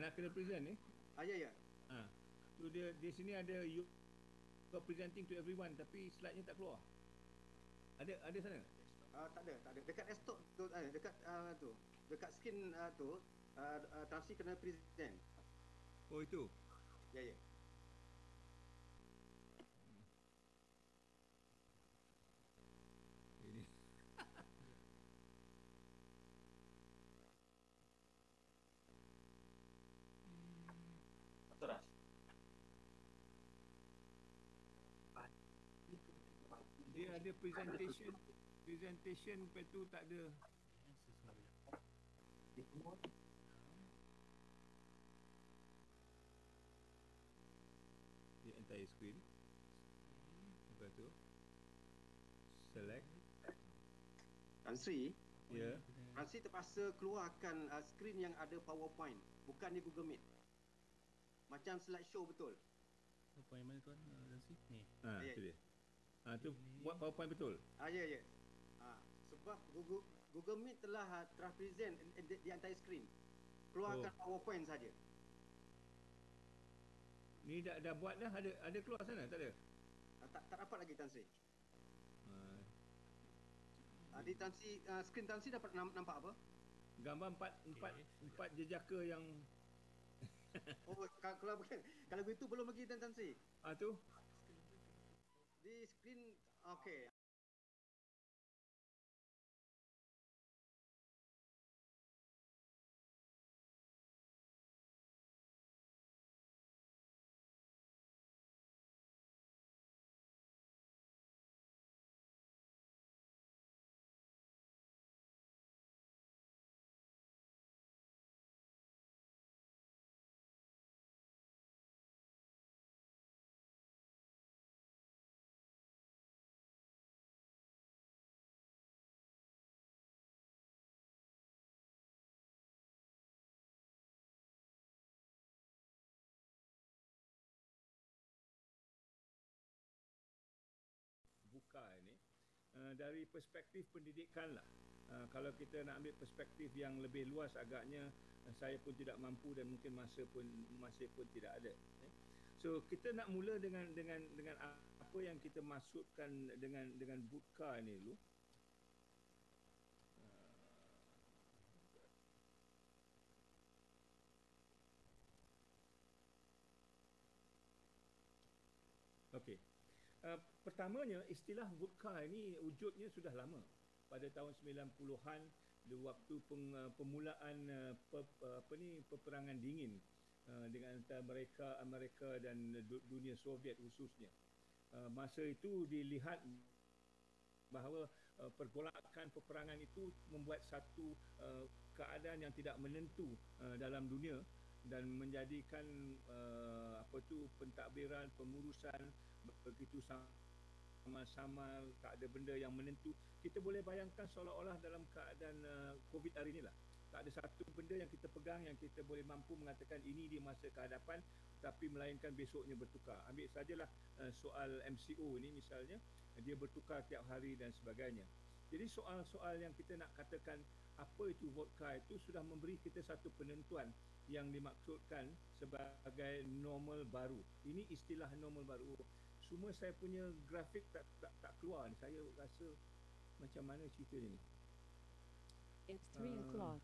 nak kena present ni. Ah ya ya. Ha. Tu dia di sini ada you are presenting to everyone tapi slide-nya tak keluar. Ada ada sana? Ah tak ada, tak ada. Dekat desktop tu ah, dekat ah, tu. Dekat skrin ah, tu ah, ah, Tansi kena present. Oh itu. Ya ya. Betul tak? Dia ada presentation presentation lepas tu tak ada di entire screen. Lepas tu select Tan Sri, ya. Yeah. Tan Sri terpaksa keluarkan uh, skrin yang ada PowerPoint, bukan di Google Meet. Macam slideshow betul. Apa yang mana tuan? Uh, Zansi? Ni. Ha Ya, tu ya. dia. Ha tu buat PowerPoint betul. Ah ya ya. Ah sebab Google Google Meet telah uh, telah present di, di, di entire screen. Keluarkan Oh. PowerPoint saja. Ni dah dah buat dah ada ada keluar sana tak ada. Ah, tak tak dapat lagi Tan Sri. Ha, Ah di Tan Sri uh, skrin Tan Sri dapat nam- nampak apa? gambar empat empat empat jejaka yang Oh ka- kalau kalau begitu belum lagi Tan Tan Sri. ah tu Di skrin okey. Uh, dari perspektif pendidikan lah. Uh, kalau kita nak ambil perspektif yang lebih luas agaknya uh, saya pun tidak mampu dan mungkin masa pun masih pun tidak ada. Eh. So kita nak mula dengan dengan dengan apa yang kita maksudkan dengan dengan buka ni dulu. Okey. Uh, pertamanya istilah vodka ini wujudnya sudah lama. Pada tahun 90-an di waktu peng, uh, permulaan uh, pe, uh, apa ni peperangan dingin uh, dengan antara mereka Amerika dan du- dunia Soviet khususnya. Uh, masa itu dilihat bahawa uh, pergolakan peperangan itu membuat satu uh, keadaan yang tidak menentu uh, dalam dunia dan menjadikan uh, apa tu pentadbiran pengurusan begitu sama-sama tak ada benda yang menentu kita boleh bayangkan seolah-olah dalam keadaan uh, covid hari inilah tak ada satu benda yang kita pegang yang kita boleh mampu mengatakan ini di masa kehadapan tapi melainkan besoknya bertukar ambil sajalah uh, soal MCO ni misalnya dia bertukar tiap hari dan sebagainya jadi soal-soal yang kita nak katakan apa itu vodka itu sudah memberi kita satu penentuan yang dimaksudkan sebagai normal baru. Ini istilah normal baru. Semua saya punya grafik tak tak, tak keluar ni. Saya rasa macam mana cerita ni. It's three Uh, o'clock.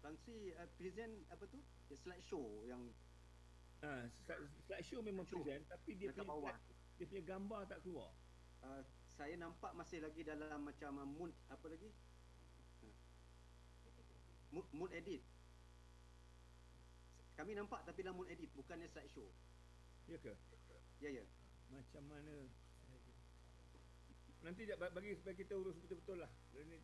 Tan Sri uh, present apa tu? The slideshow yang Ha, slide slide show memang Show. present tapi dia dekat punya bawah. dia punya gambar tak keluar. Uh, saya nampak masih lagi dalam macam uh, mood apa lagi? Uh, Mood, mood edit. Kami nampak tapi dalam mood edit bukannya slideshow. Ya ke? Ya ya. Macam mana? Nanti bagi bagi kita urus betul-betul lah. Ini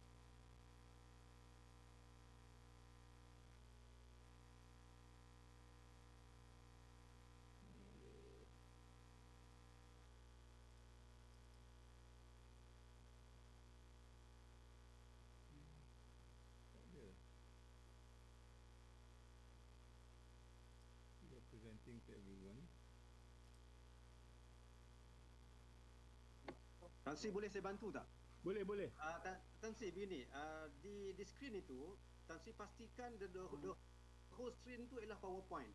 presenting to everyone. Tan Sri boleh saya bantu tak? Boleh, boleh. Uh, Tan, Tan Sri begini, uh, di di skrin itu Tan Sri pastikan the, the, the whole screen tu ialah PowerPoint.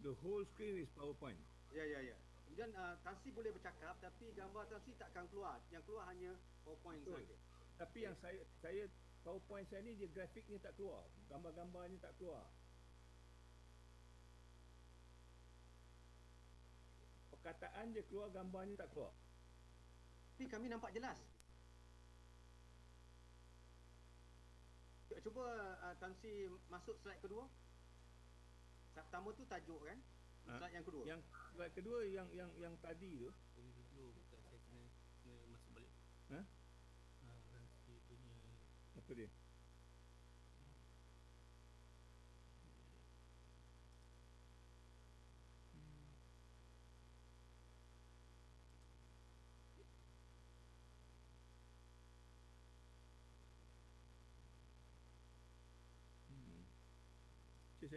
The whole screen is PowerPoint. Ya ya ya. Kemudian uh, Tansi boleh bercakap tapi gambar Tansi takkan keluar. Yang keluar hanya PowerPoint Betul. saja. Tapi yang saya saya PowerPoint saya ni dia grafiknya tak keluar. Gambar-gambarnya tak keluar. Perkataan je keluar, gambarnya tak keluar. Tapi kami nampak jelas. Cuba uh, Tansi masuk slide kedua. Slide pertama tu tajuk kan? Ha? Slide yang kedua. Yang slide kedua yang yang yang tadi tu, Tunggu dulu tak saya kena kena masuk balik. Ha? Ah, punya apa dia?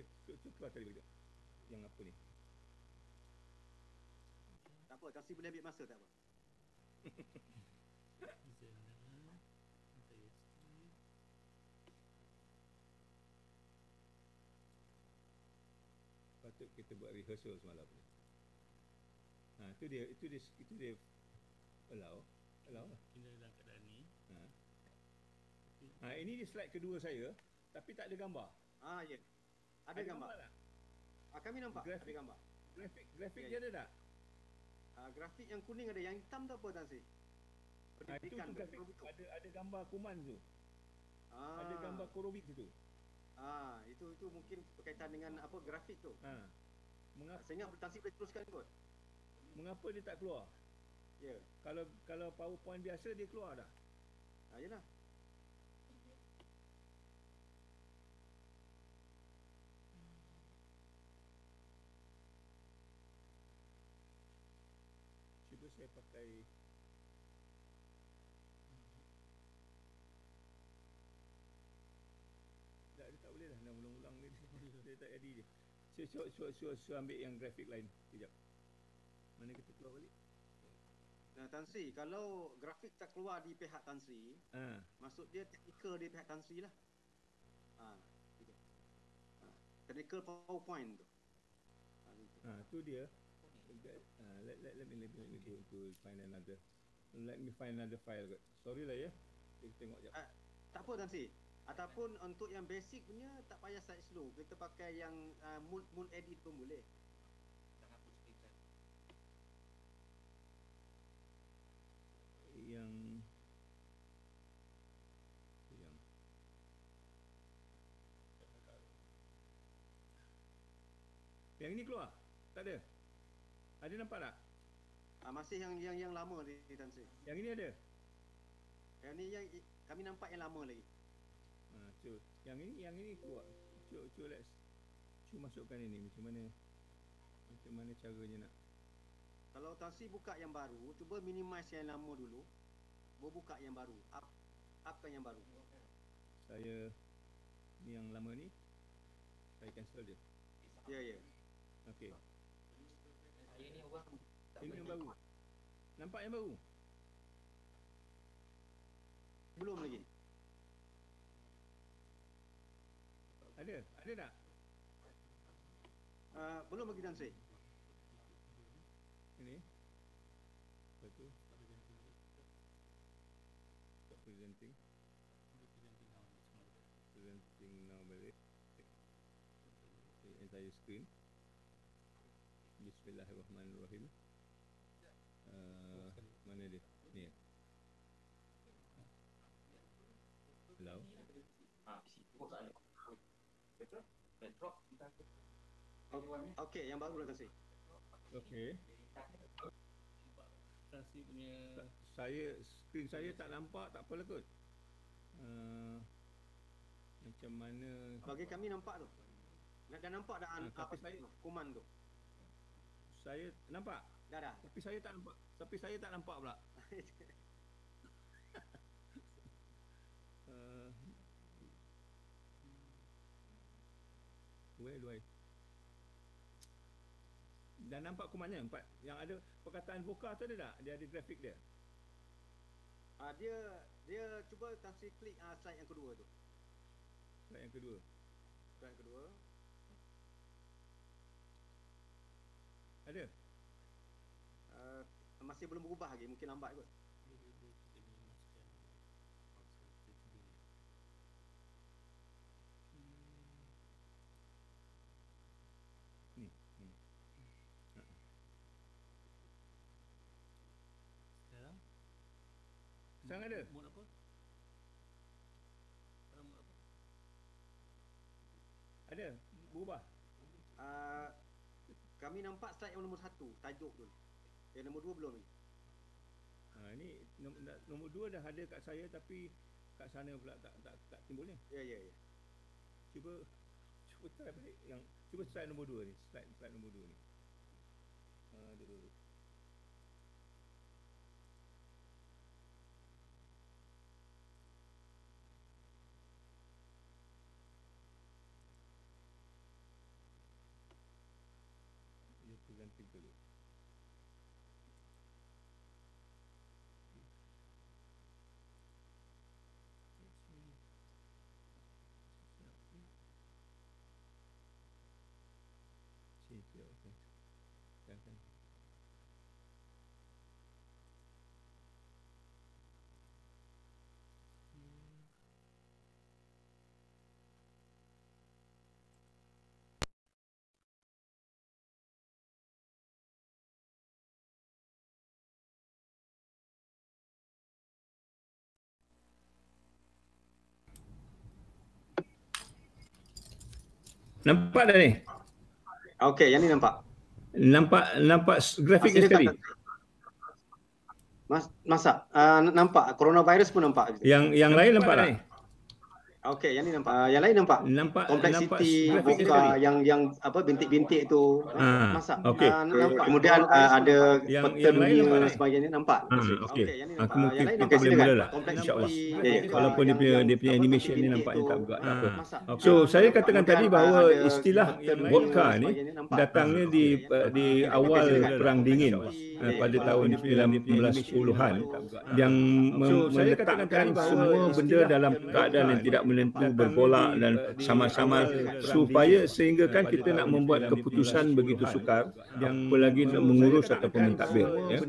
Saya keluar tadi balik. Yang apa ni? Tak apa, Tansi boleh ambil masa tak apa. Patut kita buat rehearsal semalam ni. Ha, itu dia, itu dia, itu dia allow, allow lah. Kita dalam keadaan ni Ha. Ha, ini di slide kedua saya, tapi tak ada gambar. Ah ya. Ada, gambar. Ah, kami nampak Grafik. ada gambar. Grafik, grafik Ya, dia ada tak? Ah, grafik yang kuning ada, yang hitam tu apa Tansi? Ha, itu tu tu, grafik ada ada gambar kuman tu. Ah, Ada gambar korobik situ. Ah, itu itu mungkin berkaitan dengan apa grafik tu. Ha. Mengapa Saya ingat Tansi boleh teruskan kot. mengapa dia tak keluar? Ya. Kalau kalau PowerPoint biasa dia keluar dah. Ah, yalah. Cuba saya pakai tak, dia tak boleh dah nak ulang-ulang ni dia. Saya cuba, cuba, cuba, cuba ambil yang grafik lain Sekejap Mana kita keluar balik Nah, Tansi, kalau grafik tak keluar di pihak Tansi, Ha, maksud dia technical di pihak Tansi lah. Ah, gitu. Ah, technical PowerPoint tu. Gitu. ha tu dia ha, let, let, let, me, let, me, let me go to find another Let me find another file kot Sorry lah ya Kita tengok jap Ah, tak apa Tansi. Ataupun untuk yang basic punya tak payah slide slow. Kita pakai yang uh, mood mood edit pun boleh. yang yang yang ini keluar tak ada ada nampak tak Ah, masih yang yang yang lama di, di Tansi. yang ini ada Yang ni yang kami nampak yang lama lagi. Ha, cuba yang ini yang ini keluar cuba cuba let's cuba masukkan ini macam mana macam mana caranya nak Kalau Tansi buka yang baru, cuba minimize yang lama dulu. Baru buka yang baru. Up upkan yang baru. saya ni yang lama ni saya cancel dia Ya ya. okey ini yang baru nampak yang baru Belum lagi. Ada ada tak? Uh, belum lagi Tansi. ini. Apa tu? Tak presenting. Presenting now balik. Entire screen. Bismillahirrahmanirrahim uh, mana dia ni eh? hello Okey, yang baru lah Tansi. okey punya saya screen saya tak nampak tak apalah kot uh, macam mana Bagi kami nampak tu. Dah, dah nampak dah Ah, tapi apa saya- tu, kuman tu. saya nampak Dah dah. tapi saya tak nampak tapi saya tak nampak pula uh, where do I dan nampak ke mana empat. Yang ada perkataan buka tu ada tak? Dia ada grafik dia? Uh, dia dia cuba tafsir klik uh, slide yang kedua tu. Slide yang kedua. Slide yang kedua. Ada? Uh, masih belum berubah lagi. Mungkin lambat kot. Sekarang ada. mood apa? Mood apa? Ada. Berubah. Uh, kami nampak slide yang nombor satu, tajuk tu. Yang nombor dua belum ni. Ha, ini nombor, nombor dua dah ada kat saya tapi kat sana pula tak tak tak timbulnya. Ya, ya, ya. Cuba cuba try balik yang cuba slide nombor dua ni, slide slide nombor dua ni. Aduh. Dia tergantung dulu. Situ, okey. Jangan. Nampak dah ni? Okey, yang ni nampak. Nampak nampak grafik Masih ni sekali. dekat. Mas, masa uh, nampak coronavirus pun nampak. Yang yang lain nampak tak? Okey, yang ni nampak. Uh, yang lain nampak. Nampak Kompleksiti buka yang yang apa bintik-bintik tu Ah, masa okey. Ah, nampak kemudian uh, ada Yang- peta yang lain dunia nampak dan tak? sebagainya nampak Ah, okey. Yang ni Aku nampak. mungkin Yang lain kita nampak, boleh mula lah. InsyaAllah. buka Walaupun dia yang- punya yang dia punya animation ni nampak tu, tak juga tak apa. masa. Okay. So saya katakan tadi bahawa ah, istilah vodka ni datangnya di di awal perang dingin eh, pada eh, tahun yang- 1910-an yang meletakkan semua benda dalam keadaan yang tidak menentu bergolak dan sama-sama supaya sehingga kan kita nak membuat keputusan begitu sukar apa lagi nak mengurus ataupun mentadbir ya.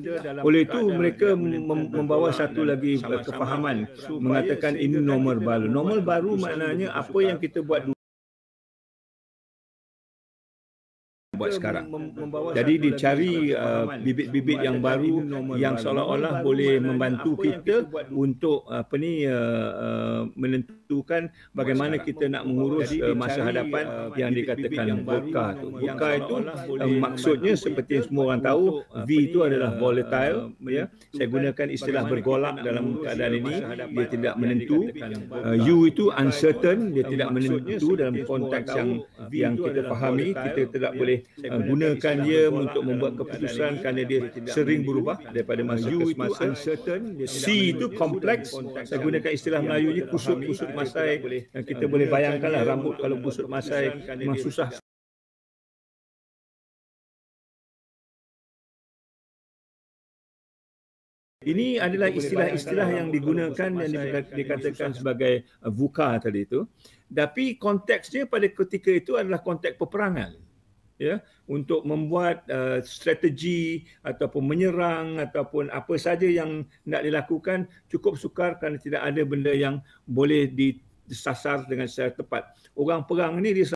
Oleh itu mereka mem- membawa satu lagi kefahaman mengatakan ini normal baru. Normal baru maknanya apa yang kita buat dulu buat sekarang. Jadi dicari uh, bibit-bibit yang baru yang seolah-olah boleh membantu kita untuk apa ni uh, uh, menentukan bagaimana kita nak mengurus uh, masa hadapan yang dikatakan vodka tu. Vodka itu uh, maksudnya seperti semua orang tahu V itu adalah volatile ya. Saya gunakan istilah bergolak dalam keadaan ini dia tidak menentu. Uh, U itu uncertain dia tidak menentu dalam konteks yang yang kita fahami kita tidak boleh uh, gunakan dia untuk membuat keputusan kerana dia sering berubah daripada masa ke masa. C itu kompleks. Saya gunakan istilah Melayunya kusut-kusut masai. Yang kita boleh bayangkanlah rambut kalau kusut masai memang susah Ini adalah istilah-istilah yang digunakan dan dika- dikatakan sebagai VUCA tadi itu. Tapi konteksnya pada ketika itu adalah konteks peperangan. Ya, untuk membuat uh, strategi ataupun menyerang ataupun apa saja yang nak dilakukan cukup sukar kerana tidak ada benda yang boleh disasar dengan secara tepat. Orang perang ni dia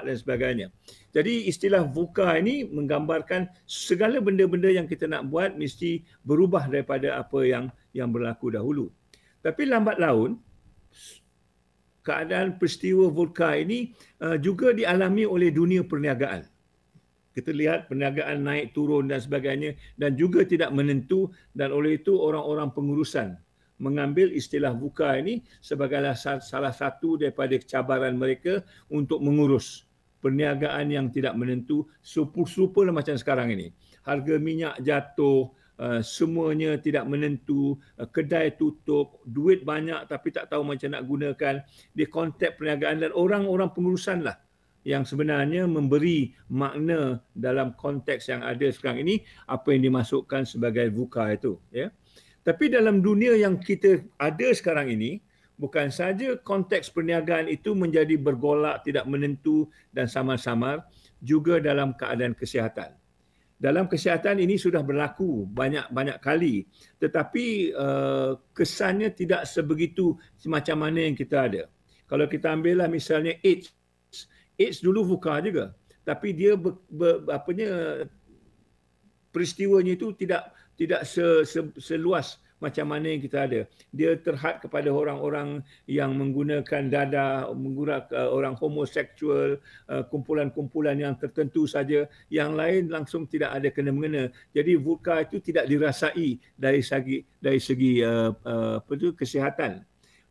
dan sebagainya. Jadi istilah VUCA ini menggambarkan segala benda-benda yang kita nak buat mesti berubah daripada apa yang yang berlaku dahulu. Tapi lambat laun keadaan peristiwa VUCA ini uh, juga dialami oleh dunia perniagaan. Kita lihat perniagaan naik turun dan sebagainya dan juga tidak menentu dan oleh itu orang-orang pengurusan mengambil istilah VUCA ini sebagai salah satu daripada cabaran mereka untuk mengurus perniagaan yang tidak menentu serupa macam sekarang ini. Harga minyak jatuh, uh, semuanya tidak menentu, uh, kedai tutup, duit banyak tapi tak tahu macam nak gunakan. Dia konteks perniagaan dan orang-orang pengurusan lah yang sebenarnya memberi makna dalam konteks yang ada sekarang ini apa yang dimasukkan sebagai VUCA itu. Ya. Tapi dalam dunia yang kita ada sekarang ini, bukan saja konteks perniagaan itu menjadi bergolak, tidak menentu dan samar-samar, juga dalam keadaan kesihatan. Dalam kesihatan ini sudah berlaku banyak-banyak kali, tetapi uh, kesannya tidak sebegitu semacam mana yang kita ada. Kalau kita ambillah misalnya AIDS, AIDS dulu VUCA juga, tapi dia ber, ber, apanya peristiwanya itu tidak tidak se, se, seluas macam mana yang kita ada. Dia terhad kepada orang-orang yang menggunakan dada, menggunakan orang homoseksual, uh, kumpulan-kumpulan yang tertentu saja. Yang lain langsung tidak ada kena-mengena. Jadi VUCA itu tidak dirasai dari segi dari segi uh, apa itu kesihatan.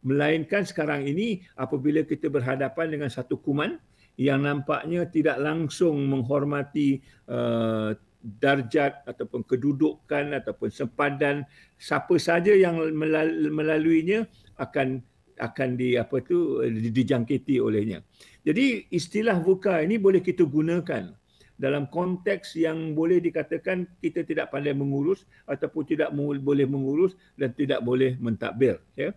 Melainkan sekarang ini apabila kita berhadapan dengan satu kuman yang nampaknya tidak langsung menghormati uh, darjat ataupun kedudukan ataupun sempadan siapa saja yang melaluinya akan akan di apa tu dijangkiti olehnya. Jadi istilah VUCA ini boleh kita gunakan dalam konteks yang boleh dikatakan kita tidak pandai mengurus ataupun tidak boleh mengurus dan tidak boleh mentadbir ya.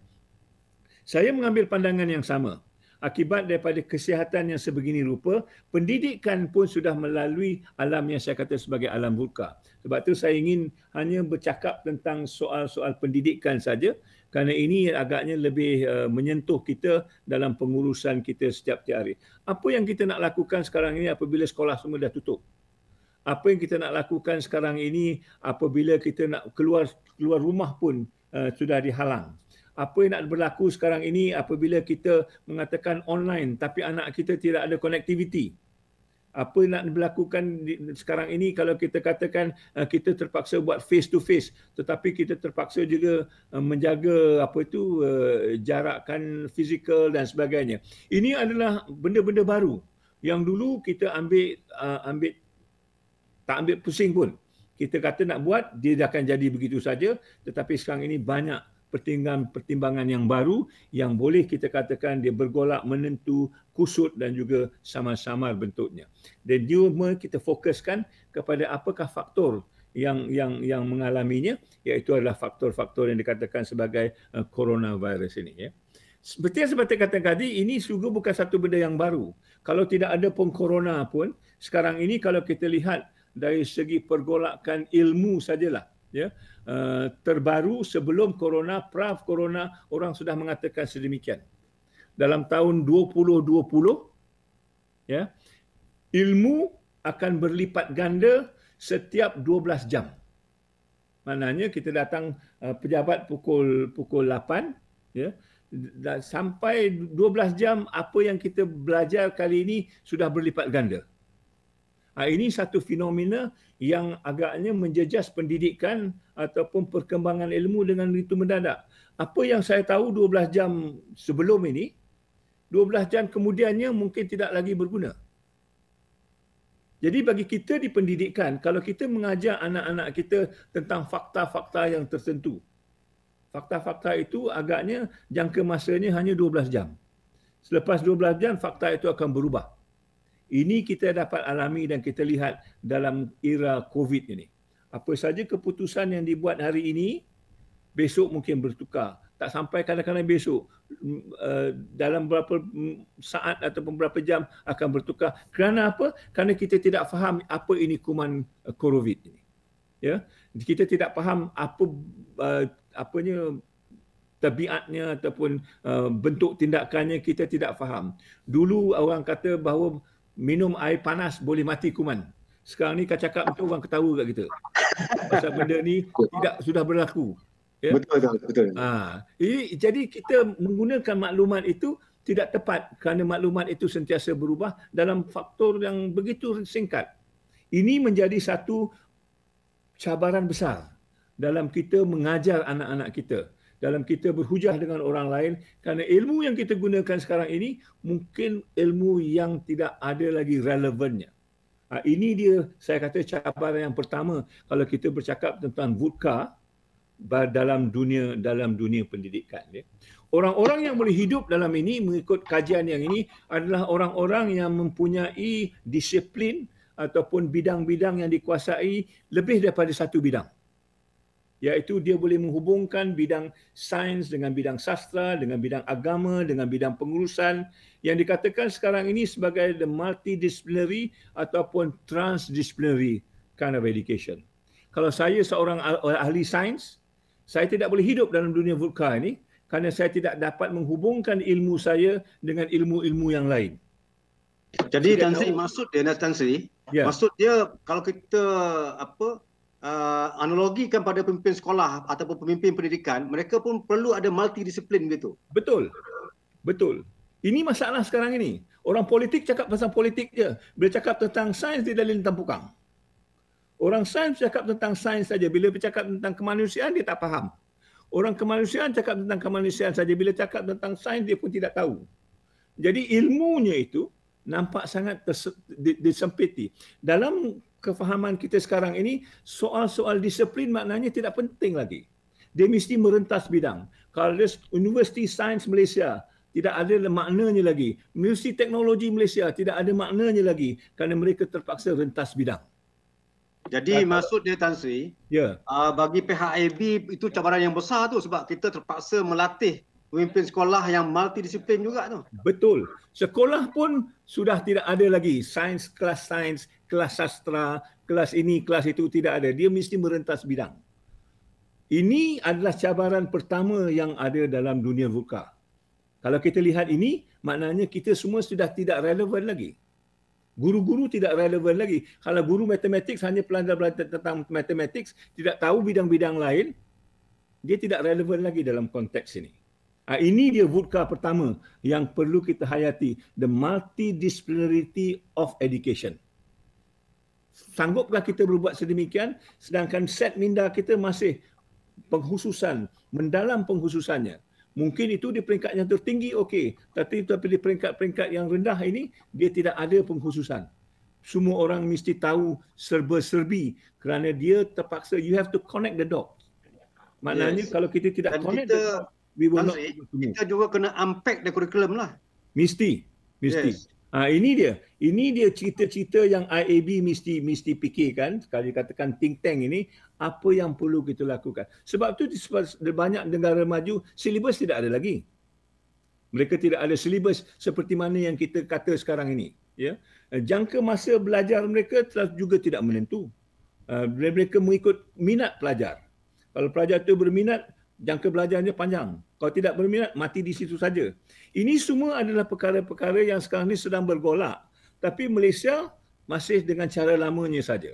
Saya mengambil pandangan yang sama akibat daripada kesihatan yang sebegini rupa, pendidikan pun sudah melalui alam yang saya kata sebagai alam vulka. Sebab tu saya ingin hanya bercakap tentang soal-soal pendidikan saja kerana ini agaknya lebih uh, menyentuh kita dalam pengurusan kita setiap hari. Apa yang kita nak lakukan sekarang ini apabila sekolah semua dah tutup? Apa yang kita nak lakukan sekarang ini apabila kita nak keluar keluar rumah pun uh, sudah dihalang? Apa yang nak berlaku sekarang ini apabila kita mengatakan online tapi anak kita tidak ada connectivity? Apa yang nak berlakukan sekarang ini kalau kita katakan uh, kita terpaksa buat face to face tetapi kita terpaksa juga uh, menjaga apa itu uh, jarakkan fizikal dan sebagainya. Ini adalah benda-benda baru yang dulu kita ambil ambil tak ambil pusing pun. Kita kata nak buat dia akan jadi begitu saja tetapi sekarang ini banyak pertimbangan-pertimbangan yang baru yang boleh kita katakan dia bergolak menentu kusut dan juga samar-samar bentuknya. Dan cuma kita fokuskan kepada apakah faktor yang yang yang mengalaminya iaitu adalah faktor-faktor yang dikatakan sebagai uh, coronavirus ini ya. Seperti yang seperti kata tadi ini juga bukan satu benda yang baru. Kalau tidak ada pun corona pun sekarang ini kalau kita lihat dari segi pergolakan ilmu sajalah ya. Uh, terbaru sebelum corona pra corona orang sudah mengatakan sedemikian. Dalam tahun 2020 ya ilmu akan berlipat ganda setiap 12 jam. Maknanya kita datang uh, pejabat pukul pukul 8 ya dan sampai 12 jam apa yang kita belajar kali ini sudah berlipat ganda ini satu fenomena yang agaknya menjejas pendidikan ataupun perkembangan ilmu dengan begitu mendadak. Apa yang saya tahu 12 jam sebelum ini, 12 jam kemudiannya mungkin tidak lagi berguna. Jadi bagi kita di pendidikan, kalau kita mengajar anak-anak kita tentang fakta-fakta yang tertentu, fakta-fakta itu agaknya jangka masanya hanya 12 jam. Selepas 12 jam, fakta itu akan berubah. Ini kita dapat alami dan kita lihat dalam era COVID ini. Apa saja keputusan yang dibuat hari ini, besok mungkin bertukar. Tak sampai kadang-kadang besok, uh, dalam beberapa saat atau beberapa jam akan bertukar. Kerana apa? Kerana kita tidak faham apa ini kuman uh, COVID ini. Ya, kita tidak faham apa uh, apanya tabiatnya ataupun bentuk tindakannya kita tidak faham. Dulu orang kata bahawa minum air panas boleh mati kuman. Sekarang ni kau cakap itu orang ketawa kat kita. Pasal benda ni tidak sudah berlaku. Ya? Betul betul betul. Ha, jadi, jadi kita menggunakan maklumat itu tidak tepat kerana maklumat itu sentiasa berubah dalam faktor yang begitu singkat. Ini menjadi satu cabaran besar dalam kita mengajar anak-anak kita dalam kita berhujah dengan orang lain kerana ilmu yang kita gunakan sekarang ini mungkin ilmu yang tidak ada lagi relevannya. Ha, ini dia saya kata cabaran yang pertama kalau kita bercakap tentang VUCA dalam dunia dalam dunia pendidikan. Ya. Orang-orang yang boleh hidup dalam ini mengikut kajian yang ini adalah orang-orang yang mempunyai disiplin ataupun bidang-bidang yang dikuasai lebih daripada satu bidang iaitu dia boleh menghubungkan bidang sains dengan bidang sastra, dengan bidang agama, dengan bidang pengurusan yang dikatakan sekarang ini sebagai the multidisciplinary ataupun transdisciplinary kind of education. Kalau saya seorang ahli sains, saya tidak boleh hidup dalam dunia VUCA ini kerana saya tidak dapat menghubungkan ilmu saya dengan ilmu-ilmu yang lain. Jadi Tan Sri maksud dia Tan Sri, ya. maksud dia kalau kita apa uh, analogikan pada pemimpin sekolah ataupun pemimpin pendidikan, mereka pun perlu ada multidisiplin gitu. Betul. Betul. Ini masalah sekarang ini. Orang politik cakap pasal politik je. Bila cakap tentang sains, dia dalil tentang pukang. Orang sains cakap tentang sains saja. Bila bercakap tentang kemanusiaan, dia tak faham. Orang kemanusiaan cakap tentang kemanusiaan saja. Bila cakap tentang sains, dia pun tidak tahu. Jadi ilmunya itu nampak sangat disempiti. Dalam kefahaman kita sekarang ini, soal-soal disiplin maknanya tidak penting lagi. Dia mesti merentas bidang. Kalau Universiti Sains Malaysia tidak ada maknanya lagi. Universiti Teknologi Malaysia tidak ada maknanya lagi kerana mereka terpaksa rentas bidang. Jadi Atau, maksud dia Tan Sri, ya. Uh, bagi pihak itu cabaran yang besar tu sebab kita terpaksa melatih pemimpin sekolah yang multidisiplin juga tu. Betul. Sekolah pun sudah tidak ada lagi sains, kelas sains, kelas sastra, kelas ini, kelas itu tidak ada. Dia mesti merentas bidang. Ini adalah cabaran pertama yang ada dalam dunia VUCA. Kalau kita lihat ini, maknanya kita semua sudah tidak relevan lagi. Guru-guru tidak relevan lagi. Kalau guru matematik hanya pelajar-pelajar tentang matematik, tidak tahu bidang-bidang lain, dia tidak relevan lagi dalam konteks ini. Ha, ini dia VUDKA pertama yang perlu kita hayati. The multidisciplinarity of education. Sanggupkah kita berbuat sedemikian sedangkan set minda kita masih penghususan, mendalam penghususannya. Mungkin itu di peringkat yang tertinggi okey, tapi tapi di peringkat-peringkat yang rendah ini dia tidak ada pengkhususan. Semua orang mesti tahu serba-serbi kerana dia terpaksa you have to connect the dots. Maknanya yes. kalau kita tidak Dan connect kita, the dots, we will not kita juga kena unpack the curriculum lah. Mesti. Mesti. Yes. Ha, ini dia. Ini dia cerita-cerita yang IAB mesti mesti fikirkan. Sekali katakan think tank ini, apa yang perlu kita lakukan. Sebab tu di banyak negara maju, silibus tidak ada lagi. Mereka tidak ada silibus seperti mana yang kita kata sekarang ini. Ya, Jangka masa belajar mereka telah juga tidak menentu. Uh, mereka mengikut minat pelajar. Kalau pelajar itu berminat, jangka belajarnya panjang. Kalau tidak berminat, mati di situ saja. Ini semua adalah perkara-perkara yang sekarang ini sedang bergolak. Tapi Malaysia masih dengan cara lamanya saja.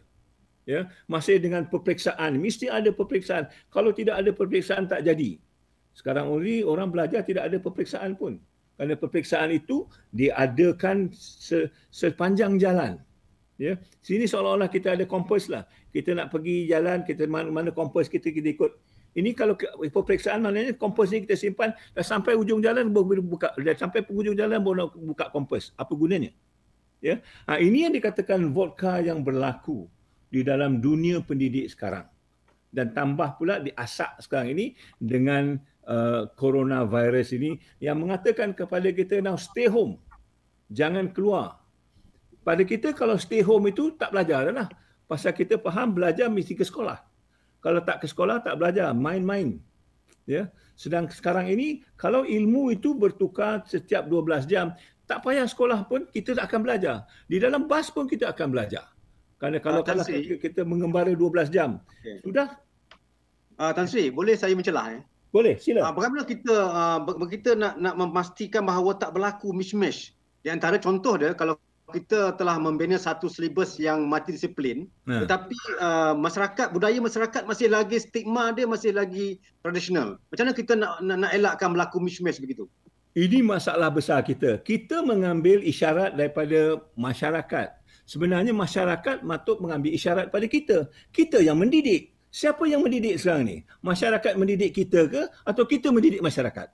Ya, masih dengan peperiksaan. Mesti ada peperiksaan. Kalau tidak ada peperiksaan tak jadi. Sekarang ini orang belajar tidak ada peperiksaan pun. Kerana peperiksaan itu diadakan se, sepanjang jalan. Ya, sini seolah-olah kita ada kompas lah. Kita nak pergi jalan, kita mana, mana kompas kita kita ikut ini kalau peperiksaan maknanya kompas ni kita simpan dah sampai ujung jalan baru buka dah sampai penghujung jalan nak buka kompas. Apa gunanya? Ya. Ha, ini yang dikatakan vodka yang berlaku di dalam dunia pendidik sekarang. Dan tambah pula diasak sekarang ini dengan uh, coronavirus ini yang mengatakan kepada kita now stay home. Jangan keluar. Pada kita kalau stay home itu tak belajar lah. Pasal kita faham belajar mesti ke sekolah kalau tak ke sekolah tak belajar, main-main. Ya. Sedang sekarang ini kalau ilmu itu bertukar setiap 12 jam, tak payah sekolah pun kita tak akan belajar. Di dalam bas pun kita akan belajar. Kerana kalau uh, kalau kita, kita mengembara 12 jam, okay. sudah uh, Tan Sri, boleh saya mencelah eh? Boleh, sila. Uh, bagaimana kita uh, kita nak nak memastikan bahawa tak berlaku mismatch? Di antara contoh dia kalau kita telah membina satu silibus yang multidisiplin. Ya. tetapi uh, masyarakat budaya masyarakat masih lagi stigma dia masih lagi tradisional. Macam mana kita nak nak, nak elakkan berlaku mismatch begitu? Ini masalah besar kita. Kita mengambil isyarat daripada masyarakat. Sebenarnya masyarakat matut mengambil isyarat pada kita. Kita yang mendidik. Siapa yang mendidik sekarang ni? Masyarakat mendidik kita ke atau kita mendidik masyarakat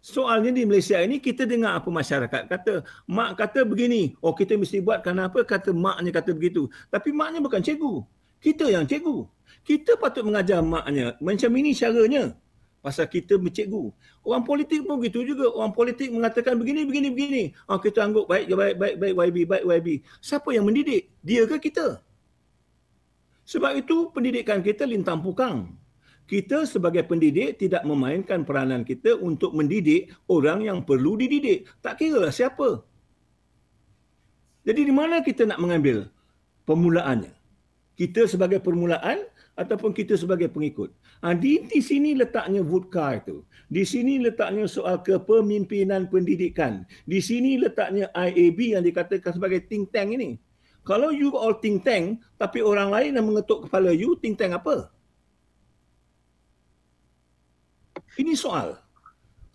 Soalnya di Malaysia ini kita dengar apa masyarakat kata. Mak kata begini. Oh kita mesti buat kerana apa? Kata maknya kata begitu. Tapi maknya bukan cikgu. Kita yang cikgu. Kita patut mengajar maknya. Macam ini caranya. Pasal kita bercikgu. Orang politik pun begitu juga. Orang politik mengatakan begini, begini, begini. Oh, kita anggap baik, baik, baik, baik, YB, baik, YB. Siapa yang mendidik? Dia ke kita? Sebab itu pendidikan kita lintang pukang. Kita sebagai pendidik tidak memainkan peranan kita untuk mendidik orang yang perlu dididik. Tak kira lah siapa. Jadi di mana kita nak mengambil permulaannya? Kita sebagai permulaan ataupun kita sebagai pengikut. Ha, di, di sini letaknya vodka itu. Di sini letaknya soal kepemimpinan pendidikan. Di sini letaknya IAB yang dikatakan sebagai think tank ini. Kalau you all think tank, tapi orang lain yang mengetuk kepala you, think tank apa? Ini soal.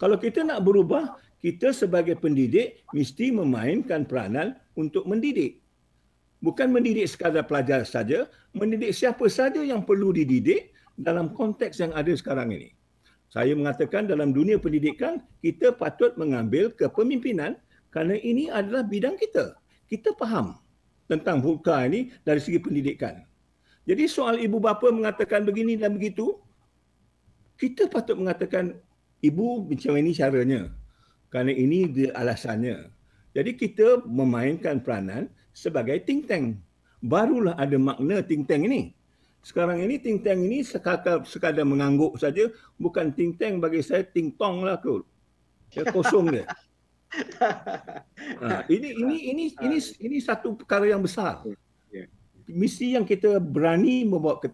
Kalau kita nak berubah, kita sebagai pendidik mesti memainkan peranan untuk mendidik bukan mendidik sekadar pelajar saja, mendidik siapa saja yang perlu dididik dalam konteks yang ada sekarang ini. Saya mengatakan dalam dunia pendidikan, kita patut mengambil kepemimpinan kerana ini adalah bidang kita. Kita faham tentang vulka ini dari segi pendidikan. Jadi soal ibu bapa mengatakan begini dan begitu, kita patut mengatakan ibu macam ini caranya. Kerana ini dia alasannya. Jadi kita memainkan peranan sebagai think tank. Barulah ada makna think tank ini. Sekarang ini think tank ini sekadar, sekadar mengangguk saja. Bukan think tank bagi saya think tong lah kot. Ya, kosong dia. ha, ini ini ini ini ini satu perkara yang besar. Ya. Misi yang kita berani membawa ke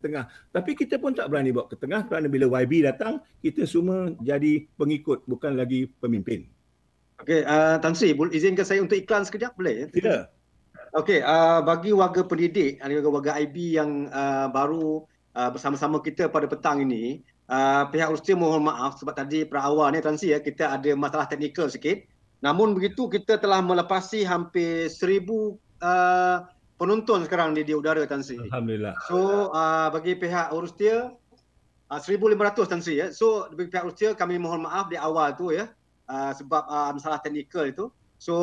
tengah. Tapi kita pun tak berani bawa ke tengah kerana bila YB datang, kita semua jadi pengikut bukan lagi pemimpin. Okey, uh, Tan Sri, izinkan saya untuk iklan sekejap boleh? Tidak. Okey, uh, bagi warga pendidik, warga-warga IB yang uh, baru uh, bersama-sama kita pada petang ini, uh, pihak Ustia mohon maaf sebab tadi perawal ni Tansi ya, kita ada masalah teknikal sikit. Namun begitu kita telah melepasi hampir seribu uh, penonton sekarang di, di udara Tansi. Alhamdulillah. So uh, bagi pihak Urustia uh, 1500 Tansi ya. So bagi pihak Urustia kami mohon maaf di awal tu ya uh, sebab uh, masalah teknikal itu. So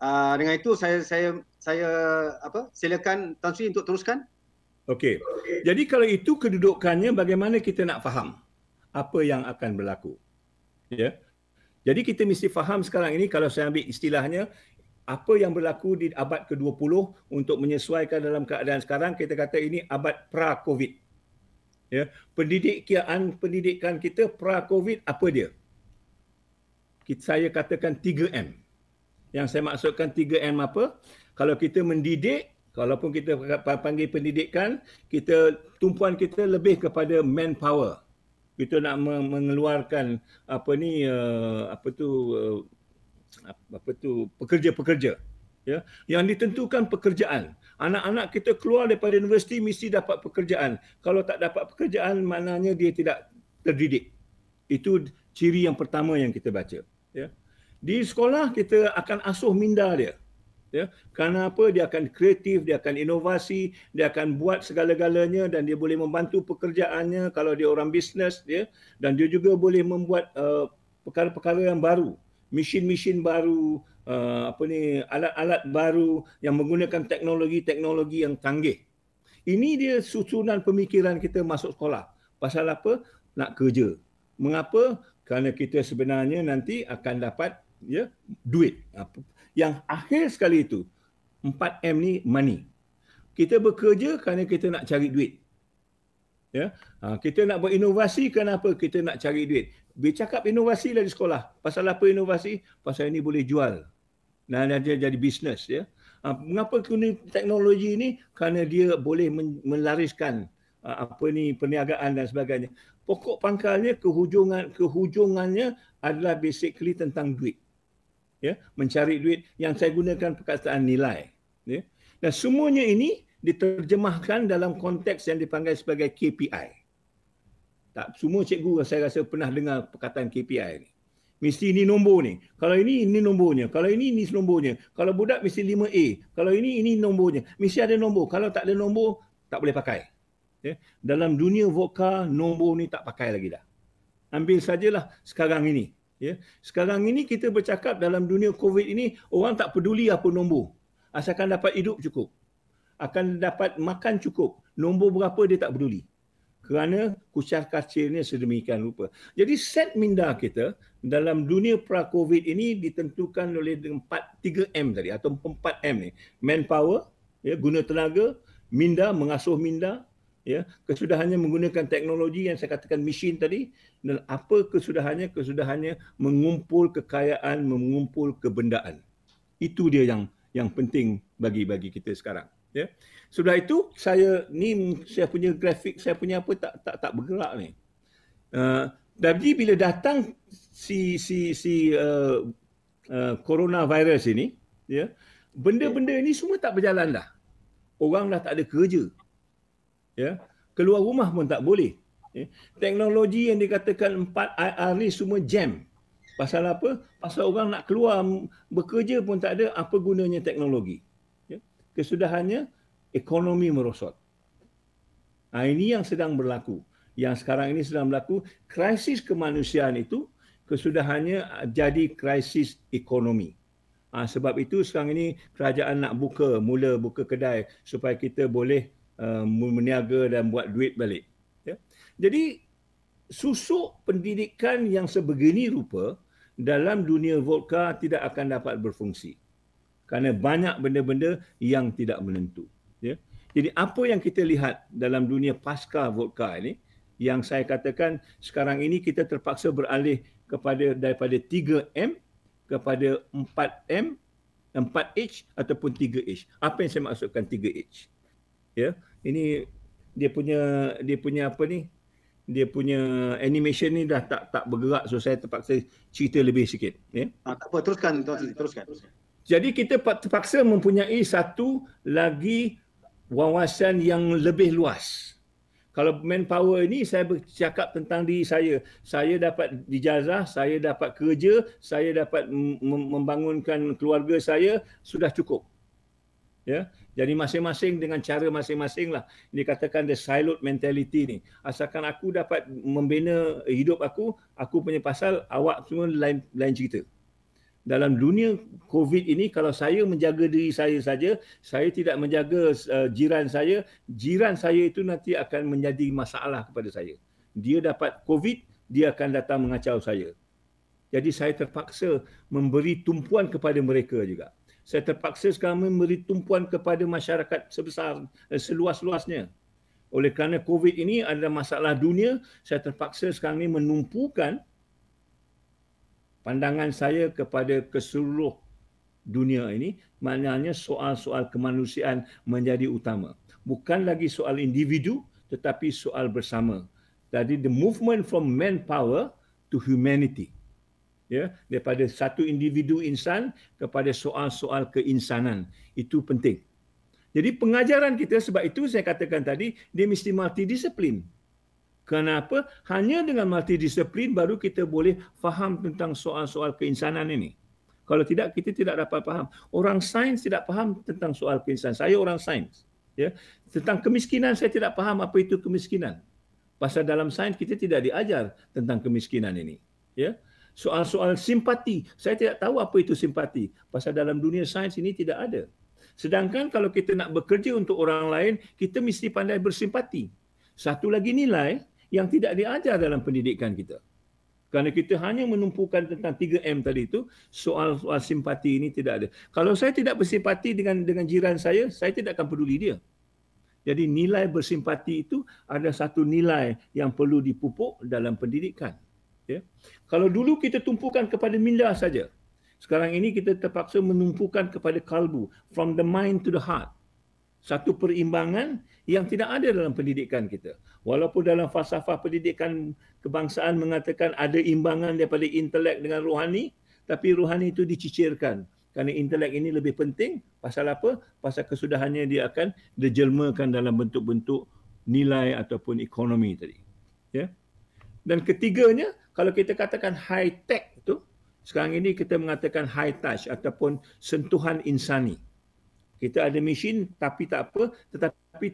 uh, dengan itu saya saya saya apa silakan Tan Sri untuk teruskan. Okey. Jadi kalau itu kedudukannya bagaimana kita nak faham apa yang akan berlaku. Ya. Jadi kita mesti faham sekarang ini kalau saya ambil istilahnya apa yang berlaku di abad ke-20 untuk menyesuaikan dalam keadaan sekarang kita kata ini abad pra-covid. Ya, pendidikan pendidikan kita pra-covid apa dia? Kita saya katakan 3M. Yang saya maksudkan 3M apa? kalau kita mendidik walaupun kita panggil pendidikan kita tumpuan kita lebih kepada manpower kita nak mengeluarkan apa ni uh, apa tu uh, apa tu pekerja-pekerja. Ya yang ditentukan pekerjaan. Anak-anak kita keluar daripada universiti mesti dapat pekerjaan. Kalau tak dapat pekerjaan maknanya dia tidak terdidik. Itu ciri yang pertama yang kita baca ya. Di sekolah kita akan asuh minda dia ya. Kerana apa? Dia akan kreatif dia akan inovasi dia akan buat segala-galanya dan dia boleh membantu pekerjaannya kalau dia orang bisnes ya. Dan dia juga boleh membuat uh, perkara-perkara yang baru mesin-mesin baru uh, apa ni alat-alat baru yang menggunakan teknologi-teknologi yang canggih ini dia susunan pemikiran kita masuk sekolah pasal apa nak kerja mengapa kerana kita sebenarnya nanti akan dapat ya duit yang akhir sekali itu 4M ni money. Kita bekerja kerana kita nak cari duit. Ya. Ha, kita nak berinovasi kenapa? Kita nak cari duit. Bercakap inovasi lah di sekolah. Pasal apa inovasi? Pasal ini boleh jual. Dan dia jadi bisnes ya. Ha, mengapa guna teknologi ini? Kerana dia boleh melariskan ha, apa ni perniagaan dan sebagainya. Pokok pangkalnya kehujungan kehujungannya adalah basically tentang duit ya mencari duit yang saya gunakan perkataan nilai ya dan semuanya ini diterjemahkan dalam konteks yang dipanggil sebagai KPI tak semua cikgu saya rasa pernah dengar perkataan KPI ni. Mesti ini nombor ni. Kalau ini ini nombornya. Kalau ini ini nombornya. Kalau budak mesti 5A kalau ini ini nombornya. Mesti ada nombor. Kalau tak ada nombor tak boleh pakai. Ya. Dalam dunia voka nombor ni tak pakai lagi dah. Ambil sajalah sekarang ini. Ya. Sekarang ini kita bercakap dalam dunia COVID ini, orang tak peduli apa nombor. Asalkan dapat hidup cukup. Akan dapat makan cukup. Nombor berapa dia tak peduli. Kerana kucar kacirnya sedemikian rupa. Jadi set minda kita dalam dunia pra-COVID ini ditentukan oleh 4, 3M tadi atau 4M ni. Manpower, ya, guna tenaga. minda mengasuh minda ya kesudahannya menggunakan teknologi yang saya katakan mesin tadi dan apa kesudahannya kesudahannya mengumpul kekayaan mengumpul kebendaan itu dia yang yang penting bagi bagi kita sekarang ya sudah itu saya ni saya punya grafik saya punya apa tak tak tak bergerak ni uh, jadi bila datang si si si uh, uh, coronavirus ini ya benda-benda ini semua tak berjalan dah orang dah tak ada kerja. Ya. Keluar rumah pun tak boleh. Ya. Teknologi yang dikatakan 4 IR ni semua jam. Pasal apa? Pasal orang nak keluar bekerja pun tak ada apa gunanya teknologi. Ya. Kesudahannya ekonomi merosot. Ha, ini yang sedang berlaku. Yang sekarang ini sedang berlaku krisis kemanusiaan itu kesudahannya jadi krisis ekonomi. Ha, sebab itu sekarang ini kerajaan nak buka, mula buka kedai supaya kita boleh uh, meniaga dan buat duit balik. Ya. Jadi susuk pendidikan yang sebegini rupa dalam dunia vodka tidak akan dapat berfungsi. Kerana banyak benda-benda yang tidak menentu. Ya. Jadi apa yang kita lihat dalam dunia pasca vodka ini, yang saya katakan sekarang ini kita terpaksa beralih kepada daripada 3M kepada 4M, 4H ataupun 3H. Apa yang saya maksudkan 3H? Ya, ini dia punya dia punya apa ni? Dia punya animation ni dah tak tak bergerak so saya terpaksa cerita lebih sikit, ya. Ah, tak apa, teruskan, teruskan. Jadi kita terpaksa mempunyai satu lagi wawasan yang lebih luas kalau manpower ini saya bercakap tentang diri saya. Saya dapat dijazah, saya dapat kerja, saya dapat membangunkan keluarga saya, sudah cukup. Ya. Jadi masing-masing dengan cara masing-masing lah. Ini katakan the siloed mentality ni. Asalkan aku dapat membina hidup aku, aku punya pasal, awak semua lain, lain cerita dalam dunia COVID ini kalau saya menjaga diri saya saja, saya tidak menjaga uh, jiran saya, jiran saya itu nanti akan menjadi masalah kepada saya. Dia dapat COVID, dia akan datang mengacau saya. Jadi saya terpaksa memberi tumpuan kepada mereka juga. Saya terpaksa sekarang memberi tumpuan kepada masyarakat sebesar uh, seluas-luasnya. Oleh kerana COVID ini adalah masalah dunia, saya terpaksa sekarang ini menumpukan pandangan saya kepada keseluruh dunia ini maknanya soal-soal kemanusiaan menjadi utama. Bukan lagi soal individu tetapi soal bersama. Jadi the movement from manpower to humanity. Ya daripada satu individu insan kepada soal-soal keinsanan. Itu penting. Jadi pengajaran kita sebab itu saya katakan tadi dia mesti multidisiplin Kenapa? Hanya dengan multidisiplin baru kita boleh faham tentang soal-soal keinsanan ini. Kalau tidak, kita tidak dapat faham. Orang sains tidak faham tentang soal keinsanan. Saya orang sains. Ya. Tentang kemiskinan, saya tidak faham apa itu kemiskinan. Pasal dalam sains kita tidak diajar tentang kemiskinan ini. Ya. Soal-soal simpati, saya tidak tahu apa itu simpati. Pasal dalam dunia sains ini tidak ada. Sedangkan kalau kita nak bekerja untuk orang lain, kita mesti pandai bersimpati. Satu lagi nilai, yang tidak diajar dalam pendidikan kita. Kerana kita hanya menumpukan tentang 3M tadi itu, soal-soal simpati ini tidak ada. Kalau saya tidak bersimpati dengan dengan jiran saya, saya tidak akan peduli dia. Jadi nilai bersimpati itu ada satu nilai yang perlu dipupuk dalam pendidikan. Ya. Kalau dulu kita tumpukan kepada minda saja, sekarang ini kita terpaksa menumpukan kepada kalbu, from the mind to the heart. Satu perimbangan yang tidak ada dalam pendidikan kita. Walaupun dalam falsafah pendidikan kebangsaan mengatakan ada imbangan daripada intelek dengan rohani, tapi rohani itu dicicirkan. Kerana intelek ini lebih penting. Pasal apa? Pasal kesudahannya dia akan dijelmakan dalam bentuk-bentuk nilai ataupun ekonomi tadi. Ya. Dan ketiganya, kalau kita katakan high tech itu, sekarang ini kita mengatakan high touch ataupun sentuhan insani. Kita ada mesin tapi tak apa tetapi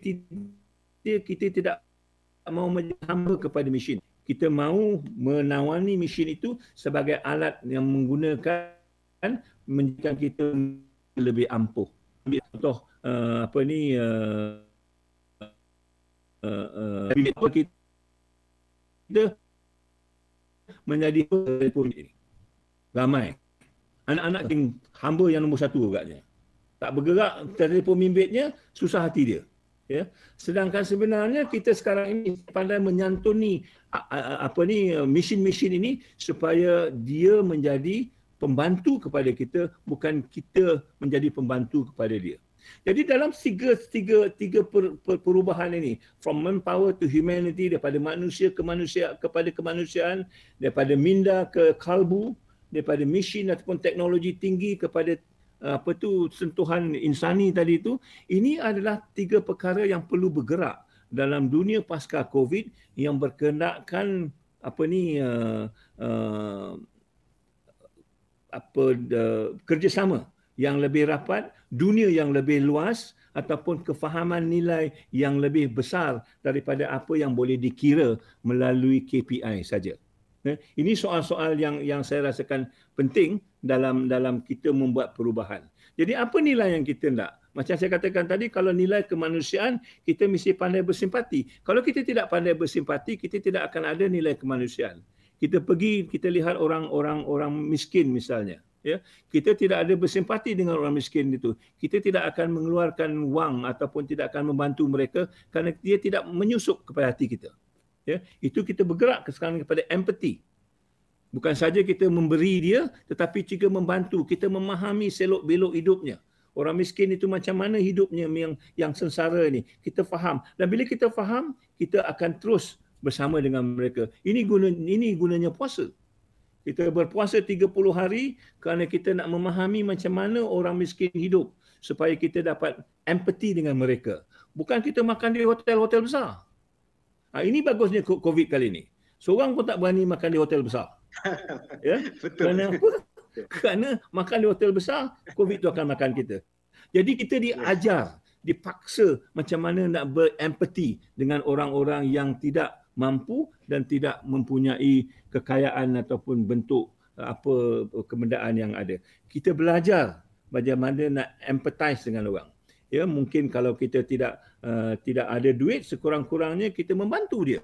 kita tidak mau menjadi kepada mesin. Kita mahu menawani mesin itu sebagai alat yang menggunakan menjadikan kita lebih ampuh. Ambil contoh uh, apa ni uh, uh, uh, kita menjadi telefon ini. Ramai. Anak-anak yang hamba yang nombor satu agaknya tak bergerak telefon bimbitnya susah hati dia Ya. Sedangkan sebenarnya kita sekarang ini pandai menyantuni apa ni mesin-mesin ini supaya dia menjadi pembantu kepada kita bukan kita menjadi pembantu kepada dia. Jadi dalam tiga tiga tiga per, per, perubahan ini from manpower to humanity daripada manusia ke manusia kepada kemanusiaan daripada minda ke kalbu daripada mesin ataupun teknologi tinggi kepada apa tu sentuhan insani tadi tu ini adalah tiga perkara yang perlu bergerak dalam dunia pasca covid yang berkenaan apa ni uh, uh, apa uh, kerjasama yang lebih rapat, dunia yang lebih luas ataupun kefahaman nilai yang lebih besar daripada apa yang boleh dikira melalui KPI saja. Eh, Ini soal-soal yang yang saya rasakan penting dalam dalam kita membuat perubahan. Jadi apa nilai yang kita nak? Macam saya katakan tadi kalau nilai kemanusiaan kita mesti pandai bersimpati. Kalau kita tidak pandai bersimpati kita tidak akan ada nilai kemanusiaan. Kita pergi kita lihat orang-orang orang miskin misalnya ya kita tidak ada bersimpati dengan orang miskin itu kita tidak akan mengeluarkan wang ataupun tidak akan membantu mereka kerana dia tidak menyusup kepada hati kita ya itu kita bergerak ke sekarang kepada empathy. Bukan saja kita memberi dia tetapi juga membantu. Kita memahami selok belok hidupnya. Orang miskin itu macam mana hidupnya yang yang sengsara ini kita faham. Dan bila kita faham kita akan terus bersama dengan mereka. Ini guna ini gunanya puasa. Kita berpuasa 30 hari kerana kita nak memahami macam mana orang miskin hidup supaya kita dapat empathy dengan mereka. Bukan kita makan di hotel-hotel besar. Ha, ini bagusnya COVID kali ini. Seorang pun tak berani makan di hotel besar. Ya? Betul. Kerana apa? Kerana makan di hotel besar, COVID tu akan makan kita. Jadi kita diajar, dipaksa macam mana nak berempati dengan orang-orang yang tidak mampu dan tidak mempunyai kekayaan ataupun bentuk uh, apa kemendaan yang ada. Kita belajar bagaimana nak empathize dengan orang. Ya, mungkin kalau kita tidak uh, tidak ada duit sekurang-kurangnya kita membantu dia.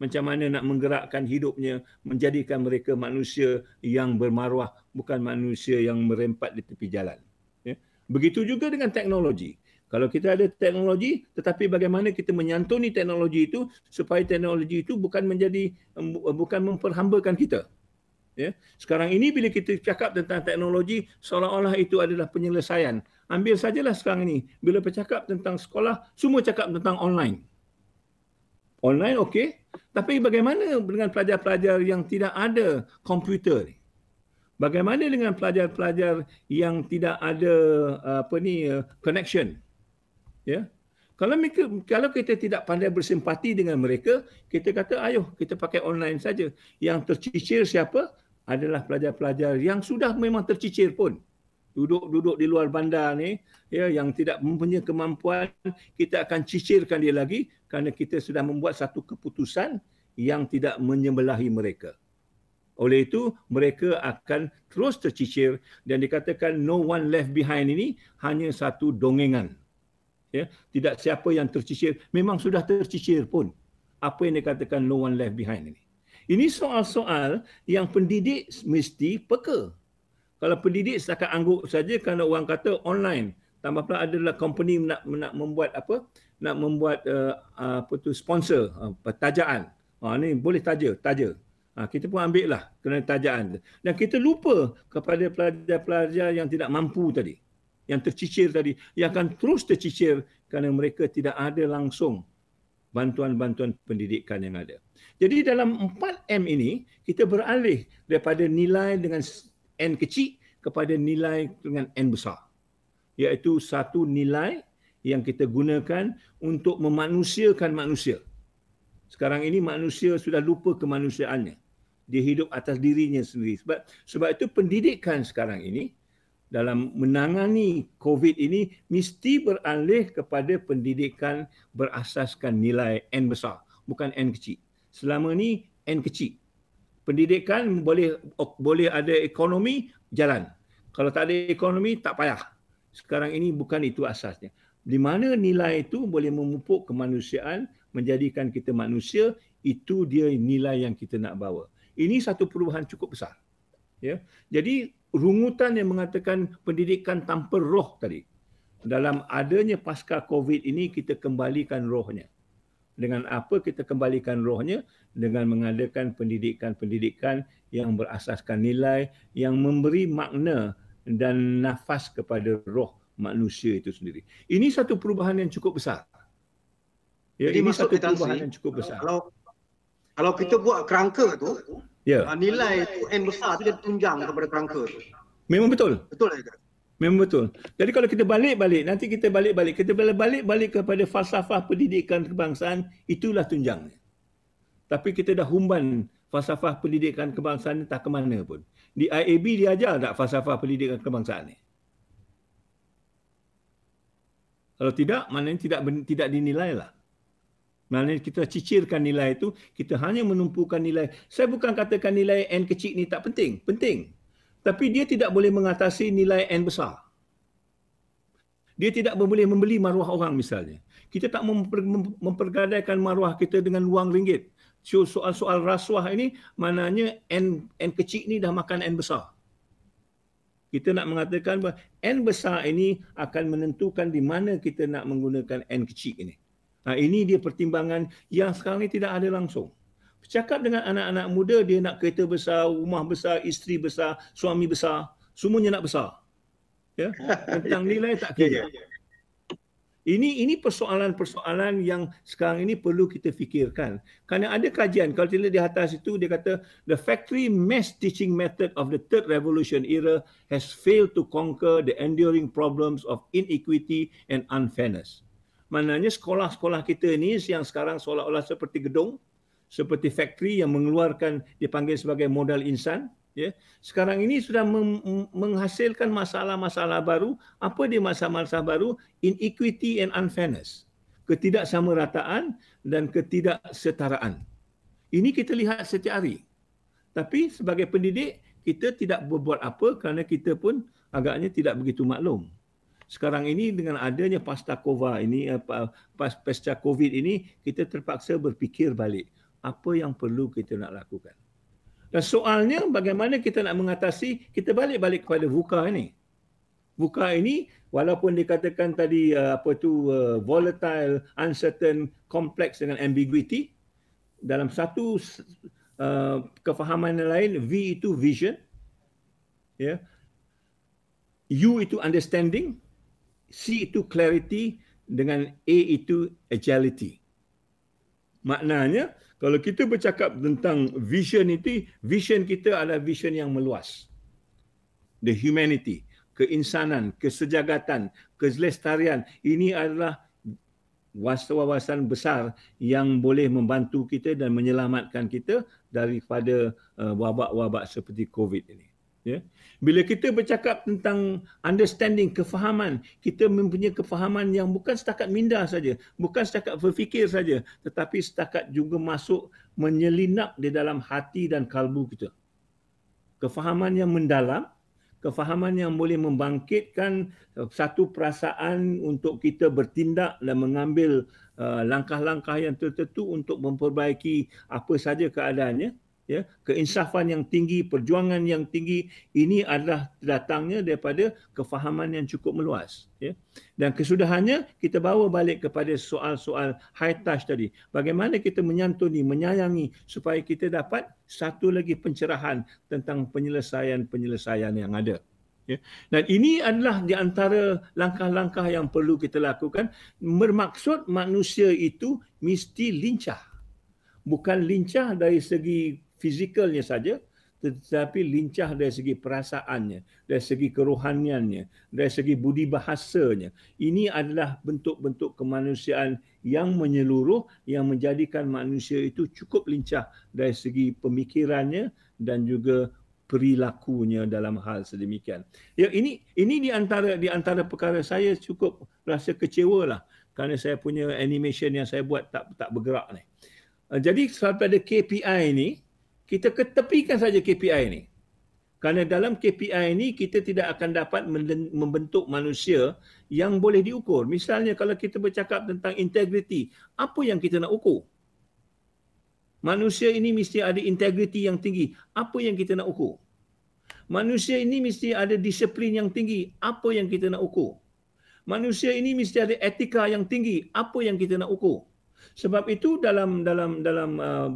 Macam mana nak menggerakkan hidupnya, menjadikan mereka manusia yang bermaruah, bukan manusia yang merempat di tepi jalan. Ya. Begitu juga dengan teknologi. Kalau kita ada teknologi, tetapi bagaimana kita menyantuni teknologi itu supaya teknologi itu bukan menjadi bukan memperhambakan kita. Ya. Sekarang ini bila kita cakap tentang teknologi seolah-olah itu adalah penyelesaian. Ambil sajalah sekarang ini bila bercakap tentang sekolah semua cakap tentang online. Online okey, tapi bagaimana dengan pelajar-pelajar yang tidak ada komputer? Bagaimana dengan pelajar-pelajar yang tidak ada apa ni connection? Ya. Kalau mereka, kalau kita tidak pandai bersimpati dengan mereka, kita kata ayo kita pakai online saja. Yang tercicir siapa? Adalah pelajar-pelajar yang sudah memang tercicir pun. Duduk-duduk di luar bandar ni, ya yang tidak mempunyai kemampuan, kita akan cicirkan dia lagi kerana kita sudah membuat satu keputusan yang tidak menyembelahi mereka. Oleh itu, mereka akan terus tercicir dan dikatakan no one left behind ini hanya satu dongengan. Ya tidak siapa yang tercicir. Memang sudah tercicir pun. Apa yang dikatakan no one left behind ini? Ini soal-soal yang pendidik mesti peka kalau pendidik setakat angguk saja kerana orang kata online tambah pula adalah company nak nak membuat apa nak membuat uh, apa tu sponsor uh, tajaan ha ni boleh taja taja. Ha, kita pun ambil lah kerana tajaan dan kita lupa kepada pelajar-pelajar yang tidak mampu tadi yang tercicir tadi yang akan terus tercicir kerana mereka tidak ada langsung bantuan-bantuan pendidikan yang ada. Jadi dalam 4M ini kita beralih daripada nilai dengan N kecil kepada nilai dengan N besar. Iaitu satu nilai yang kita gunakan untuk memanusiakan manusia. Sekarang ini manusia sudah lupa kemanusiaannya. Dia hidup atas dirinya sendiri. Sebab sebab itu pendidikan sekarang ini dalam menangani COVID ini mesti beralih kepada pendidikan berasaskan nilai N besar, bukan N kecil. Selama ni N kecil. Pendidikan boleh boleh ada ekonomi jalan. Kalau tak ada ekonomi tak payah. Sekarang ini bukan itu asasnya. Di mana nilai itu boleh memupuk kemanusiaan, menjadikan kita manusia, itu dia nilai yang kita nak bawa. Ini satu perubahan cukup besar. Ya. Jadi rungutan yang mengatakan pendidikan tanpa roh tadi. dalam adanya pasca COVID ini kita kembalikan rohnya. Dengan apa kita kembalikan rohnya? Dengan mengadakan pendidikan-pendidikan yang berasaskan nilai, yang memberi makna dan nafas kepada roh manusia itu sendiri. Ini satu perubahan yang cukup besar. Ya, Jadi ini satu perubahan Ansyi, yang cukup besar. Kalau kalau kita buat kerangka tu, Ya, ah, nilai tu N besar tu dia tunjang kepada kerangka tu. memang betul. Betul tak? Memang betul. Jadi kalau kita balik-balik, nanti kita balik-balik, kita balik-balik kepada falsafah pendidikan kebangsaan, itulah tunjangnya. Tapi kita dah humban falsafah pendidikan kebangsaan ni tak ke mana pun. Di IAB dia ajar tak falsafah pendidikan kebangsaan ni? Kalau tidak, maknanya tidak tidak dinilai lah. Maknanya kita cicirkan nilai itu, kita hanya menumpukan nilai. Saya bukan katakan nilai N kecil ni tak penting. Penting. Tapi dia tidak boleh mengatasi nilai N besar. Dia tidak boleh membeli maruah orang misalnya. Kita tak memper, mem- mempergadaikan maruah kita dengan wang ringgit. So, soal-soal rasuah ini maknanya N, N kecil ni dah makan N besar. Kita nak mengatakan bahawa N besar ini akan menentukan di mana kita nak menggunakan N kecil ini. Nah, ini dia pertimbangan yang sekarang ini tidak ada langsung. Bercakap dengan anak-anak muda, dia nak kereta besar, rumah besar, isteri besar, suami besar, semuanya nak besar. Ya? Tentang nilai tak kira. Ya, ya. Ini ini persoalan-persoalan yang sekarang ini perlu kita fikirkan. Kerana ada kajian, kalau kita lihat di atas itu, dia kata, the factory mass teaching method of the third revolution era has failed to conquer the enduring problems of inequity and unfairness. Maknanya sekolah-sekolah kita ni yang sekarang seolah-olah seperti gedung, seperti factory yang mengeluarkan dipanggil sebagai modal insan, ya. Sekarang ini sudah mem- menghasilkan masalah-masalah baru. Apa dia masalah-masalah baru? Inequity and unfairness. Ketidaksamarataan dan ketidaksetaraan. Ini kita lihat setiap hari. Tapi sebagai pendidik, kita tidak berbuat apa kerana kita pun agaknya tidak begitu maklum. Sekarang ini dengan adanya pasca COVID ini, pas pasca COVID ini, kita terpaksa berfikir balik apa yang perlu kita nak lakukan. Dan soalnya bagaimana kita nak mengatasi, kita balik-balik kepada VUCA ini. VUCA ini walaupun dikatakan tadi uh, apa tu uh, volatile, uncertain, complex dengan ambiguity dalam satu uh, kefahaman yang lain V itu vision ya. U itu understanding, C itu clarity dengan A itu agility. Maknanya kalau kita bercakap tentang vision itu, vision kita adalah vision yang meluas. The humanity, keinsanan, kesejagatan, kelestarian. Ini adalah wawasan besar yang boleh membantu kita dan menyelamatkan kita daripada uh, wabak-wabak seperti COVID ini. Ya. Bila kita bercakap tentang understanding, kefahaman, kita mempunyai kefahaman yang bukan setakat minda saja, bukan setakat berfikir saja, tetapi setakat juga masuk menyelinap di dalam hati dan kalbu kita. Kefahaman yang mendalam, kefahaman yang boleh membangkitkan satu perasaan untuk kita bertindak dan mengambil uh, langkah-langkah yang tertentu untuk memperbaiki apa saja keadaannya ya keinsafan yang tinggi perjuangan yang tinggi ini adalah datangnya daripada kefahaman yang cukup meluas ya. Dan kesudahannya kita bawa balik kepada soal-soal high touch tadi. Bagaimana kita menyantuni menyayangi supaya kita dapat satu lagi pencerahan tentang penyelesaian-penyelesaian yang ada ya. Dan ini adalah di antara langkah-langkah yang perlu kita lakukan. Bermaksud manusia itu mesti lincah bukan lincah dari segi fizikalnya saja tetapi lincah dari segi perasaannya, dari segi kerohaniannya, dari segi budi bahasanya. Ini adalah bentuk-bentuk kemanusiaan yang menyeluruh yang menjadikan manusia itu cukup lincah dari segi pemikirannya dan juga perilakunya dalam hal sedemikian. Ya ini ini di antara di antara perkara saya cukup rasa kecewa lah kerana saya punya animation yang saya buat tak tak bergerak ni. Jadi sampai ada KPI ini kita ketepikan saja KPI ini. Kerana dalam KPI ini kita tidak akan dapat membentuk manusia yang boleh diukur. Misalnya kalau kita bercakap tentang integriti, apa yang kita nak ukur? Manusia ini mesti ada integriti yang tinggi. Apa yang kita nak ukur? Manusia ini mesti ada disiplin yang tinggi. Apa yang kita nak ukur? Manusia ini mesti ada etika yang tinggi. Apa yang kita nak ukur? Sebab itu dalam dalam dalam uh,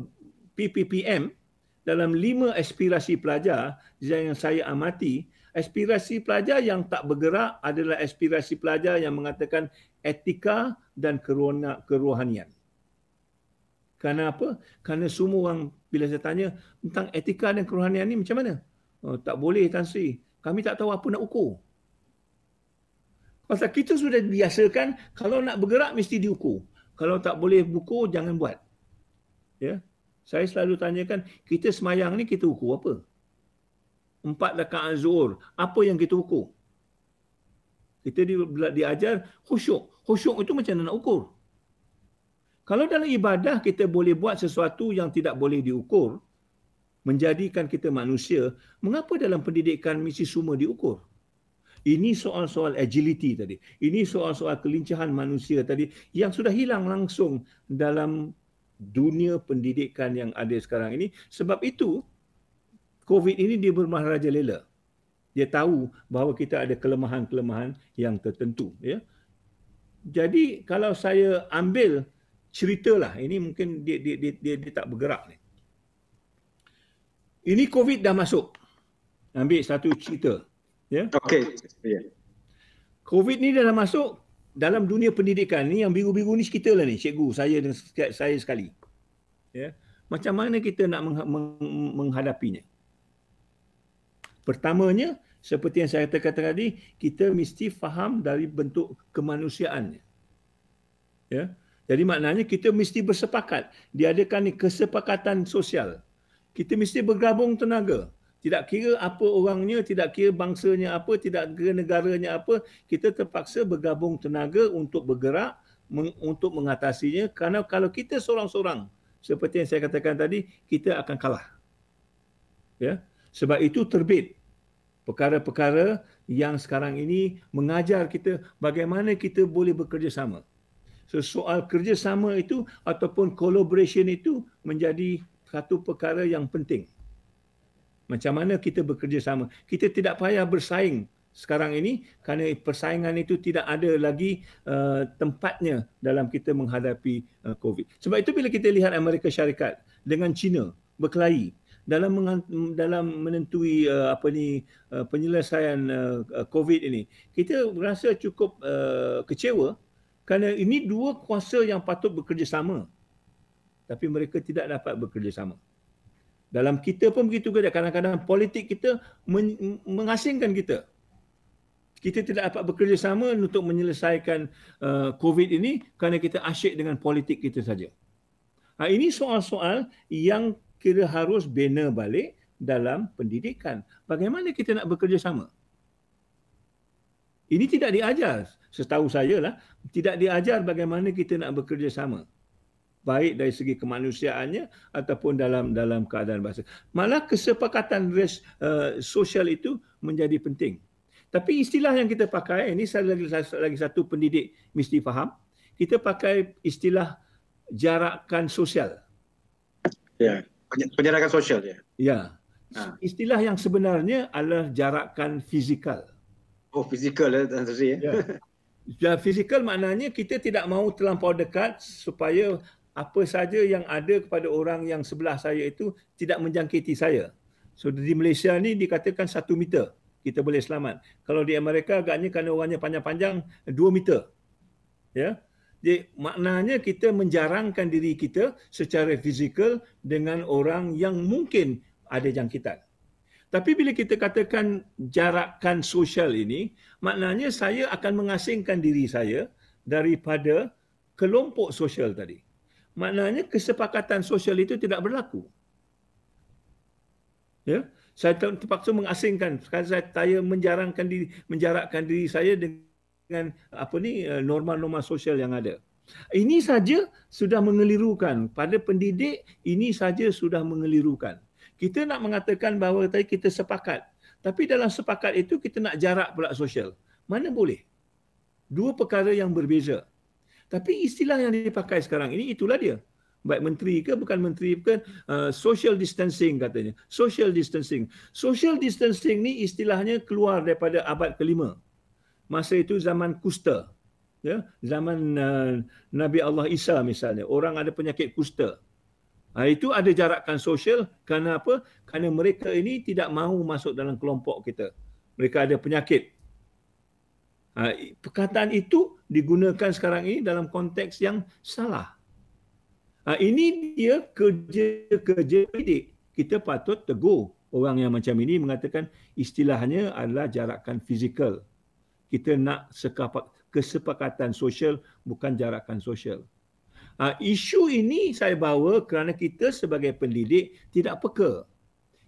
PPPM dalam lima aspirasi pelajar yang saya amati, aspirasi pelajar yang tak bergerak adalah aspirasi pelajar yang mengatakan etika dan kerohanian. Kerana apa? Kerana semua orang bila saya tanya tentang etika dan kerohanian ni macam mana? Oh, tak boleh Tan Sri. Kami tak tahu apa nak ukur. Pasal kita sudah biasakan kalau nak bergerak mesti diukur. Kalau tak boleh buku jangan buat. Ya. Saya selalu tanyakan kita semayang ni kita ukur apa? Empat rakaat zuhur, apa yang kita ukur? Kita di, diajar khusyuk. Khusyuk itu macam mana nak ukur? Kalau dalam ibadah kita boleh buat sesuatu yang tidak boleh diukur, menjadikan kita manusia, mengapa dalam pendidikan mesti semua diukur? Ini soal-soal agility tadi. Ini soal-soal kelincahan manusia tadi yang sudah hilang langsung dalam dunia pendidikan yang ada sekarang ini. Sebab itu, COVID ini dia bermaharaja lela. Dia tahu bahawa kita ada kelemahan-kelemahan yang tertentu. Ya. Jadi kalau saya ambil ceritalah ini mungkin dia dia dia, dia, dia tak bergerak ni. Ini COVID dah masuk. Ambil satu cerita. Ya. Okey. Yeah. COVID ni dah masuk dalam dunia pendidikan ni yang biru-biru ni kita lah ni cikgu saya dan saya sekali. Ya. Macam mana kita nak meng- meng- menghadapinya? Pertamanya seperti yang saya katakan tadi, kita mesti faham dari bentuk kemanusiaannya. Ya. Jadi maknanya kita mesti bersepakat. Diadakan ni kesepakatan sosial. Kita mesti bergabung tenaga. Tidak kira apa orangnya, tidak kira bangsanya apa, tidak kira negaranya apa, kita terpaksa bergabung tenaga untuk bergerak meng, untuk mengatasinya kerana kalau kita seorang-seorang seperti yang saya katakan tadi, kita akan kalah. Ya. Sebab itu terbit perkara-perkara yang sekarang ini mengajar kita bagaimana kita boleh bekerjasama. So, soal kerjasama itu ataupun collaboration itu menjadi satu perkara yang penting. Macam mana kita bekerjasama. Kita tidak payah bersaing sekarang ini kerana persaingan itu tidak ada lagi uh, tempatnya dalam kita menghadapi uh, COVID. Sebab itu bila kita lihat Amerika Syarikat dengan China berkelahi dalam dalam menentui uh, apa ni uh, penyelesaian uh, COVID ini, kita rasa cukup uh, kecewa kerana ini dua kuasa yang patut bekerjasama. Tapi mereka tidak dapat bekerjasama. Dalam kita pun begitu juga. Kadang-kadang politik kita mengasingkan kita. Kita tidak dapat bekerjasama untuk menyelesaikan uh, COVID ini kerana kita asyik dengan politik kita saja. Ha, ini soal-soal yang kira harus bina balik dalam pendidikan. Bagaimana kita nak bekerjasama? Ini tidak diajar setahu saya lah tidak diajar bagaimana kita nak bekerja sama baik dari segi kemanusiaannya ataupun dalam dalam keadaan bahasa. Malah kesepakatan res uh, sosial itu menjadi penting. Tapi istilah yang kita pakai ini saya lagi lagi satu pendidik mesti faham. Kita pakai istilah jarakan sosial. Ya penjarakan sosial ya. Ya. Ha. istilah yang sebenarnya adalah jarakan fizikal. Oh, fizikal ya, Tuan Sri. Ya. Ya, fizikal maknanya kita tidak mahu terlampau dekat supaya apa saja yang ada kepada orang yang sebelah saya itu tidak menjangkiti saya. So di Malaysia ni dikatakan satu meter kita boleh selamat. Kalau di Amerika agaknya kerana orangnya panjang-panjang dua meter. Ya. Jadi maknanya kita menjarangkan diri kita secara fizikal dengan orang yang mungkin ada jangkitan. Tapi bila kita katakan jarakkan sosial ini, maknanya saya akan mengasingkan diri saya daripada kelompok sosial tadi. Maknanya kesepakatan sosial itu tidak berlaku. Ya, saya terpaksa mengasingkan sekarang saya, saya menjarangkan diri menjarakkan diri saya dengan apa ni eh, norma-norma sosial yang ada. Ini saja sudah mengelirukan pada pendidik ini saja sudah mengelirukan kita nak mengatakan bahawa tadi kita sepakat. Tapi dalam sepakat itu kita nak jarak pula sosial. Mana boleh? Dua perkara yang berbeza. Tapi istilah yang dipakai sekarang ini itulah dia. Baik menteri ke bukan menteri ke uh, social distancing katanya. Social distancing. Social distancing ni istilahnya keluar daripada abad kelima. Masa itu zaman kusta. Ya, zaman uh, Nabi Allah Isa misalnya, orang ada penyakit kusta. Ha, itu ada jarakan sosial kerana apa? Kerana mereka ini tidak mahu masuk dalam kelompok kita. Mereka ada penyakit. Ha, perkataan itu digunakan sekarang ini dalam konteks yang salah. Ha, ini dia kerja-kerja pendidik. Kita patut tegur orang yang macam ini mengatakan istilahnya adalah jarakan fizikal. Kita nak kesepakatan sosial bukan jarakan sosial. Uh, isu ini saya bawa kerana kita sebagai pendidik tidak peka.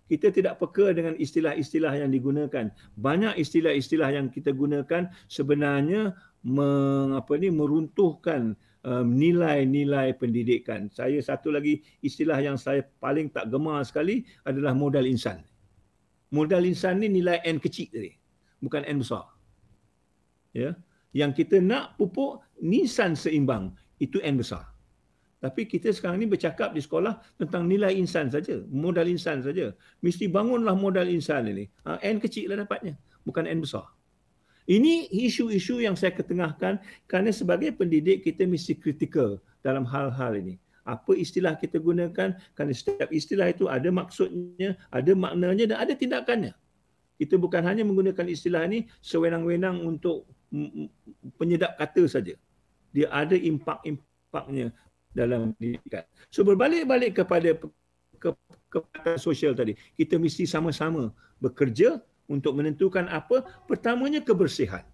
Kita tidak peka dengan istilah-istilah yang digunakan. Banyak istilah-istilah yang kita gunakan sebenarnya mengapa ni meruntuhkan um, nilai-nilai pendidikan. Saya satu lagi istilah yang saya paling tak gemar sekali adalah modal insan. Modal insan ni nilai N kecil tadi. Bukan N besar. Ya yang kita nak pupuk nisan seimbang itu N besar. Tapi kita sekarang ni bercakap di sekolah tentang nilai insan saja, modal insan saja. Mesti bangunlah modal insan ini. Ha, N kecil lah dapatnya, bukan N besar. Ini isu-isu yang saya ketengahkan kerana sebagai pendidik kita mesti kritikal dalam hal-hal ini. Apa istilah kita gunakan, kerana setiap istilah itu ada maksudnya, ada maknanya dan ada tindakannya. Kita bukan hanya menggunakan istilah ini sewenang-wenang untuk penyedap kata saja. Dia ada impak-impaknya dalam pendidikan. So berbalik-balik kepada ke, sosial tadi. Kita mesti sama-sama bekerja untuk menentukan apa? Pertamanya kebersihan.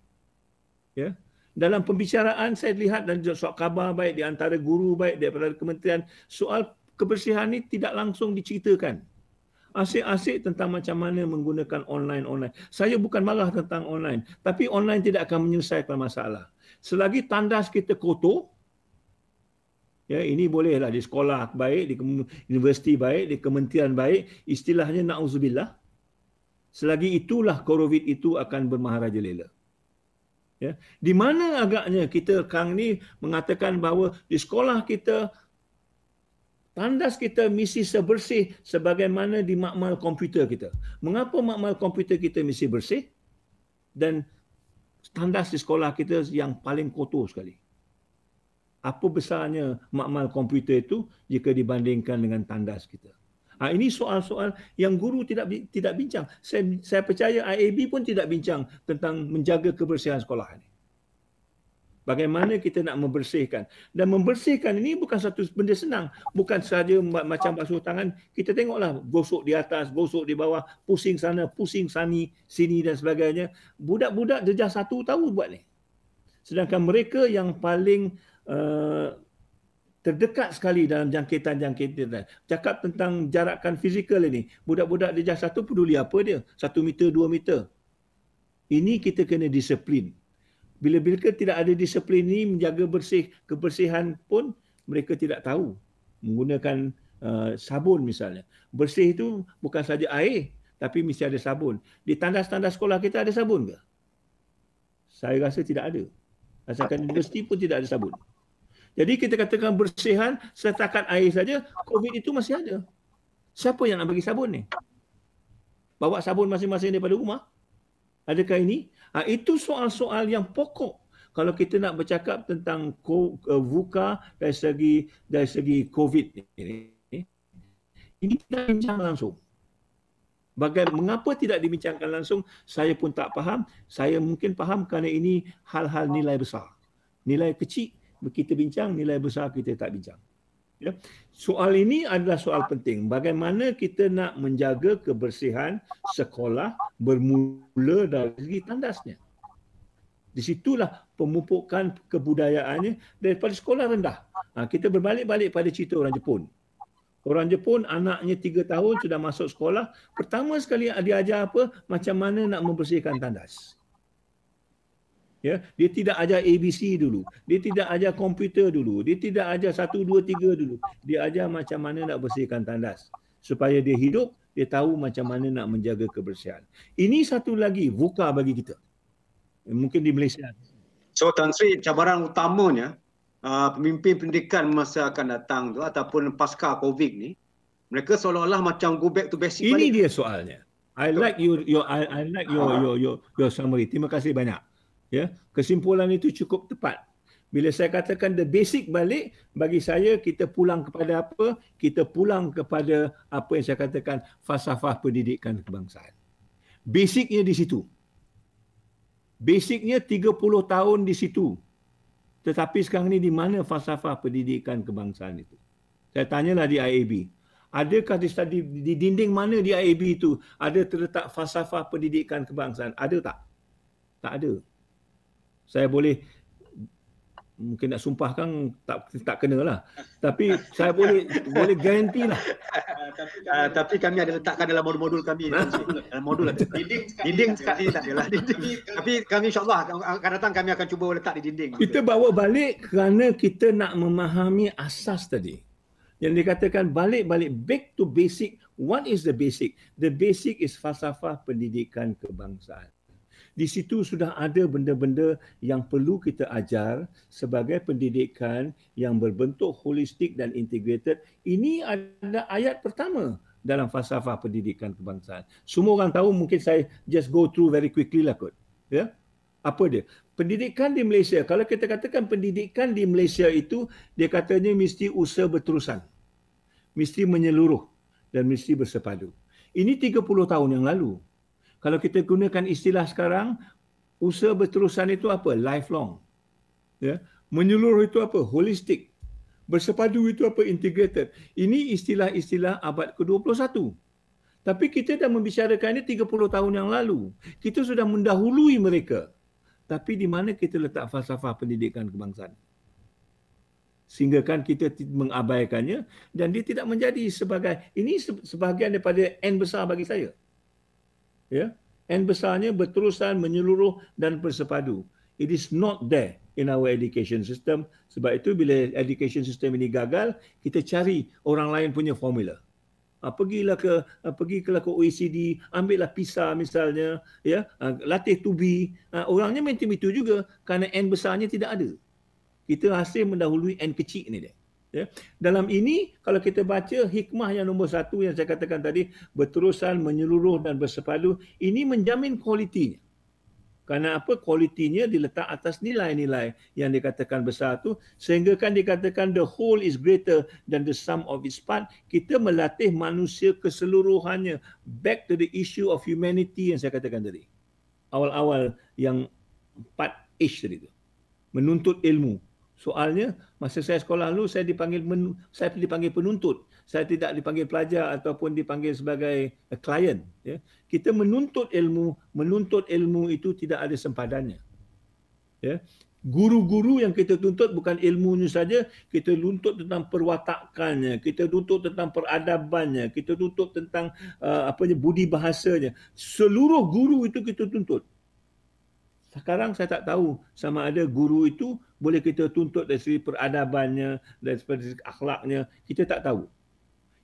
Ya. Dalam pembicaraan saya lihat dan soal khabar baik di antara guru baik daripada kementerian soal kebersihan ini tidak langsung diceritakan asyik-asyik tentang macam mana menggunakan online-online. Saya bukan marah tentang online, tapi online tidak akan menyelesaikan masalah. Selagi tandas kita kotor, ya ini bolehlah di sekolah baik, di universiti baik, di kementerian baik, istilahnya na'udzubillah. Selagi itulah COVID itu akan bermaharajalela. Ya. Di mana agaknya kita kang ni mengatakan bahawa di sekolah kita Tandas kita mesti sebersih sebagaimana di makmal komputer kita. Mengapa makmal komputer kita mesti bersih? Dan tandas di sekolah kita yang paling kotor sekali. Apa besarnya makmal komputer itu jika dibandingkan dengan tandas kita? Ha, ini soal-soal yang guru tidak tidak bincang. Saya, saya percaya IAB pun tidak bincang tentang menjaga kebersihan sekolah ini. Bagaimana kita nak membersihkan. Dan membersihkan ini bukan satu benda senang. Bukan sahaja macam basuh tangan. Kita tengoklah gosok di atas, gosok di bawah, pusing sana, pusing sani, sini dan sebagainya. Budak-budak dejah satu tahu buat ni. Sedangkan mereka yang paling uh, terdekat sekali dalam jangkitan-jangkitan. Cakap tentang jarakan fizikal ini. Budak-budak dejah satu peduli apa dia? Satu meter, dua meter. Ini kita kena disiplin bila mereka tidak ada disiplin ini menjaga bersih kebersihan pun mereka tidak tahu menggunakan uh, sabun misalnya. Bersih itu bukan saja air tapi mesti ada sabun. Di tandas-tandas sekolah kita ada sabun ke? Saya rasa tidak ada. Asalkan universiti pun tidak ada sabun. Jadi kita katakan bersihan setakat air saja, COVID itu masih ada. Siapa yang nak bagi sabun ni? Bawa sabun masing-masing daripada rumah? Adakah ini? Ha, itu soal-soal yang pokok. Kalau kita nak bercakap tentang eh, VUCA dari segi dari segi COVID ini, ini tidak bincang langsung. Bagaimana mengapa tidak dibincangkan langsung? Saya pun tak faham. Saya mungkin faham kerana ini hal-hal nilai besar. Nilai kecil kita bincang, nilai besar kita tak bincang. Ya. Soal ini adalah soal penting. Bagaimana kita nak menjaga kebersihan sekolah bermula dari segi tandasnya. Di situlah pemupukan kebudayaannya daripada sekolah rendah. Ha, kita berbalik-balik pada cerita orang Jepun. Orang Jepun anaknya tiga tahun sudah masuk sekolah. Pertama sekali dia ajar apa? Macam mana nak membersihkan tandas ya dia tidak ajar ABC dulu. Dia tidak ajar komputer dulu. Dia tidak ajar satu dua tiga dulu. Dia ajar macam mana nak bersihkan tandas. Supaya dia hidup dia tahu macam mana nak menjaga kebersihan. Ini satu lagi buka bagi kita. Mungkin di Malaysia. So Tan Sri cabaran utamanya uh, pemimpin pendidikan masa akan datang tu ataupun pasca covid ni mereka seolah-olah macam go back to basic ini balik. dia soalnya. I like your your I, I like your your your your summary. Terima kasih banyak Ya, kesimpulan itu cukup tepat. Bila saya katakan the basic balik, bagi saya kita pulang kepada apa? Kita pulang kepada apa yang saya katakan falsafah pendidikan kebangsaan. Basicnya di situ. Basicnya 30 tahun di situ. Tetapi sekarang ni di mana falsafah pendidikan kebangsaan itu? Saya tanyalah di IAB. Adakah di, di, di dinding mana di IAB itu ada terletak falsafah pendidikan kebangsaan? Ada tak? Tak ada. Saya boleh mungkin nak sumpah kan tak tak kena lah. Tapi saya boleh boleh garanti lah. Uh, tapi kami ada letakkan dalam modul-modul kami dalam modul ada. dinding dinding sekali tak adalah dinding. tapi kami insyaallah akan datang kami akan cuba letak di dinding. Kita bawa balik kerana kita nak memahami asas tadi. Yang dikatakan balik-balik back to basic. What is the basic? The basic is falsafah pendidikan kebangsaan di situ sudah ada benda-benda yang perlu kita ajar sebagai pendidikan yang berbentuk holistik dan integrated. Ini adalah ayat pertama dalam falsafah pendidikan kebangsaan. Semua orang tahu mungkin saya just go through very quickly lah kot. Ya? Apa dia? Pendidikan di Malaysia, kalau kita katakan pendidikan di Malaysia itu, dia katanya mesti usaha berterusan. Mesti menyeluruh dan mesti bersepadu. Ini 30 tahun yang lalu kalau kita gunakan istilah sekarang, usaha berterusan itu apa? Lifelong. Ya. Menyeluruh itu apa? Holistik. Bersepadu itu apa? Integrated. Ini istilah-istilah abad ke-21. Tapi kita dah membicarakan ini 30 tahun yang lalu. Kita sudah mendahului mereka. Tapi di mana kita letak falsafah pendidikan kebangsaan? Sehingga kan kita mengabaikannya dan dia tidak menjadi sebagai ini sebahagian daripada N besar bagi saya ya? N besarnya berterusan menyeluruh dan bersepadu. It is not there in our education system. Sebab itu bila education system ini gagal kita cari orang lain punya formula. Ha, pergilah ke ha, pergi ke OECD ambillah PISA misalnya ya? Ha, latih to be. Ha, orangnya main itu juga kerana N besarnya tidak ada. Kita hasil mendahului N kecil ni dia Ya. Dalam ini kalau kita baca hikmah yang nombor satu yang saya katakan tadi berterusan menyeluruh dan bersepadu ini menjamin kualitinya. Karena apa? Kualitinya diletak atas nilai-nilai yang dikatakan besar itu sehingga kan dikatakan the whole is greater than the sum of its part. Kita melatih manusia keseluruhannya back to the issue of humanity yang saya katakan tadi. Awal-awal yang 4H tadi itu. Menuntut ilmu, Soalnya masa saya sekolah dulu saya dipanggil men, saya dipanggil penuntut. Saya tidak dipanggil pelajar ataupun dipanggil sebagai klien ya. Kita menuntut ilmu, menuntut ilmu itu tidak ada sempadannya. Ya. Guru-guru yang kita tuntut bukan ilmunya saja, kita tuntut tentang perwatakannya, kita tuntut tentang peradabannya, kita tuntut tentang uh, apanya budi bahasanya. Seluruh guru itu kita tuntut. Sekarang saya tak tahu sama ada guru itu boleh kita tuntut dari segi peradabannya, dari segi akhlaknya. Kita tak tahu.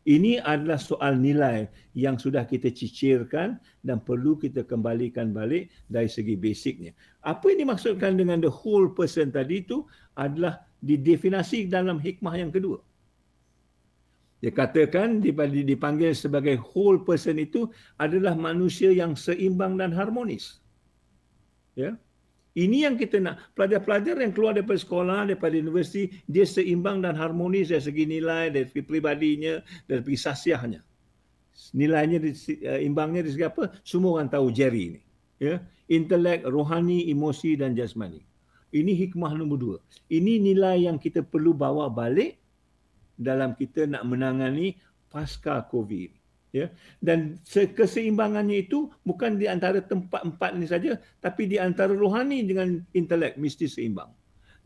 Ini adalah soal nilai yang sudah kita cicirkan dan perlu kita kembalikan balik dari segi basicnya. Apa yang dimaksudkan dengan the whole person tadi itu adalah didefinasi dalam hikmah yang kedua. Dia katakan dipanggil sebagai whole person itu adalah manusia yang seimbang dan harmonis. Ya. Ini yang kita nak. Pelajar-pelajar yang keluar daripada sekolah, daripada universiti, dia seimbang dan harmonis dari segi nilai, dari segi pribadinya, dari segi sasiahnya. Nilainya, uh, imbangnya dari segi apa? Semua orang tahu Jerry ini. Ya. Intelek, rohani, emosi dan jasmani. Ini hikmah nombor dua. Ini nilai yang kita perlu bawa balik dalam kita nak menangani pasca COVID ya. Dan keseimbangannya itu bukan di antara tempat empat ini saja tapi di antara rohani dengan intelek mesti seimbang.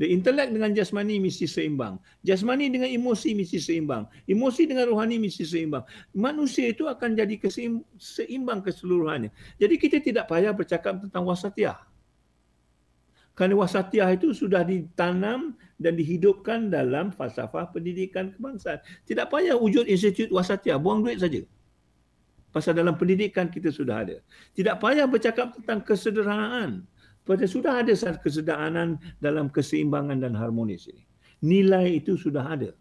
The intelek dengan jasmani mesti seimbang. Jasmani dengan emosi mesti seimbang. Emosi dengan rohani mesti seimbang. Manusia itu akan jadi seimbang keseluruhannya. Jadi kita tidak payah bercakap tentang wasatiyah kerana wasatiyah itu sudah ditanam dan dihidupkan dalam falsafah pendidikan kebangsaan. Tidak payah wujud institut wasatiyah, buang duit saja. Pasal dalam pendidikan kita sudah ada. Tidak payah bercakap tentang kesederhanaan. Pada sudah ada kesederhanaan dalam keseimbangan dan harmonis ini. Nilai itu sudah ada.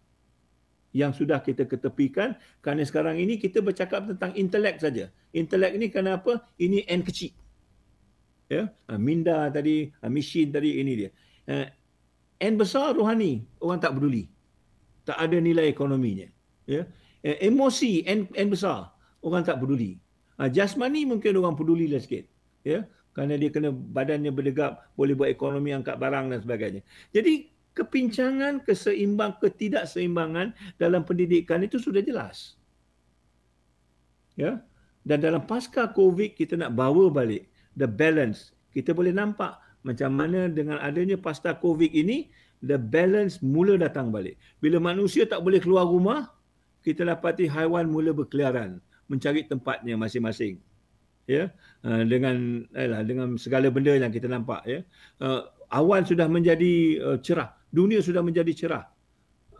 Yang sudah kita ketepikan kerana sekarang ini kita bercakap tentang intelek saja. Intelek ini kenapa? Ini N kecil. Ya, uh, minda tadi, uh, mission tadi ini dia. Uh, N besar rohani, orang tak peduli. Tak ada nilai ekonominya. Ya. Uh, emosi N, N besar, orang tak peduli. Uh, jasmani mungkin orang peduli lah sikit. Ya, kerana dia kena badannya berdegap, boleh buat ekonomi angkat barang dan sebagainya. Jadi kepincangan, keseimbang, ketidakseimbangan dalam pendidikan itu sudah jelas. Ya. Dan dalam pasca COVID kita nak bawa balik the balance. Kita boleh nampak macam mana dengan adanya pasca COVID ini the balance mula datang balik. Bila manusia tak boleh keluar rumah, kita dapati haiwan mula berkeliaran mencari tempatnya masing-masing. Ya. Uh, dengan ayolah, dengan segala benda yang kita nampak ya. Uh, awan sudah menjadi uh, cerah, dunia sudah menjadi cerah.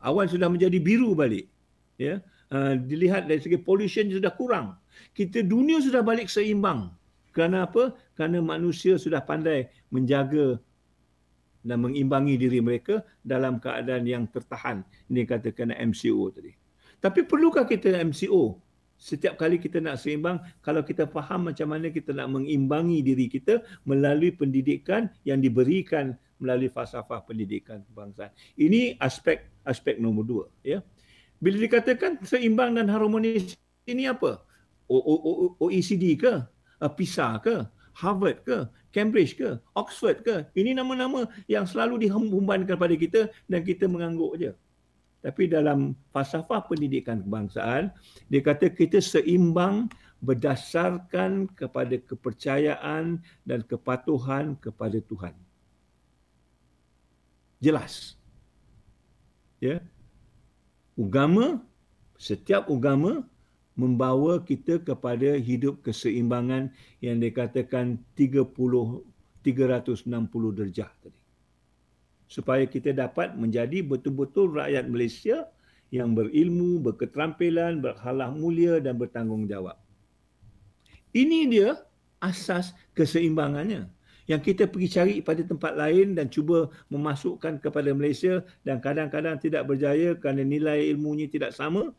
Awan sudah menjadi biru balik. Ya. Uh, dilihat dari segi pollution sudah kurang kita dunia sudah balik seimbang. Kerana apa? Kerana manusia sudah pandai menjaga dan mengimbangi diri mereka dalam keadaan yang tertahan. Ini katakan MCO tadi. Tapi perlukah kita MCO? Setiap kali kita nak seimbang, kalau kita faham macam mana kita nak mengimbangi diri kita melalui pendidikan yang diberikan melalui falsafah pendidikan kebangsaan. Ini aspek aspek nombor dua. Ya. Bila dikatakan seimbang dan harmonis, ini apa? OECD ke, uh, PISA ke, Harvard ke, Cambridge ke, Oxford ke. Ini nama-nama yang selalu dihembubankan kepada kita dan kita mengangguk je. Tapi dalam falsafah pendidikan kebangsaan, dia kata kita seimbang berdasarkan kepada kepercayaan dan kepatuhan kepada Tuhan. Jelas. Ya. Agama, setiap agama membawa kita kepada hidup keseimbangan yang dikatakan 30 360 darjah tadi. Supaya kita dapat menjadi betul-betul rakyat Malaysia yang berilmu, berketerampilan, berhalah mulia dan bertanggungjawab. Ini dia asas keseimbangannya yang kita pergi cari pada tempat lain dan cuba memasukkan kepada Malaysia dan kadang-kadang tidak berjaya kerana nilai ilmunya tidak sama.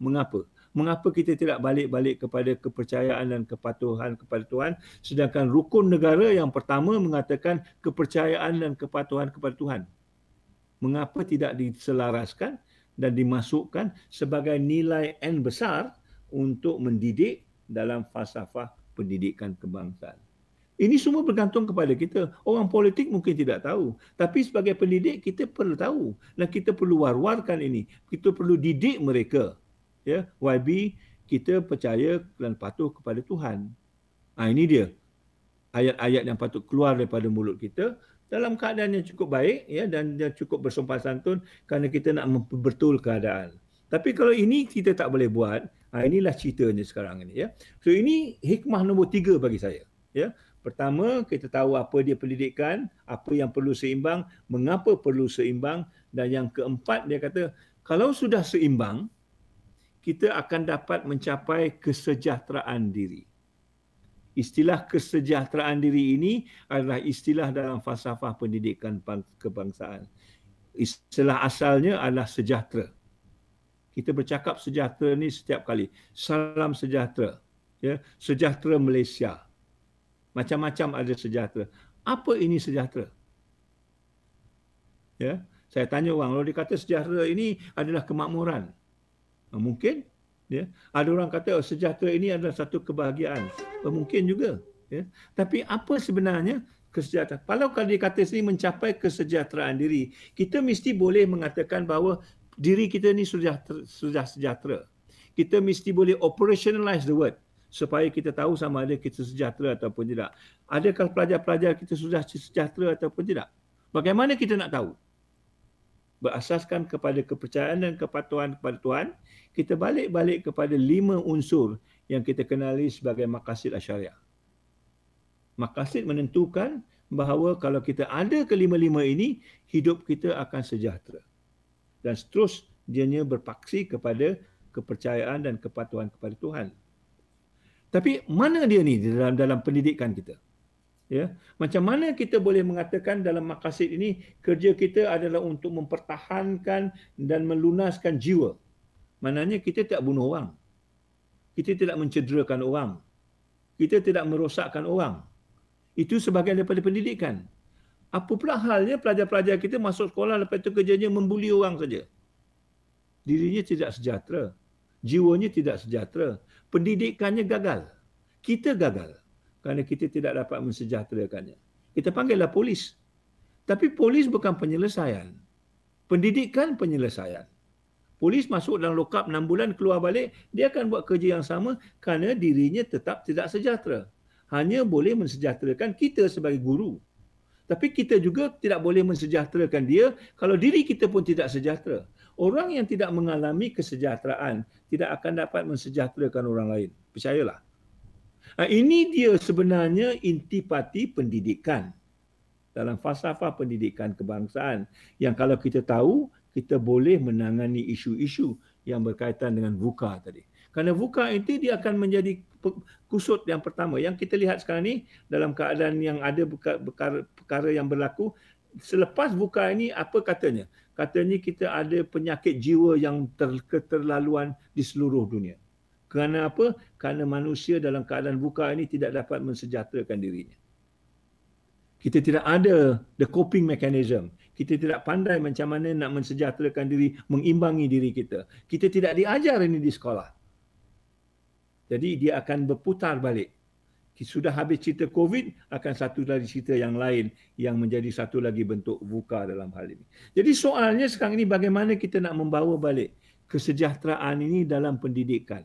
Mengapa? Mengapa kita tidak balik-balik kepada kepercayaan dan kepatuhan kepada Tuhan sedangkan rukun negara yang pertama mengatakan kepercayaan dan kepatuhan kepada Tuhan mengapa tidak diselaraskan dan dimasukkan sebagai nilai N besar untuk mendidik dalam falsafah pendidikan kebangsaan ini semua bergantung kepada kita. Orang politik mungkin tidak tahu. Tapi sebagai pendidik, kita perlu tahu. Dan kita perlu war-warkan ini. Kita perlu didik mereka ya YB kita percaya dan patuh kepada Tuhan. Ha, ini dia ayat-ayat yang patut keluar daripada mulut kita dalam keadaan yang cukup baik ya dan yang cukup bersumpah santun kerana kita nak memperbetul keadaan. Tapi kalau ini kita tak boleh buat, ha, inilah ceritanya sekarang ini ya. So ini hikmah nombor tiga bagi saya. Ya. Pertama, kita tahu apa dia pendidikan, apa yang perlu seimbang, mengapa perlu seimbang dan yang keempat dia kata kalau sudah seimbang, kita akan dapat mencapai kesejahteraan diri. Istilah kesejahteraan diri ini adalah istilah dalam falsafah pendidikan kebangsaan. Istilah asalnya adalah sejahtera. Kita bercakap sejahtera ni setiap kali. Salam sejahtera. Ya, sejahtera Malaysia. Macam-macam ada sejahtera. Apa ini sejahtera? Ya, saya tanya orang, kalau dikata sejahtera ini adalah kemakmuran. Mungkin ya. Ada orang kata oh, sejahtera ini adalah satu kebahagiaan. Mungkin juga ya. Tapi apa sebenarnya kesejahteraan? Kalau kalau dikata sini mencapai kesejahteraan diri kita mesti boleh mengatakan bahawa diri kita ni sudah sudah sejahtera. Kita mesti boleh operationalize the word supaya kita tahu sama ada kita sejahtera ataupun tidak. Adakah pelajar-pelajar kita sudah sejahtera ataupun tidak? Bagaimana kita nak tahu berasaskan kepada kepercayaan dan kepatuhan kepada Tuhan, kita balik-balik kepada lima unsur yang kita kenali sebagai makasid asyariah. Makasid menentukan bahawa kalau kita ada kelima-lima ini, hidup kita akan sejahtera. Dan seterus dianya berpaksi kepada kepercayaan dan kepatuhan kepada Tuhan. Tapi mana dia ni dalam dalam pendidikan kita? Ya macam mana kita boleh mengatakan dalam makasid ini kerja kita adalah untuk mempertahankan dan melunaskan jiwa maknanya kita tidak bunuh orang kita tidak mencederakan orang kita tidak merosakkan orang Itu sebahagian daripada pendidikan. Apa pula halnya pelajar-pelajar kita masuk sekolah lepas itu kerjanya membuli orang saja. Dirinya tidak sejahtera. Jiwanya tidak sejahtera. Pendidikannya gagal. Kita gagal. Kerana kita tidak dapat mensejahterakannya. Kita panggillah polis. Tapi polis bukan penyelesaian. Pendidikan penyelesaian. Polis masuk dalam lokap 6 bulan keluar balik, dia akan buat kerja yang sama kerana dirinya tetap tidak sejahtera. Hanya boleh mensejahterakan kita sebagai guru. Tapi kita juga tidak boleh mensejahterakan dia kalau diri kita pun tidak sejahtera. Orang yang tidak mengalami kesejahteraan tidak akan dapat mensejahterakan orang lain. Percayalah. Ini dia sebenarnya intipati pendidikan dalam falsafah pendidikan kebangsaan yang kalau kita tahu kita boleh menangani isu-isu yang berkaitan dengan VUCA tadi. Kerana VUCA itu dia akan menjadi kusut yang pertama. Yang kita lihat sekarang ni dalam keadaan yang ada perkara yang berlaku selepas VUCA ini apa katanya? Katanya kita ada penyakit jiwa yang ter, keterlaluan di seluruh dunia. Kerana apa? Kerana manusia dalam keadaan VUCA ini tidak dapat mensejahterakan dirinya. Kita tidak ada the coping mechanism. Kita tidak pandai macam mana nak mensejahterakan diri, mengimbangi diri kita. Kita tidak diajar ini di sekolah. Jadi dia akan berputar balik. Sudah habis cerita COVID, akan satu lagi cerita yang lain yang menjadi satu lagi bentuk buka dalam hal ini. Jadi soalnya sekarang ini bagaimana kita nak membawa balik kesejahteraan ini dalam pendidikan.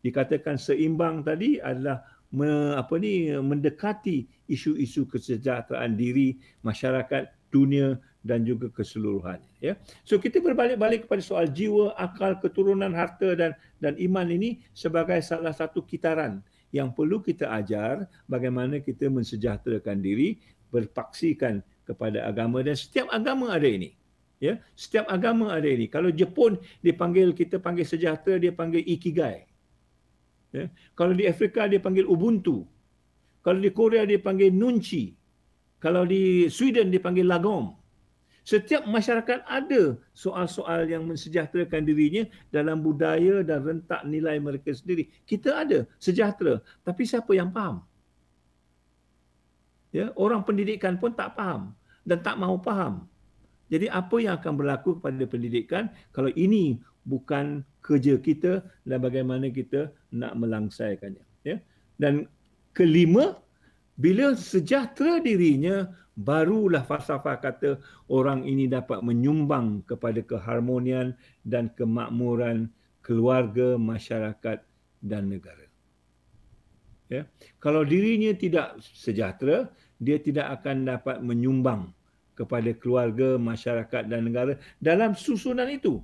Dikatakan seimbang tadi adalah me, apa ni mendekati isu-isu kesejahteraan diri masyarakat dunia dan juga keseluruhannya ya. So kita berbalik-balik kepada soal jiwa akal keturunan harta dan dan iman ini sebagai salah satu kitaran yang perlu kita ajar bagaimana kita mensejahterakan diri berpaksikan kepada agama dan setiap agama ada ini ya. Setiap agama ada ini. Kalau Jepun dipanggil kita panggil sejahtera dia panggil ikigai Ya. Kalau di Afrika dia panggil Ubuntu. Kalau di Korea dia panggil Nunchi. Kalau di Sweden dia panggil Lagom. Setiap masyarakat ada soal-soal yang mensejahterakan dirinya dalam budaya dan rentak nilai mereka sendiri. Kita ada sejahtera. Tapi siapa yang faham? Ya, orang pendidikan pun tak faham dan tak mahu faham. Jadi apa yang akan berlaku kepada pendidikan kalau ini bukan kerja kita dan bagaimana kita nak melangsaikannya ya. Dan kelima bila sejahtera dirinya barulah falsafah kata orang ini dapat menyumbang kepada keharmonian dan kemakmuran keluarga masyarakat dan negara. Ya. Kalau dirinya tidak sejahtera dia tidak akan dapat menyumbang kepada keluarga masyarakat dan negara dalam susunan itu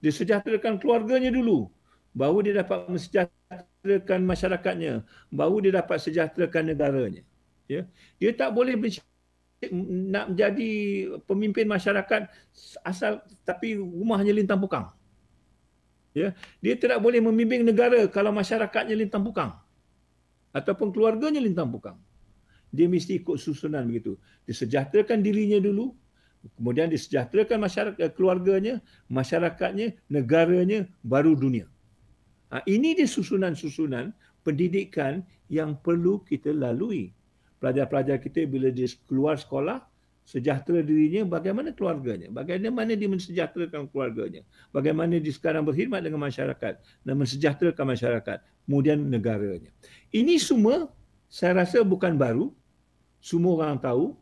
disejahterakan keluarganya dulu. Baru dia dapat mensejahterakan masyarakatnya. Baru dia dapat sejahterakan negaranya. Ya. Dia tak boleh nak menjadi pemimpin masyarakat asal tapi rumahnya lintang pukang. Ya. Dia tidak boleh memimpin negara kalau masyarakatnya lintang pukang. Ataupun keluarganya lintang pukang. Dia mesti ikut susunan begitu. Disejahterakan dirinya dulu kemudian disejahterakan masyarakat keluarganya, masyarakatnya, negaranya, baru dunia. Ha, ini dia susunan-susunan pendidikan yang perlu kita lalui. Pelajar-pelajar kita bila dia keluar sekolah, sejahtera dirinya, bagaimana keluarganya? Bagaimana dia mensejahterakan keluarganya? Bagaimana dia sekarang berkhidmat dengan masyarakat dan mensejahterakan masyarakat, kemudian negaranya. Ini semua saya rasa bukan baru. Semua orang tahu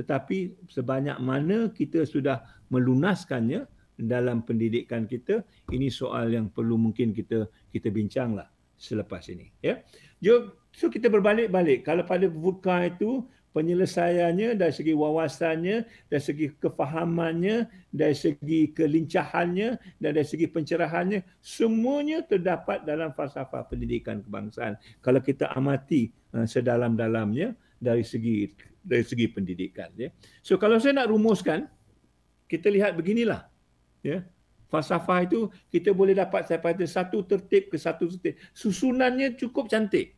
tetapi sebanyak mana kita sudah melunaskannya dalam pendidikan kita ini soal yang perlu mungkin kita kita bincanglah selepas ini ya. So kita berbalik-balik. Kalau pada VUCA itu penyelesaiannya dari segi wawasannya dari segi kefahamannya dari segi kelincahannya dan dari segi pencerahannya semuanya terdapat dalam falsafah pendidikan kebangsaan. Kalau kita amati uh, sedalam-dalamnya dari segi dari segi pendidikan ya. So kalau saya nak rumuskan kita lihat beginilah ya. Falsafah itu kita boleh dapat daripada satu tertib ke satu tertib. Susunannya cukup cantik.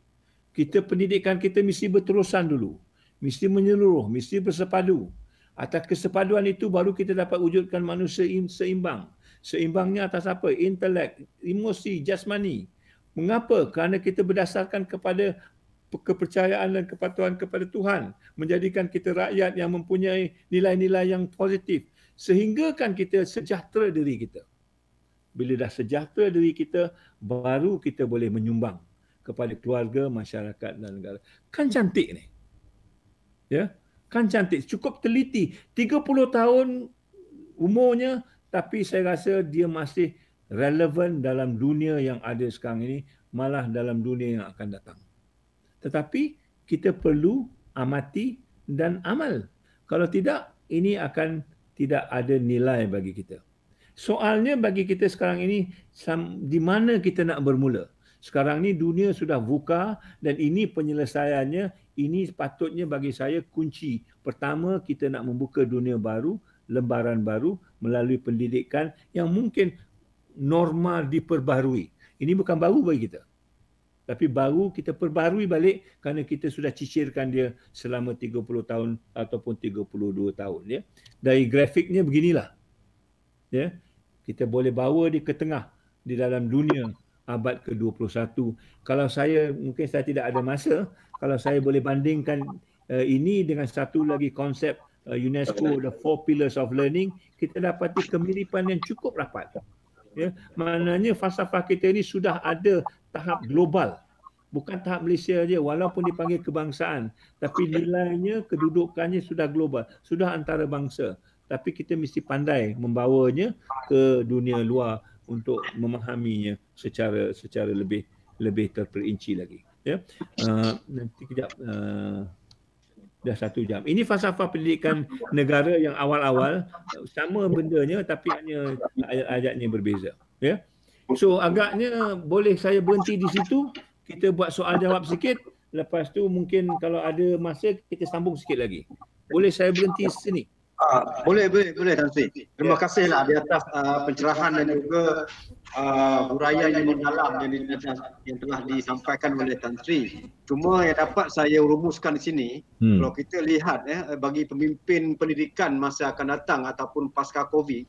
Kita pendidikan kita mesti berterusan dulu. Mesti menyeluruh, mesti bersepadu. Atas kesepaduan itu baru kita dapat wujudkan manusia seimbang. Seimbangnya atas apa? Intelek, emosi, jasmani. Mengapa? Kerana kita berdasarkan kepada kepercayaan dan kepatuhan kepada Tuhan, menjadikan kita rakyat yang mempunyai nilai-nilai yang positif sehingga kan kita sejahtera diri kita. Bila dah sejahtera diri kita, baru kita boleh menyumbang kepada keluarga, masyarakat dan negara. Kan cantik ni. Ya, kan cantik. Cukup teliti. 30 tahun umurnya tapi saya rasa dia masih relevan dalam dunia yang ada sekarang ini malah dalam dunia yang akan datang. Tetapi kita perlu amati dan amal. Kalau tidak, ini akan tidak ada nilai bagi kita. Soalnya bagi kita sekarang ini, di mana kita nak bermula? Sekarang ni dunia sudah buka dan ini penyelesaiannya, ini sepatutnya bagi saya kunci. Pertama, kita nak membuka dunia baru, lembaran baru melalui pendidikan yang mungkin normal diperbarui. Ini bukan baru bagi kita. Tapi baru kita perbarui balik kerana kita sudah cicirkan dia selama 30 tahun ataupun 32 tahun. Ya. Dari grafiknya beginilah. Ya. Kita boleh bawa dia ke tengah di dalam dunia abad ke-21. Kalau saya, mungkin saya tidak ada masa, kalau saya boleh bandingkan uh, ini dengan satu lagi konsep uh, UNESCO, The Four Pillars of Learning, kita dapati kemiripan yang cukup rapat. Ya. Maknanya falsafah kita ini sudah ada tahap global. Bukan tahap Malaysia saja walaupun dipanggil kebangsaan. Tapi nilainya, kedudukannya sudah global. Sudah antara bangsa. Tapi kita mesti pandai membawanya ke dunia luar untuk memahaminya secara secara lebih lebih terperinci lagi. Ya. Uh, nanti kejap. Uh, dah satu jam. Ini falsafah pendidikan negara yang awal-awal sama bendanya tapi hanya ayat-ayatnya berbeza. Ya. So agaknya boleh saya berhenti di situ. Kita buat soal jawab sikit. Lepas tu mungkin kalau ada masa kita sambung sikit lagi. Boleh saya berhenti sini? Uh, boleh, boleh, boleh Tan Sri. Terima kasihlah di atas uh, pencerahan dan juga uh, huraian yang mendalam yang, yang telah disampaikan oleh Tan Sri. Cuma yang dapat saya rumuskan di sini, hmm. kalau kita lihat eh, bagi pemimpin pendidikan masa akan datang ataupun pasca COVID,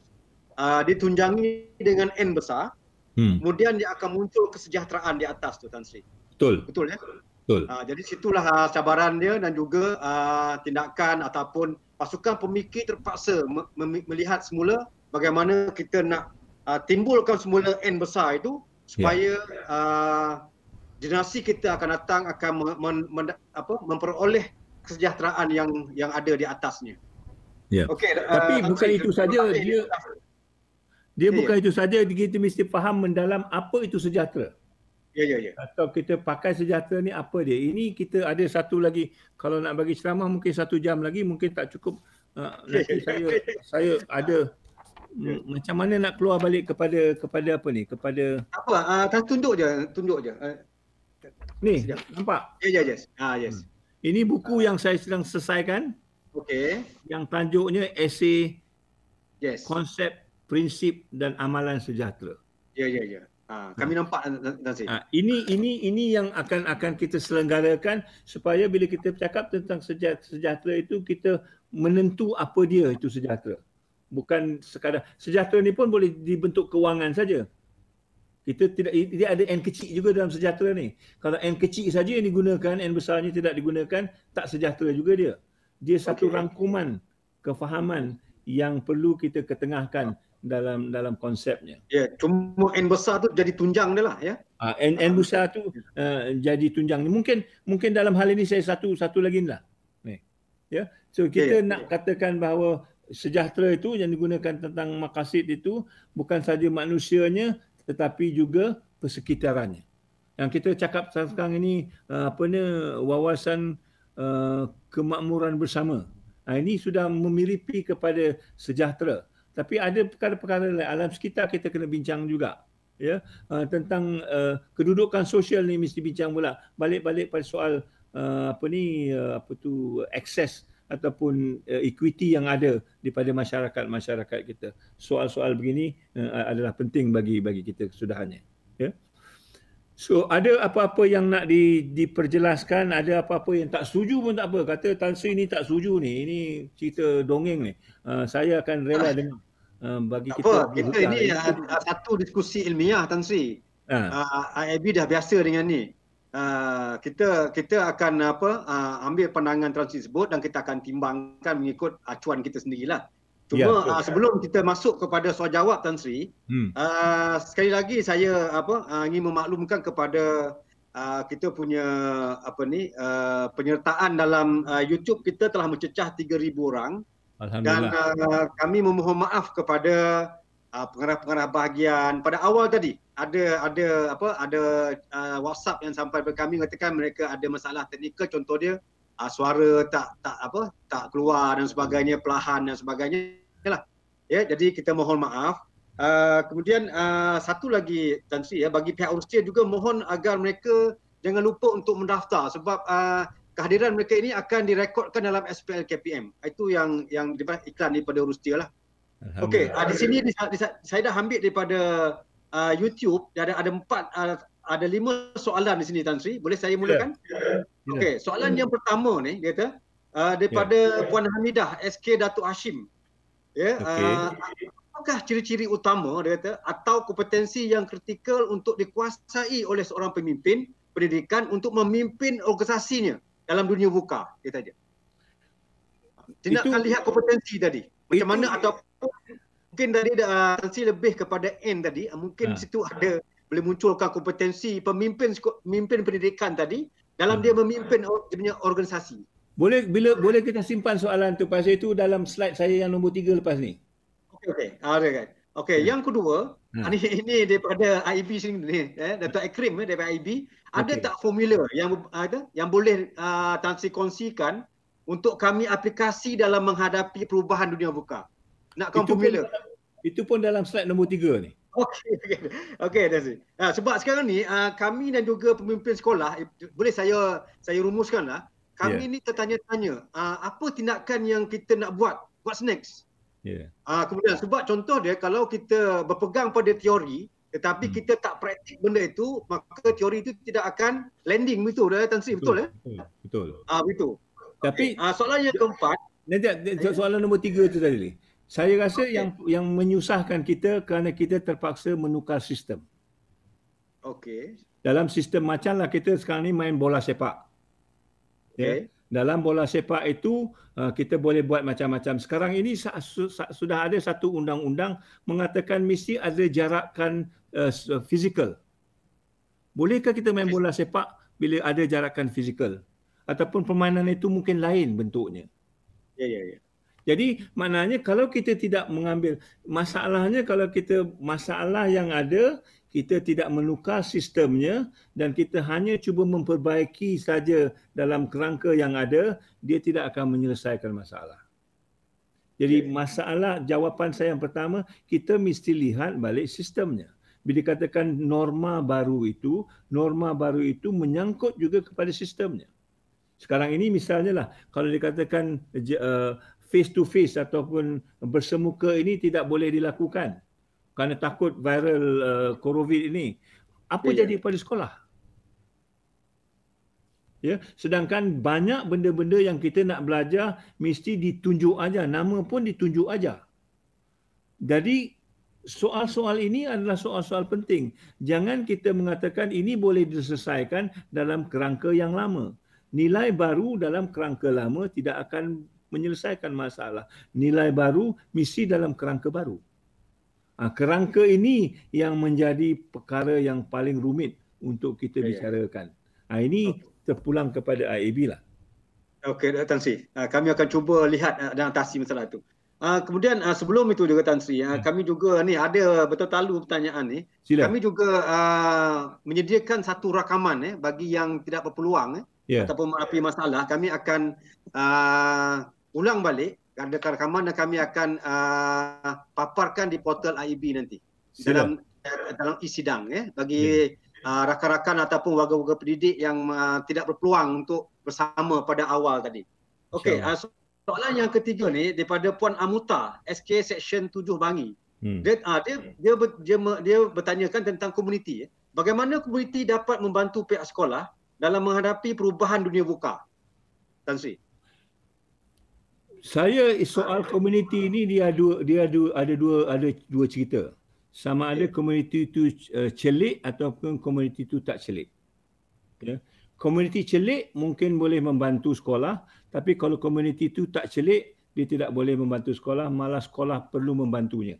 uh, ditunjangi dengan N besar, Hmm. Kemudian dia akan muncul kesejahteraan di atas tu Tan Sri. Betul. Betul ya? Betul. Uh, jadi situlah uh, cabaran dia dan juga uh, tindakan ataupun pasukan pemikir terpaksa melihat semula bagaimana kita nak uh, timbulkan semula N besar itu supaya yeah. uh, generasi kita akan datang akan men, men, apa, memperoleh kesejahteraan yang yang ada di atasnya. Ya. Yeah. Okay, uh, Tapi bukan itu saja dia dia bukan itu saja kita mesti faham mendalam apa itu sejahtera. Ya ya ya. Atau kita pakai sejahtera ni apa dia? Ini kita ada satu lagi kalau nak bagi ceramah mungkin satu jam lagi mungkin tak cukup. Uh, nanti saya saya ada ya. macam mana nak keluar balik kepada kepada apa ni? Kepada apa? Ah uh, tunjuk je, tunjuk je. Uh, ni sekejap. nampak? Ya ya yes. Ah yes. Hmm. Ini buku yang saya sedang selesaikan. Okey. Yang tajuknya esei yes. konsep prinsip dan amalan sejahtera. Ya ya ya. Ha, kami ha. nampak Nazir. Ha, ini ini ini yang akan akan kita selenggarakan supaya bila kita bercakap tentang sejahtera itu kita menentu apa dia itu sejahtera. Bukan sekadar sejahtera ni pun boleh dibentuk kewangan saja. Kita tidak dia ada n kecil juga dalam sejahtera ni. Kalau n kecil saja yang digunakan, n besarnya tidak digunakan, tak sejahtera juga dia. Dia satu okay. rangkuman kefahaman yang perlu kita ketengahkan dalam dalam konsepnya. Ya, cuma N besar tu jadi tunjang dia lah ya. Uh, N N besar tu uh, jadi tunjang. Mungkin mungkin dalam hal ini saya satu satu lagi lah. Ni. Ya. So kita ya, ya. nak katakan bahawa sejahtera itu yang digunakan tentang makasid itu bukan saja manusianya tetapi juga persekitarannya. Yang kita cakap sekarang ini uh, apa ni wawasan uh, kemakmuran bersama. Uh, ini sudah memiripi kepada sejahtera tapi ada perkara-perkara lain alam sekitar kita kena bincang juga ya uh, tentang uh, kedudukan sosial ni mesti bincang pula balik-balik pada soal uh, apa ni uh, apa tu akses ataupun uh, equity yang ada daripada masyarakat-masyarakat kita soal-soal begini uh, adalah penting bagi bagi kita kesudahannya ya So ada apa-apa yang nak di, diperjelaskan, ada apa-apa yang tak setuju pun tak apa. Kata Tan Sri ni tak setuju ni. Ini cerita dongeng ni. Uh, saya akan rela dengar. Uh, bagi tak kita apa, kita ini uh, satu diskusi ilmiah Tan Sri. Uh. Uh, IAB dah biasa dengan ni. uh, kita kita akan apa uh, ambil pandangan transi tersebut dan kita akan timbangkan mengikut acuan kita sendirilah. Ya, Cuma betul. uh, sebelum kita masuk kepada soal jawab Tan Sri, Hmm. uh, sekali lagi saya apa uh, ingin memaklumkan kepada uh, kita punya apa ni uh, penyertaan dalam uh, YouTube kita telah mencecah 3000 orang dan Alhamdulillah. uh, kami memohon maaf kepada uh, pengarah-pengarah bahagian. Pada awal tadi ada ada apa ada uh, WhatsApp yang sampai kepada kami mengatakan mereka ada masalah teknikal. Contoh dia uh, suara tak tak apa tak keluar dan sebagainya perlahan dan sebagainya. Lah ya jadi kita mohon maaf. Uh, kemudian uh, satu lagi Tan Sri ya bagi pihak Rusia juga mohon agar mereka jangan lupa untuk mendaftar sebab uh, kehadiran mereka ini akan direkodkan dalam SPL KPM. Itu yang yang iklan daripada Rusia lah. Okey, uh, di sini di, di, saya dah ambil daripada uh, YouTube dia ada ada empat uh, ada lima soalan di sini Tan Sri. Boleh saya mulakan? Okey, soalan yang pertama ni dia kata uh, daripada Puan Hamidah SK Datuk Hashim. Ya, Okey. uh, apakah ciri-ciri utama dia kata atau kompetensi yang kritikal untuk dikuasai oleh seorang pemimpin pendidikan untuk memimpin organisasinya dalam dunia buka dia tanya. Tindakan Itu- lihat kompetensi tadi. Macam itu- mana atau mungkin tadi uh, tensi lebih kepada N tadi uh, mungkin Ha. di situ ada boleh munculkan kompetensi pemimpin pemimpin pendidikan tadi dalam Hmm. dia memimpin dia punya organisasi. Boleh bila boleh kita simpan soalan tu pasal itu dalam slide saya yang nombor tiga lepas ni. Okey okey. Ah ada kan. Okey, Hmm. yang kedua, Hmm. ini ini daripada IB sini ni, eh Datuk Akrim eh daripada IB, ada Okey. tak formula yang ada yang boleh uh, Tan Sri kongsikan untuk kami aplikasi dalam menghadapi perubahan dunia buka? Nakkan Itu pun, formula. itu pun dalam slide nombor tiga ni. Okey, okey. Okey, Tan Sri. Ha, sebab sekarang ni uh, kami dan juga pemimpin sekolah, eh, boleh saya saya rumuskanlah. Kami Ya. ni tertanya-tanya, uh, apa tindakan yang kita nak buat? What's next? Ya. Ah kemudian sebab contoh dia kalau kita berpegang pada teori tetapi Hmm. kita tak praktik benda itu maka teori itu tidak akan landing betul dah Tan Sri betul eh? Betul. betul. Ah betul. Tapi Ah soalan yang keempat nanti so- soalan nombor tiga tu tadi. Saya rasa Okey. yang yang menyusahkan kita kerana kita terpaksa menukar sistem. okey Dalam sistem macam lah kita sekarang ni main bola sepak. okey Dalam bola sepak itu uh, kita boleh buat macam-macam. Sekarang ini sa- su- sa- sudah ada satu undang-undang mengatakan mesti ada jarakan uh, fizikal. Bolehkah kita main bola sepak bila ada jarakan fizikal? Ataupun permainan itu mungkin lain bentuknya. ya ya ya. Jadi maknanya kalau kita tidak mengambil masalahnya kalau kita masalah yang ada kita tidak menukar sistemnya dan kita hanya cuba memperbaiki saja dalam kerangka yang ada dia tidak akan menyelesaikan masalah. Jadi masalah jawapan saya yang pertama kita mesti lihat balik sistemnya. Bila dikatakan norma baru itu, norma baru itu menyangkut juga kepada sistemnya. Sekarang ini misalnya lah kalau dikatakan uh, face to face ataupun bersemuka ini tidak boleh dilakukan kerana takut viral uh, COVID ini. Apa Ya, ya. jadi pada sekolah? Ya, sedangkan banyak benda-benda yang kita nak belajar mesti ditunjuk aja, nama pun ditunjuk aja. Jadi soal-soal ini adalah soal-soal penting. Jangan kita mengatakan ini boleh diselesaikan dalam kerangka yang lama. Nilai baru dalam kerangka lama tidak akan menyelesaikan masalah. Nilai baru mesti dalam kerangka baru. Ha, kerangka ini yang menjadi perkara yang paling rumit untuk kita Ya, ya. bicarakan. Ha, ini terpulang kepada IAB lah. Okey Tan Sri. Ah, kami akan cuba lihat dan atasi masalah itu. Ah, kemudian ah, sebelum itu juga Tan Sri, ah, Ya. kami juga ni ada betul talu pertanyaan ni. Sila. Kami juga ah, menyediakan satu rakaman eh bagi yang tidak berpeluang eh Ya. ataupun menghadapi masalah, kami akan uh, ulang balik ada rakaman dan kami akan uh, paparkan di portal IEB nanti Sila. dalam dalam e-sidang ya bagi uh, rakan-rakan ataupun warga-warga pendidik yang uh, tidak berpeluang untuk bersama pada awal tadi. Okey, uh, soalan yang ketiga ni daripada Puan Amuta, SK Section 7 Bangi. Hmm. Dia, ah, dia, dia, ber- dia, me- dia bertanyakan tentang komuniti. eh. Bagaimana komuniti dapat membantu pihak sekolah dalam menghadapi perubahan dunia buka? Tan Sri. Saya soal komuniti ini dia dua dia dua ada dua ada dua cerita. Sama ada komuniti itu uh, celik ataupun komuniti itu tak celik. Ya. Komuniti celik mungkin boleh membantu sekolah, tapi kalau komuniti itu tak celik, dia tidak boleh membantu sekolah, malah sekolah perlu membantunya.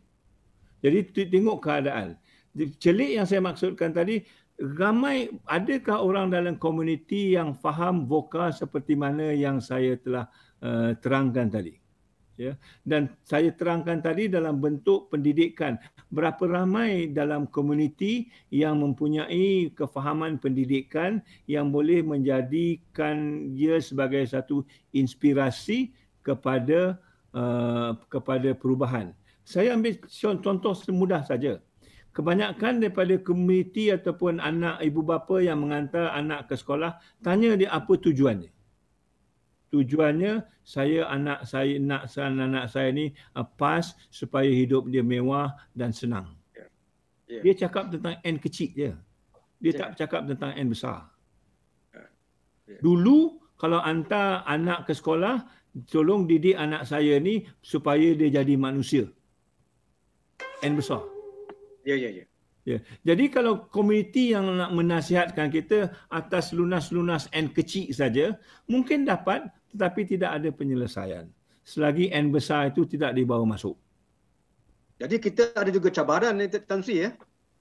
Jadi tengok keadaan. Celik yang saya maksudkan tadi, ramai adakah orang dalam komuniti yang faham vokal seperti mana yang saya telah uh, terangkan tadi? Ya. Dan saya terangkan tadi dalam bentuk pendidikan. Berapa ramai dalam komuniti yang mempunyai kefahaman pendidikan yang boleh menjadikan dia sebagai satu inspirasi kepada uh, kepada perubahan. Saya ambil contoh semudah saja. Kebanyakan daripada komuniti ataupun anak ibu bapa yang mengantar anak ke sekolah tanya dia apa tujuannya tujuannya saya anak saya nak anak saya ni uh, pas supaya hidup dia mewah dan senang. Yeah. Yeah. Dia cakap tentang N kecil je. Dia yeah. tak cakap tentang N besar. Yeah. Yeah. Dulu kalau hantar anak ke sekolah, tolong didik anak saya ni supaya dia jadi manusia. N besar. Ya, yeah, ya, yeah, ya. Yeah. Ya. Jadi kalau komuniti yang nak menasihatkan kita atas lunas-lunas N kecil saja, mungkin dapat tetapi tidak ada penyelesaian. Selagi N besar itu tidak dibawa masuk. Jadi kita ada juga cabaran ni Tan Sri ya.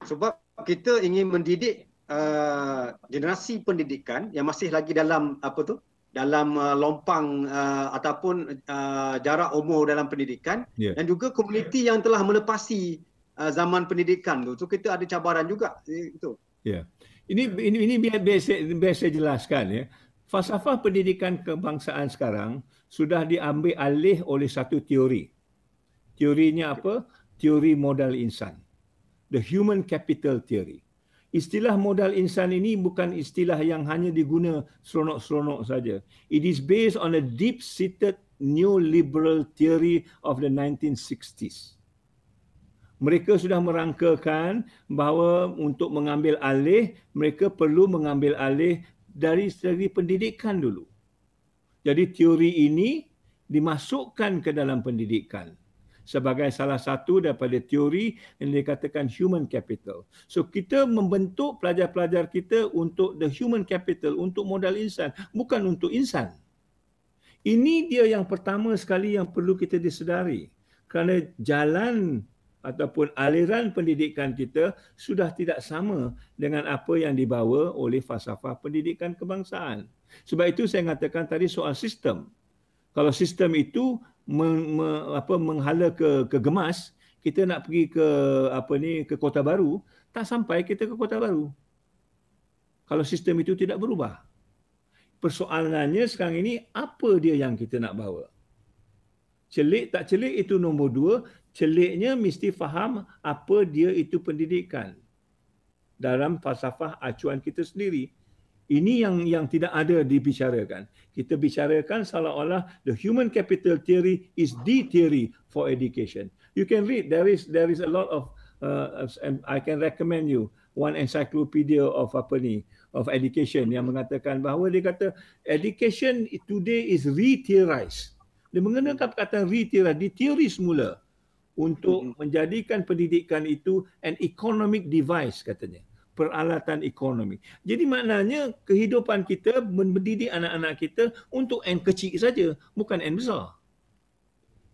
Sebab kita ingin mendidik uh, generasi pendidikan yang masih lagi dalam apa tu? dalam uh, lompang uh, ataupun uh, jarak umur dalam pendidikan yeah. dan juga komuniti yang telah melepasi uh, zaman pendidikan tu. So kita ada cabaran juga itu. Ya. Yeah. Ini ini ini biar biasa biasa jelaskan ya. Falsafah pendidikan kebangsaan sekarang sudah diambil alih oleh satu teori. Teorinya apa? Teori modal insan. The human capital theory. Istilah modal insan ini bukan istilah yang hanya diguna seronok-seronok saja. It is based on a deep-seated neoliberal theory of the 1960s mereka sudah merangkakan bahawa untuk mengambil alih mereka perlu mengambil alih dari segi pendidikan dulu. Jadi teori ini dimasukkan ke dalam pendidikan sebagai salah satu daripada teori yang dikatakan human capital. So kita membentuk pelajar-pelajar kita untuk the human capital, untuk modal insan, bukan untuk insan. Ini dia yang pertama sekali yang perlu kita disedari. Kerana jalan ataupun aliran pendidikan kita sudah tidak sama dengan apa yang dibawa oleh falsafah pendidikan kebangsaan. Sebab itu saya mengatakan tadi soal sistem. Kalau sistem itu meng, me, apa, menghala ke, ke gemas, kita nak pergi ke apa ni ke kota baru, tak sampai kita ke kota baru. Kalau sistem itu tidak berubah. Persoalannya sekarang ini apa dia yang kita nak bawa? Celik tak celik itu nombor dua celiknya mesti faham apa dia itu pendidikan dalam falsafah acuan kita sendiri. Ini yang yang tidak ada dibicarakan. Kita bicarakan seolah-olah the human capital theory is the theory for education. You can read there is there is a lot of uh, I can recommend you one encyclopedia of apa ni of education yang mengatakan bahawa dia kata education today is re-theorized. Dia mengenakan perkataan re-theorized di teori semula untuk mm-hmm. menjadikan pendidikan itu an economic device katanya peralatan ekonomi. Jadi maknanya kehidupan kita mendidik anak-anak kita untuk N kecil saja, bukan N besar.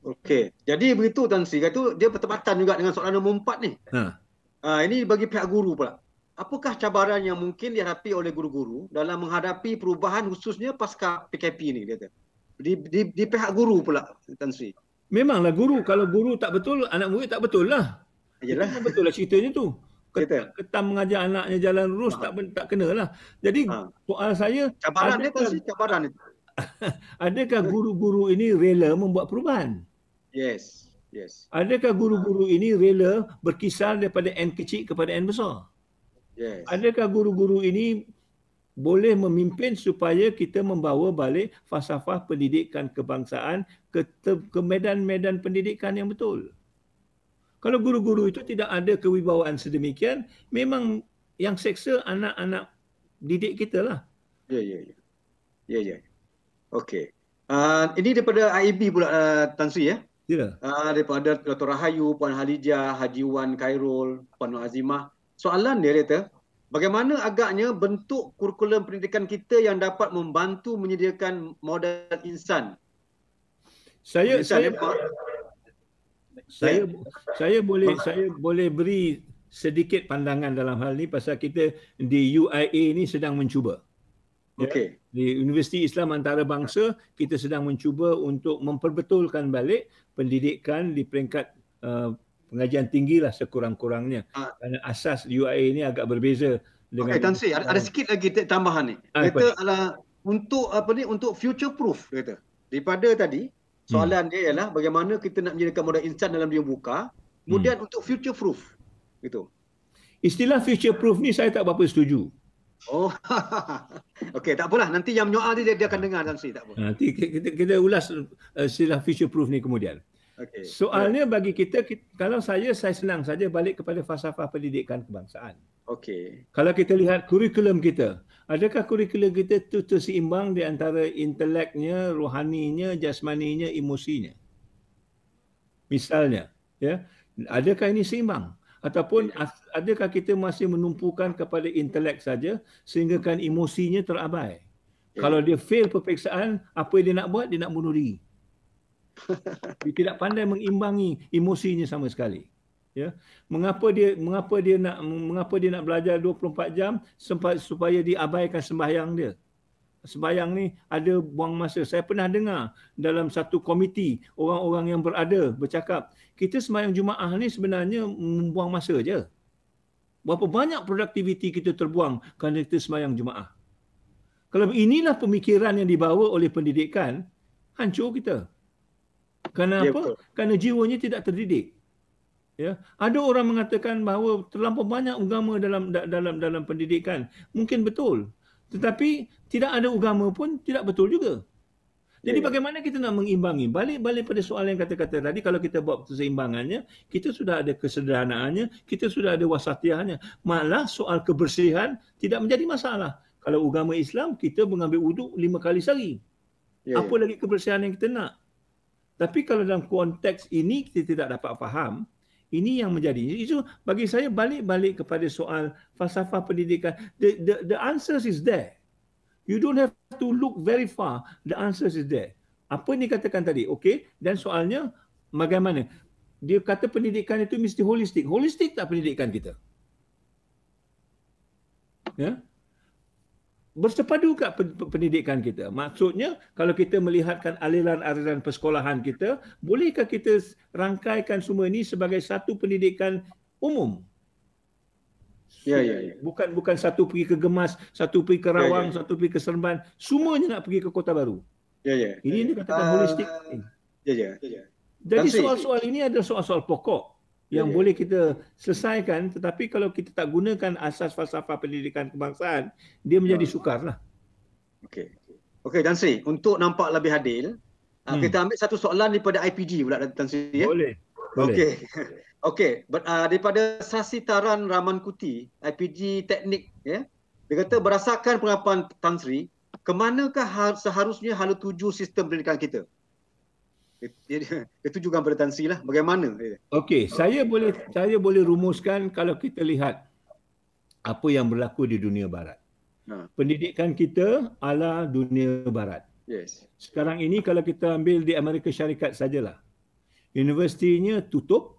Okey. Jadi begitu Tan Sri, itu dia bertepatan juga dengan soalan nombor empat ni. Ha. Uh, ini bagi pihak guru pula. Apakah cabaran yang mungkin dihadapi oleh guru-guru dalam menghadapi perubahan khususnya pasca PKP ni dia kata. Di, di, di pihak guru pula Tan Sri. Memanglah guru kalau guru tak betul anak murid tak betul lah. Yalah. betul lah ceritanya tu. Ketam, ketam mengajar anaknya jalan lurus ha. tak tak kena lah. Jadi ha. soal saya cabaran dia tu cabaran itu. adakah guru-guru ini rela membuat perubahan? Yes. Yes. Adakah guru-guru ini rela berkisar daripada N kecil kepada N besar? Yes. Adakah guru-guru ini boleh memimpin supaya kita membawa balik falsafah pendidikan kebangsaan ke, ke medan-medan pendidikan yang betul. Kalau guru-guru itu tidak ada kewibawaan sedemikian, memang yang seksa anak-anak didik kita lah. Ya, ya, ya. Ya, ya. Okey. Uh, ini daripada IB pula uh, Tan Sri ya? Ya. Uh, daripada Dr. Rahayu, Puan Halijah, Haji Wan Khairul, Puan Azimah. Soalan dia kata, bagaimana agaknya bentuk kurikulum pendidikan kita yang dapat membantu menyediakan modal insan. Saya Insan saya ma- saya saya boleh saya boleh beri sedikit pandangan dalam hal ni pasal kita di UIA ni sedang mencuba. Ya. Okey. Di Universiti Islam Antarabangsa kita sedang mencuba untuk memperbetulkan balik pendidikan di peringkat uh, pengajian tinggi lah sekurang-kurangnya. Ah. Kerana asas UIA ni agak berbeza dengan Okey, Tan Sri, ada, ada sikit lagi tambahan ni. Ah, Dia kata adalah untuk apa ni untuk future proof kata. Daripada tadi soalan dia ialah bagaimana kita nak menyediakan modal insan dalam dunia buka, kemudian untuk future proof. Gitu. Istilah future proof ni saya tak berapa setuju. Oh. Okey, tak apalah. Nanti yang menyoal dia, dia akan dengar Tan Sri, tak apa. Nanti kita, kita ulas uh, istilah future proof ni kemudian. Okey. Soalnya bagi kita, kita kalau saya saya senang saja balik kepada falsafah pendidikan kebangsaan. Okey. Kalau kita lihat kurikulum kita, adakah kurikulum kita tu terseimbang di antara inteleknya, rohaninya, jasmaninya, emosinya? Misalnya, ya, adakah ini seimbang? Ataupun adakah kita masih menumpukan kepada intelek saja sehinggakan emosinya terabai? Ya. Kalau dia fail peperiksaan, apa yang dia nak buat? Dia nak bunuh diri. dia tidak pandai mengimbangi emosinya sama sekali. Ya. Mengapa dia mengapa dia nak mengapa dia nak belajar 24 jam sempat supaya diabaikan sembahyang dia? Sembahyang ni ada buang masa. Saya pernah dengar dalam satu komiti orang-orang yang berada bercakap, kita sembahyang Jumaat ni sebenarnya membuang masa je. Berapa banyak produktiviti kita terbuang kerana kita sembahyang Jumaat. Kalau inilah pemikiran yang dibawa oleh pendidikan, hancur kita. Kerana Ya, apa? betul. Kerana jiwanya tidak terdidik. Ya, ada orang mengatakan bahawa terlampau banyak agama dalam da- dalam dalam pendidikan. Mungkin betul. Tetapi tidak ada agama pun tidak betul juga. Jadi Ya, ya. bagaimana kita nak mengimbangi? Balik-balik pada soalan yang kata-kata tadi, kalau kita buat keseimbangannya, kita sudah ada kesederhanaannya, kita sudah ada wasatiahnya. Malah soal kebersihan tidak menjadi masalah. Kalau agama Islam, kita mengambil wuduk lima kali sehari. Ya, Apa lagi kebersihan yang kita nak? Tapi kalau dalam konteks ini kita tidak dapat faham, ini yang menjadi. Itu bagi saya balik-balik kepada soal falsafah pendidikan. The, the, the answers is there. You don't have to look very far. The answers is there. Apa yang dikatakan tadi? Okey. Dan soalnya bagaimana? Dia kata pendidikan itu mesti holistik. Holistik tak pendidikan kita? Ya? Bersepadu kat pen- pen- pendidikan kita. Maksudnya kalau kita melihatkan aliran-aliran persekolahan kita, bolehkah kita rangkaikan semua ini sebagai satu pendidikan umum? Ya, ya, ya. Bukan bukan satu pergi ke Gemas, satu pergi ke Ya, Rawang, ya. satu pergi ke Seremban, semuanya nak pergi ke Kota Baru. Ya, ya. Ini yang dikatakan Ah, holistik. Ya, ya. ya. Jadi Tan Sri. soal-soal ini adalah soal-soal pokok yang Ya, ya. boleh kita selesaikan tetapi kalau kita tak gunakan asas falsafah pendidikan kebangsaan, dia menjadi Ah. sukar lah. Okey. Okey, Tan Sri, untuk nampak lebih adil, ah, Hmm. kita ambil satu soalan daripada IPG pula Tan Sri ya. Boleh. Boleh. Okey. Okey, ah, daripada Sasitaran Ramankuti, IPG Teknik ya. Dia kata berdasarkan pengakuan Tan Sri, kemanakah har- seharusnya hala tuju sistem pendidikan kita? Dia, dia, dia tujukan pada Tan Sri lah. Bagaimana? dia? Okey, saya boleh saya boleh rumuskan kalau kita lihat apa yang berlaku di dunia barat. Ha. Pendidikan kita ala dunia barat. Yes. Sekarang ini kalau kita ambil di Amerika Syarikat sajalah. Universitinya tutup.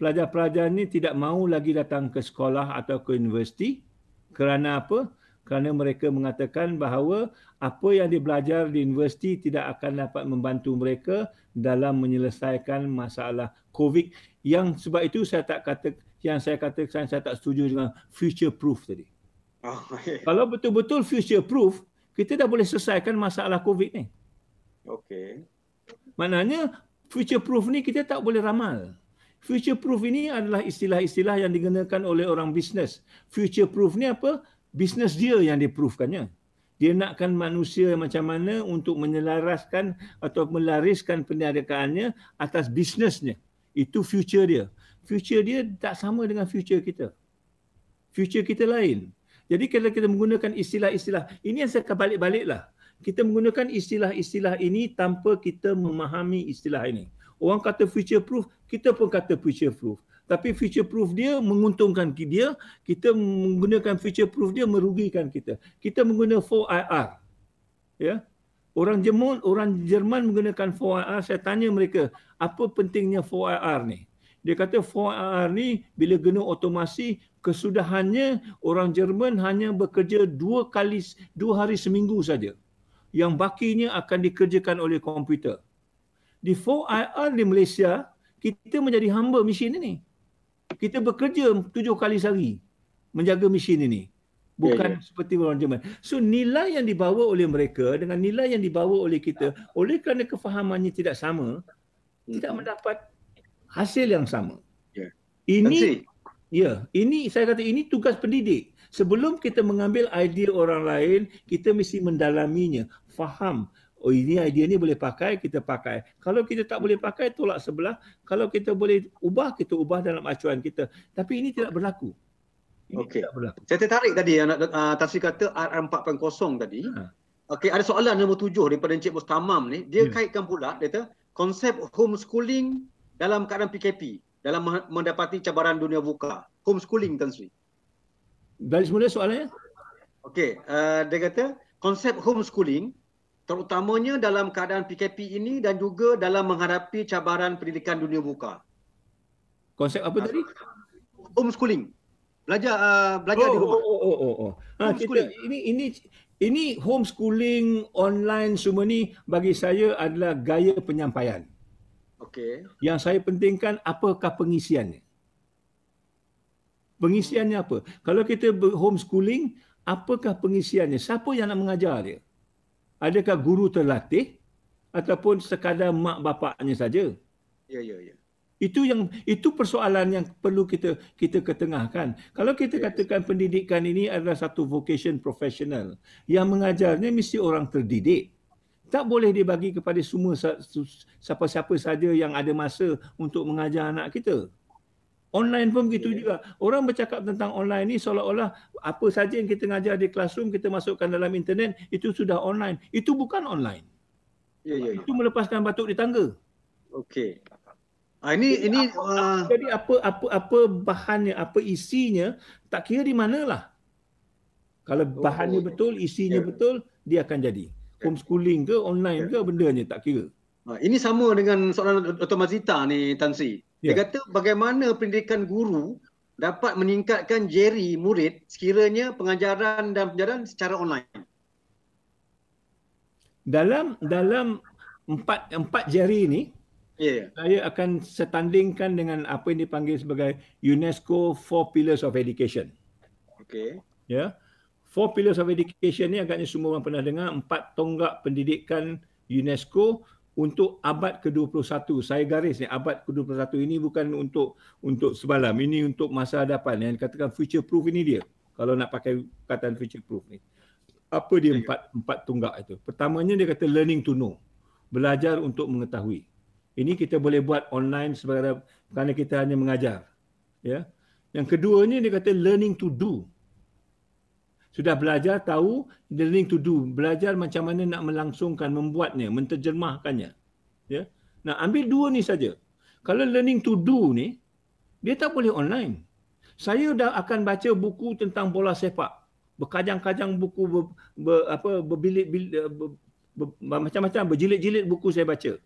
Pelajar-pelajar ni tidak mahu lagi datang ke sekolah atau ke universiti. Kerana apa? Kerana mereka mengatakan bahawa apa yang dia belajar di universiti tidak akan dapat membantu mereka dalam menyelesaikan masalah COVID. Yang sebab itu saya tak kata yang saya katakan saya tak setuju dengan future proof tadi. Oh, okey. Kalau betul-betul future proof, kita dah boleh selesaikan masalah COVID ni. Okey. Maknanya future proof ni kita tak boleh ramal. Future proof ini adalah istilah-istilah yang digunakan oleh orang bisnes. Future proof ni apa? Bisnes dia yang diproofkannya. Dia nakkan manusia macam mana untuk menyelaraskan atau melariskan perniagaannya atas bisnesnya. Itu future dia. Future dia tak sama dengan future kita. Future kita lain. Jadi kalau kita menggunakan istilah-istilah, ini yang saya balik-balik lah. Kita menggunakan istilah-istilah ini tanpa kita memahami istilah ini. Orang kata future proof, kita pun kata future proof. Tapi future proof dia menguntungkan dia, kita menggunakan future proof dia merugikan kita. Kita menggunakan 4IR. Ya. Orang Jerman, orang Jerman menggunakan 4IR, saya tanya mereka, apa pentingnya 4IR ni? Dia kata 4IR ni bila guna otomasi, kesudahannya orang Jerman hanya bekerja dua kali, dua hari seminggu saja. Yang bakinya akan dikerjakan oleh komputer. Di 4IR di Malaysia, kita menjadi hamba mesin ini kita bekerja tujuh kali sehari menjaga mesin ini. Bukan yeah, yeah. seperti orang Jerman. So nilai yang dibawa oleh mereka dengan nilai yang dibawa oleh kita oleh kerana kefahamannya tidak sama, hmm. tidak mendapat hasil yang sama. Yeah. Ini ya, yeah, ini saya kata ini tugas pendidik. Sebelum kita mengambil idea orang lain, kita mesti mendalaminya, faham oh ini idea ni boleh pakai, kita pakai. Kalau kita tak boleh pakai, tolak sebelah. Kalau kita boleh ubah, kita ubah dalam acuan kita. Tapi ini tidak berlaku. Okey. Saya tertarik tadi yang uh, Tasri kata R4.0 tadi. Ha. Okey, ada soalan nombor tujuh daripada Encik Mustamam ni. Dia ya. kaitkan pula, dia kata, konsep homeschooling dalam keadaan PKP, dalam mendapati cabaran dunia buka. Homeschooling, Tan Sri. Balik semula soalannya. Okey, uh, dia kata, konsep homeschooling terutamanya dalam keadaan PKP ini dan juga dalam menghadapi cabaran pendidikan dunia buka. Konsep apa tadi? Homeschooling. Belajar uh, belajar oh, di rumah. Oh oh oh oh. Ha, kita, ini ini ini homeschooling online semua ni bagi saya adalah gaya penyampaian. Okey. Yang saya pentingkan apakah pengisiannya? Pengisiannya apa? Kalau kita homeschooling, apakah pengisiannya? Siapa yang nak mengajar dia? Adakah guru terlatih ataupun sekadar mak bapaknya saja? Ya, ya, ya. Itu yang itu persoalan yang perlu kita kita ketengahkan. Kalau kita katakan pendidikan ini adalah satu vocation profesional, yang mengajarnya mesti orang terdidik. Tak boleh dibagi kepada semua siapa-siapa saja yang ada masa untuk mengajar anak kita. Online pun begitu yeah. juga. Orang bercakap tentang online ni seolah-olah apa saja yang kita ngajar di classroom kita masukkan dalam internet itu sudah online. Itu bukan online. Ya yeah, ya. Yeah, itu melepaskan batuk di tangga. Okey. Ah ini jadi ini apa, uh... jadi apa apa apa bahannya, apa isinya tak kira di manalah. Kalau bahannya oh, betul, isinya yeah. betul, dia akan jadi. Homeschooling ke online yeah. ke bendanya tak kira. Ah, ini sama dengan soalan Dr. Mazita ni Tan Sri. Dia yeah. kata bagaimana pendidikan guru dapat meningkatkan jeri murid sekiranya pengajaran dan pengajaran secara online. Dalam dalam empat empat jari ini, yeah. saya akan setandingkan dengan apa yang dipanggil sebagai UNESCO Four Pillars of Education. Okay. Ya, yeah. Four Pillars of Education ni agaknya semua orang pernah dengar empat tonggak pendidikan UNESCO untuk abad ke-21. Saya garis ni abad ke-21 ini bukan untuk untuk semalam. Ini untuk masa hadapan yang dikatakan future proof ini dia. Kalau nak pakai kataan future proof ni. Apa dia empat empat tunggak itu? Pertamanya dia kata learning to know. Belajar untuk mengetahui. Ini kita boleh buat online sebagai kerana kita hanya mengajar. Ya. Yang keduanya dia kata learning to do sudah belajar tahu learning to do. Belajar macam mana nak melangsungkan membuatnya menterjemahkannya. Ya? Nah ambil dua ni saja. Kalau learning to do ni dia tak boleh online. Saya dah akan baca buku tentang bola sepak. Berkajang-kajang buku ber, ber, apa berbilik ber, ber, macam-macam berjilid-jilid buku saya baca.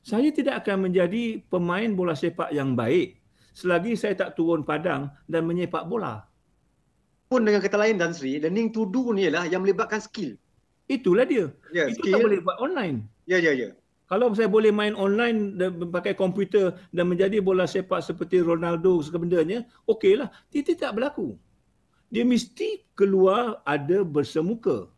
Saya tidak akan menjadi pemain bola sepak yang baik selagi saya tak turun padang dan menyepak bola pun dengan kata lain dan Sri, learning to do ni ialah yang melibatkan skill. Itulah dia. Ya, Itu skill. tak boleh buat online. Ya, ya, ya. Kalau saya boleh main online dan pakai komputer dan menjadi bola sepak seperti Ronaldo sebendanya, okeylah. Dia tidak berlaku. Dia mesti keluar ada bersemuka.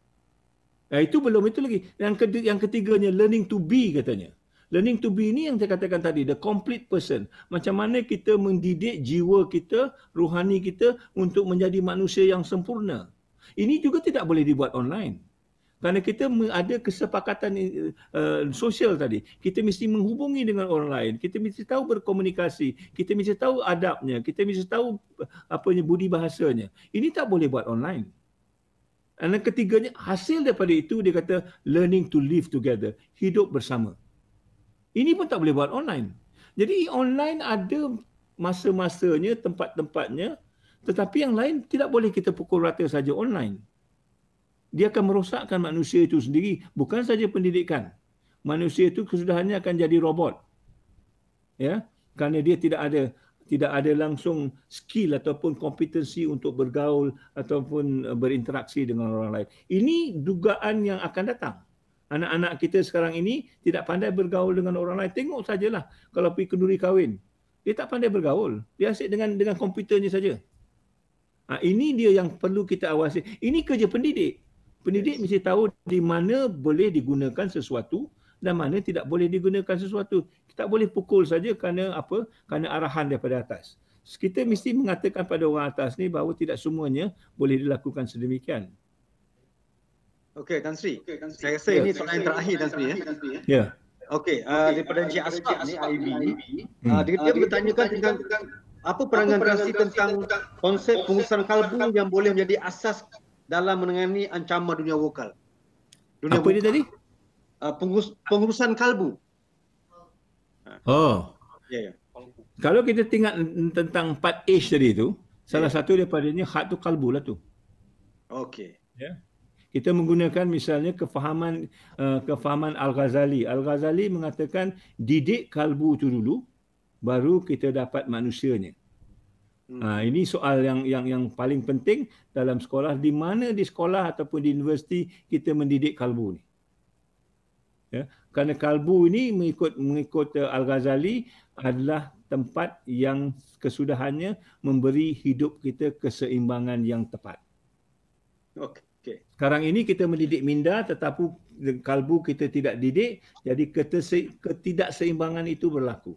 Nah, itu belum itu lagi. Yang ketiganya, learning to be katanya. Learning to be ni yang saya katakan tadi, the complete person. Macam mana kita mendidik jiwa kita, ruhani kita untuk menjadi manusia yang sempurna. Ini juga tidak boleh dibuat online. Kerana kita ada kesepakatan uh, sosial tadi. Kita mesti menghubungi dengan orang lain. Kita mesti tahu berkomunikasi. Kita mesti tahu adabnya. Kita mesti tahu apa budi bahasanya. Ini tak boleh buat online. Dan ketiganya, hasil daripada itu dia kata learning to live together. Hidup bersama. Ini pun tak boleh buat online. Jadi online ada masa-masanya, tempat-tempatnya tetapi yang lain tidak boleh kita pukul rata saja online. Dia akan merosakkan manusia itu sendiri, bukan saja pendidikan. Manusia itu kesudahannya akan jadi robot. Ya, kerana dia tidak ada tidak ada langsung skill ataupun kompetensi untuk bergaul ataupun eh, berinteraksi dengan orang lain. Ini dugaan yang akan datang. Anak-anak kita sekarang ini tidak pandai bergaul dengan orang lain. Tengok sajalah kalau pergi kenduri kahwin. Dia tak pandai bergaul. Dia asyik dengan dengan komputernya saja. Ha, ini dia yang perlu kita awasi. Ini kerja pendidik. Pendidik mesti tahu di mana boleh digunakan sesuatu dan mana tidak boleh digunakan sesuatu. Kita tak boleh pukul saja kerana apa? Kerana arahan daripada atas. Kita mesti mengatakan pada orang atas ni bahawa tidak semuanya boleh dilakukan sedemikian. Okey, Tan Sri. Okay, Tan Sri. Saya rasa ya. ini soalan yang terakhir Tan Sri ya. Ya. Okey, uh, daripada Encik Asfak ni IB, uh, dia, dia bertanyakan tentang apa perangan Tansi tentang konsep pengurusan kalbu yang boleh menjadi asas dalam menangani ancaman dunia vokal? Dunia apa vokal. dia tadi? Uh, pengurus, pengurusan kalbu. Oh. Ya, ya. Kalau kita tengok tentang 4H tadi tu, salah ya. satu daripadanya hat tu kalbu lah tu. Okey. Ya. Kita menggunakan misalnya kefahaman uh, kefahaman Al-Ghazali. Al-Ghazali mengatakan didik kalbu tu dulu baru kita dapat manusianya. Hmm. Ha, ini soal yang yang yang paling penting dalam sekolah di mana di sekolah ataupun di universiti kita mendidik kalbu ni. Ya, kerana kalbu ini mengikut mengikut uh, Al-Ghazali adalah tempat yang kesudahannya memberi hidup kita keseimbangan yang tepat. Okey. Sekarang ini kita mendidik minda tetapi kalbu kita tidak didik jadi ketidakseimbangan itu berlaku.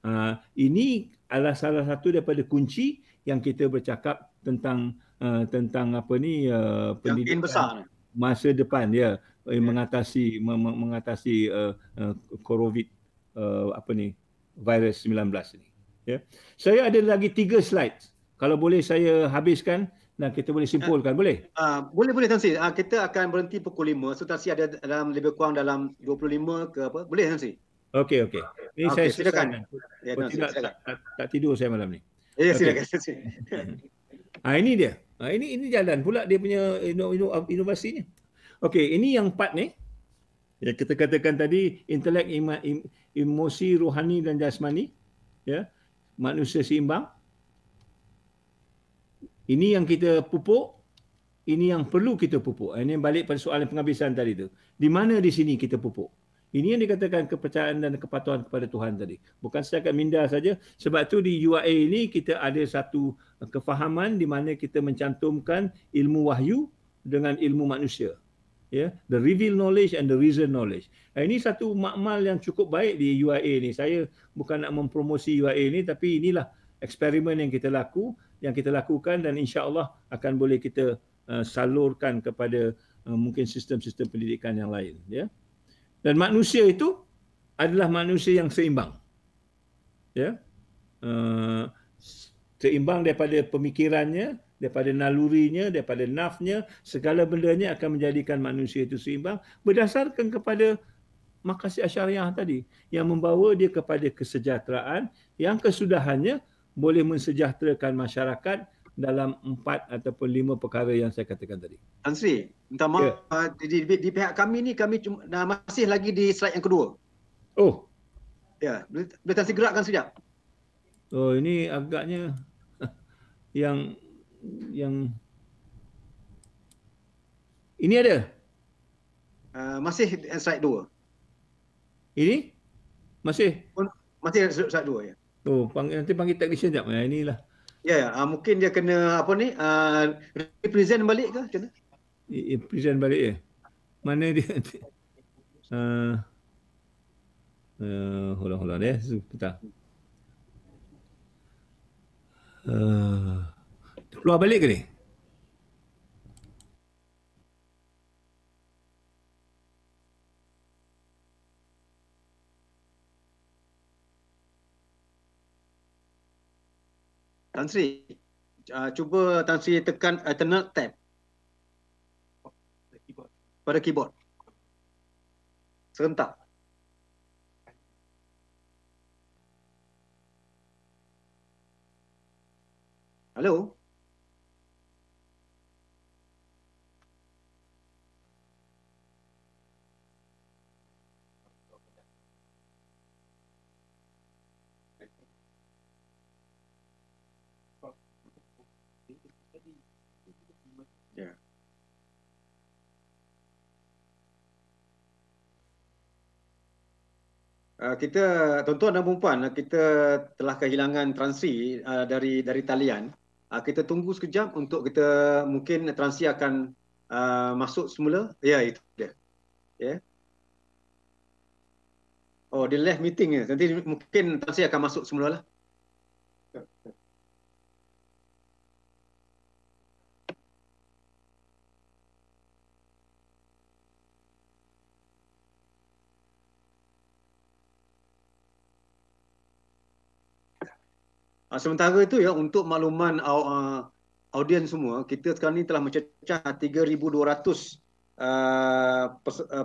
Uh, ini adalah salah satu daripada kunci yang kita bercakap tentang uh, tentang apa ni uh, pendidikan besar masa depan ya yeah. mengatasi mengatasi uh, uh, COVID uh, apa ni virus 19 ini ya yeah. saya ada lagi tiga slide kalau boleh saya habiskan dan kita boleh simpulkan uh, boleh uh, boleh boleh Tan uh, kita akan berhenti pukul 5 so Tan ada dalam lebih kurang dalam 25 ke apa boleh Tan Okey okey. Ini okay, saya silakan. Ya, no, tidak, silakan. Tak, tak, tak, tidur saya malam ni. Ya, silakan. Okay. ha, ini dia. Ha, ini ini jalan pula dia punya inovasinya. Okey, ini yang empat ni. Ya, kita katakan tadi intelek, ima, im, emosi, rohani dan jasmani. Ya. Manusia seimbang. Ini yang kita pupuk. Ini yang perlu kita pupuk. Ini balik pada soalan penghabisan tadi tu. Di mana di sini kita pupuk? Ini yang dikatakan kepercayaan dan kepatuhan kepada Tuhan tadi. Bukan setakat minda saja. Sebab tu di UAA ini kita ada satu kefahaman di mana kita mencantumkan ilmu wahyu dengan ilmu manusia. Ya, yeah? the reveal knowledge and the reason knowledge. Ini satu makmal yang cukup baik di UAA ini. Saya bukan nak mempromosi UAA ini tapi inilah eksperimen yang kita laku, yang kita lakukan dan insya-Allah akan boleh kita uh, salurkan kepada uh, mungkin sistem-sistem pendidikan yang lain, ya. Dan manusia itu adalah manusia yang seimbang. Ya. Uh, seimbang daripada pemikirannya, daripada nalurinya, daripada nafnya, segala bendanya akan menjadikan manusia itu seimbang berdasarkan kepada makasih asyariah tadi yang membawa dia kepada kesejahteraan yang kesudahannya boleh mensejahterakan masyarakat dalam empat ataupun lima perkara yang saya katakan tadi. Tan Sri, minta maaf yeah. di, di, di pihak kami ni kami cuma, dah masih lagi di slide yang kedua. Oh. Ya, boleh, boleh Tan Sri gerakkan sekejap. Oh, ini agaknya yang yang ini ada. Uh, masih slide dua. Ini? Masih? Masih slide dua ya. Oh, panggil, nanti panggil technician sekejap. Ya, inilah. Ya, ya. Uh, mungkin dia kena apa ni? Uh, represent balik ke? Kena? Represent balik ya. Mana dia? Uh, uh, hold on, hold on. Ya. Sebentar. Uh, keluar balik ke ni? Tan Sri, uh, cuba Tan Sri tekan alternate tab. Pada keyboard. Serentak. Hello? Hello? Uh, kita tuan-tuan dan puan kita telah kehilangan Transri uh, dari dari talian. Uh, kita tunggu sekejap untuk kita mungkin Transri akan uh, masuk semula. Ya itu dia. Ya. Yeah. Oh dia left meeting ya. Nanti mungkin Transri akan masuk semula lah. Uh, sementara itu ya untuk makluman uh, audiens semua, kita sekarang ni telah mencecah 3,200 uh,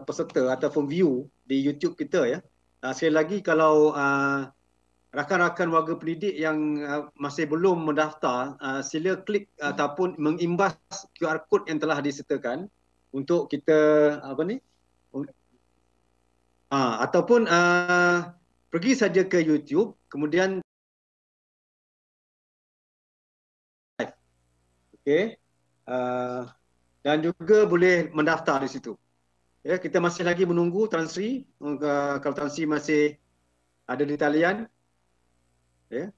peserta ataupun view di YouTube kita ya. Uh, sekali lagi kalau uh, rakan-rakan warga pendidik yang uh, masih belum mendaftar, uh, sila klik uh, ataupun mengimbas QR code yang telah disertakan untuk kita apa ni? Uh, ataupun uh, pergi saja ke YouTube, kemudian Okay. Uh, dan juga boleh mendaftar di situ. Ya, kita masih lagi menunggu Transri. Uh, kalau Transri masih ada di talian. Ya.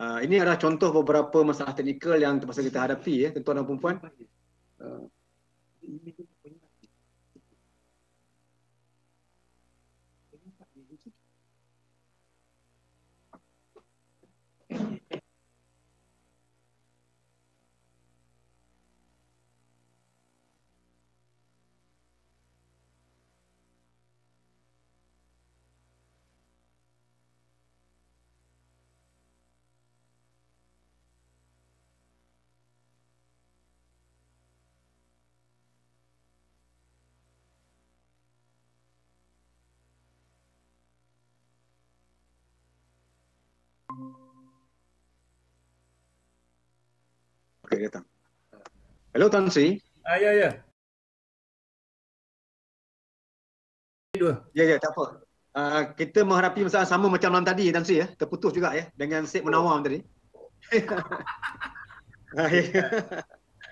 Uh, ini adalah contoh beberapa masalah teknikal yang terpaksa kita hadapi ya, tuan-tuan dan puan Uh, Datang. Hello Tan Sri. Ah ya ya. Dua. Ya ya, tak apa. Uh, kita menghadapi masalah sama macam malam tadi Tan Sri ya. Terputus juga ya dengan Syed Menawar tadi. Ah, ya.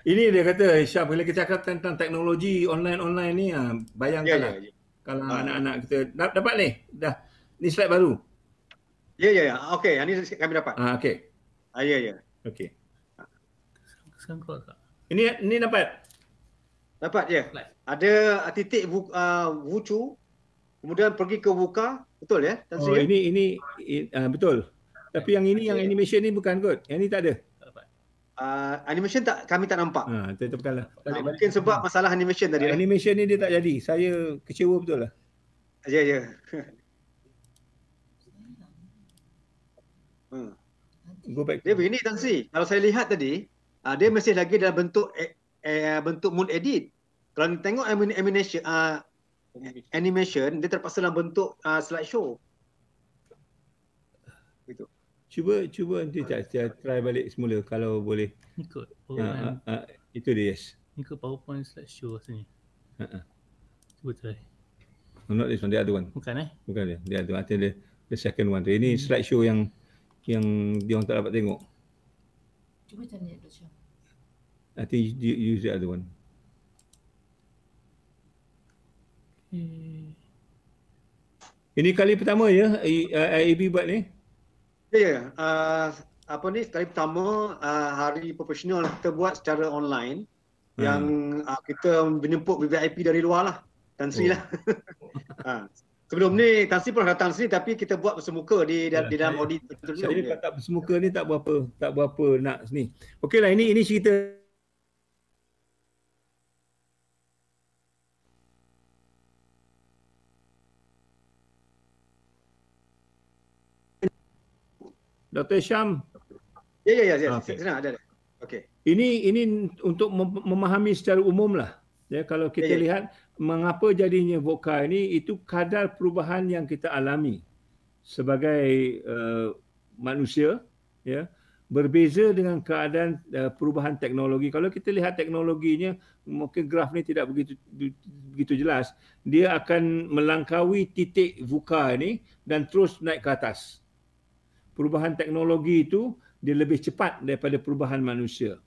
Ini dia kata Syah bila kita cakap tentang teknologi online-online ni ah bayangkanlah ya, ya, ya. kalau ha. anak-anak kita dapat ni dah ni slide baru. Ya ya ya. Okey, yang ni kami dapat. Ah okey. Ah ya ya. Okey. Sekarang keluar tak? Ini ini dapat. Dapat ya. Ada titik uh, wucu kemudian pergi ke wuka, betul ya? oh, ya? ini ini uh, betul. Tapi yang ini yang animation ni bukan kot. Yang ni tak ada. Uh, animation tak kami tak nampak. Ha, itu tekanlah. Uh, mungkin sebab masalah animation tadi. Uh, animation ni dia tak jadi. Saya kecewa betul lah. Ya, ya. hmm. Go back. Dia begini Tan Si. Kalau saya lihat tadi, uh, dia masih lagi dalam bentuk eh, eh, bentuk mood edit. Kalau tengok animation uh, animation dia terpaksa dalam bentuk uh, slideshow. Gitu cuba cuba nanti tak try balik semula kalau boleh. Ikut PowerPoint. Ha, ha, itu dia yes. Ikut PowerPoint slideshow rasanya. Ha, ha. Cuba try. No, not this one, dia ada one. Bukan eh? Bukan dia. Dia ada. Nanti dia the second one tu. Ini hmm. slideshow yang yang dia orang tak dapat tengok. Cuba tanya Dr. Syam. Nanti use the other one. Hmm. Ini kali pertama ya IAB buat ni? Ya, yeah, uh, apa ni kali pertama uh, hari profesional kita buat secara online hmm. yang uh, kita menjemput VIP dari luar lah. Tan Sri oh. lah. uh, sebelum ni Tan Sri pernah datang sini tapi kita buat bersemuka di, ya, di dalam audit. Saya ni tak bersemuka ni tak berapa tak berapa nak sini. Okeylah ini ini cerita Dr. Syam. Ya, ya, ya. ya. Okay. Senang, ada. Okey. Ini ini untuk memahami secara umum lah. Ya, kalau kita ya, ya. lihat mengapa jadinya VOCA ini, itu kadar perubahan yang kita alami sebagai uh, manusia. Ya, berbeza dengan keadaan uh, perubahan teknologi. Kalau kita lihat teknologinya, mungkin graf ni tidak begitu begitu jelas. Dia akan melangkaui titik VUCA ini dan terus naik ke atas. Perubahan teknologi itu dia lebih cepat daripada perubahan manusia.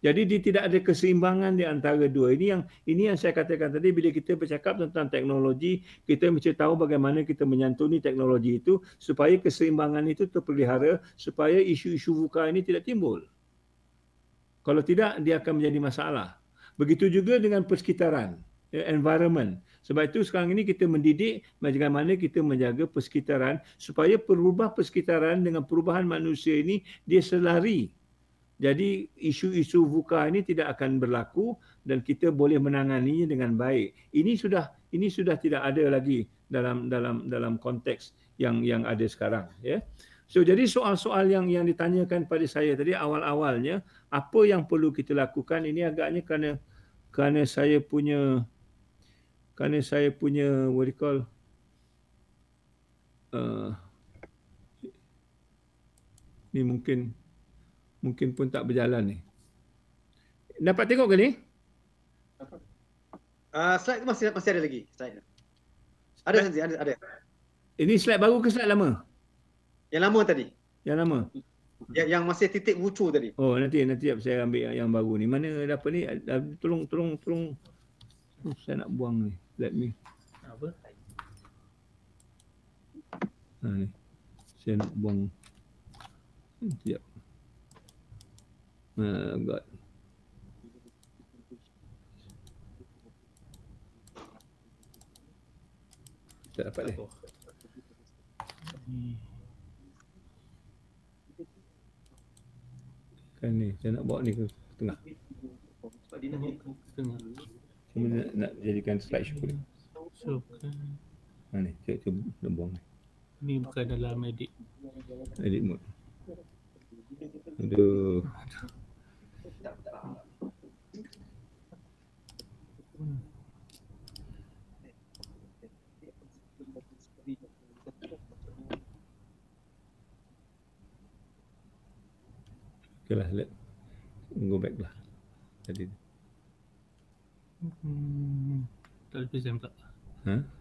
Jadi dia tidak ada keseimbangan di antara dua. Ini yang ini yang saya katakan tadi bila kita bercakap tentang teknologi, kita mesti tahu bagaimana kita menyantuni teknologi itu supaya keseimbangan itu terpelihara, supaya isu-isu VUCA ini tidak timbul. Kalau tidak, dia akan menjadi masalah. Begitu juga dengan persekitaran, ya, environment. Sebab itu sekarang ini kita mendidik bagaimana kita menjaga persekitaran supaya perubah persekitaran dengan perubahan manusia ini dia selari jadi isu-isu VUCA ini tidak akan berlaku dan kita boleh menanganinya dengan baik. Ini sudah ini sudah tidak ada lagi dalam dalam dalam konteks yang yang ada sekarang ya. So jadi soal-soal yang yang ditanyakan pada saya tadi awal-awalnya apa yang perlu kita lakukan ini agaknya kerana kerana saya punya kerana saya punya what do you call uh, ni mungkin mungkin pun tak berjalan ni. Dapat tengok ke ni? Uh, slide tu masih masih ada lagi. Slide. Ada nanti ada ada. Ini slide baru ke slide lama? Yang lama tadi. Yang lama. Yang, yang masih titik wucu tadi. Oh nanti nanti saya ambil yang, yang baru ni. Mana ada apa ni? Tolong tolong tolong. Oh, saya nak buang ni. Let me. Apa? Ha ni. Saya nak buang. Hmm, siap. Uh, God. Tak dapat ni. Kan ni, saya nak bawa ni ke tengah. Tengah. Cuma nak, nak jadikan slide show ni. So, kan. Ha ni, cuba, cuba nak buang ni. Ni bukan dalam edit. Edit mode. Aduh. Okay lah, let go back lah. Tadi. Hmm. Tak ada present pula. Ha? Sekejap.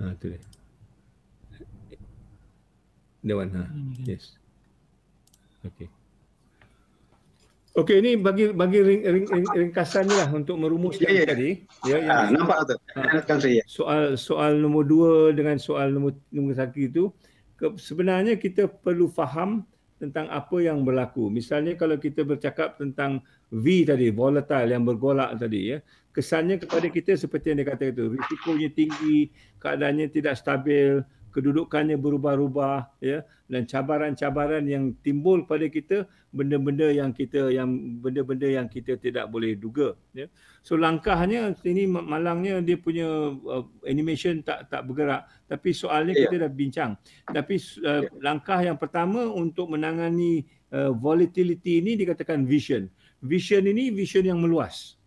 Ha, tu dia. That one, ha. Yes. Okay. Okey, ini bagi bagi ring, ring, ring, ringkasan ni lah untuk merumuskan Ya, ya, ya. tadi. Ya, yang Ah, nampak tu. Saya. soal soal nombor dua dengan soal nombor nombor satu itu ke, sebenarnya kita perlu faham tentang apa yang berlaku. Misalnya kalau kita bercakap tentang V tadi, volatile yang bergolak tadi ya. Kesannya kepada kita seperti yang dia kata itu, risikonya tinggi, keadaannya tidak stabil, kedudukannya berubah-ubah ya. Dan cabaran-cabaran yang timbul pada kita benda-benda yang kita yang benda-benda yang kita tidak boleh duga ya. So langkahnya ini malangnya dia punya uh, animation tak tak bergerak. Tapi soalnya Ya. kita dah bincang. Tapi uh, langkah yang pertama untuk menangani uh, volatility ini dikatakan vision vision ini vision yang meluas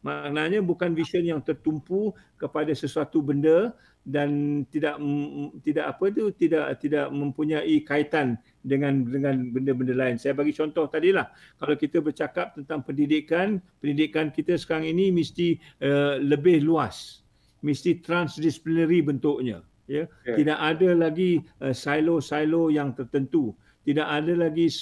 maknanya bukan vision yang tertumpu kepada sesuatu benda dan tidak tidak apa tu tidak tidak mempunyai kaitan dengan dengan benda-benda lain. Saya bagi contoh tadilah kalau kita bercakap tentang pendidikan, pendidikan kita sekarang ini mesti uh, lebih luas. Mesti transdisciplinary bentuknya, ya. Ya. Tidak ada lagi uh, silo-silo yang tertentu. Tidak ada lagi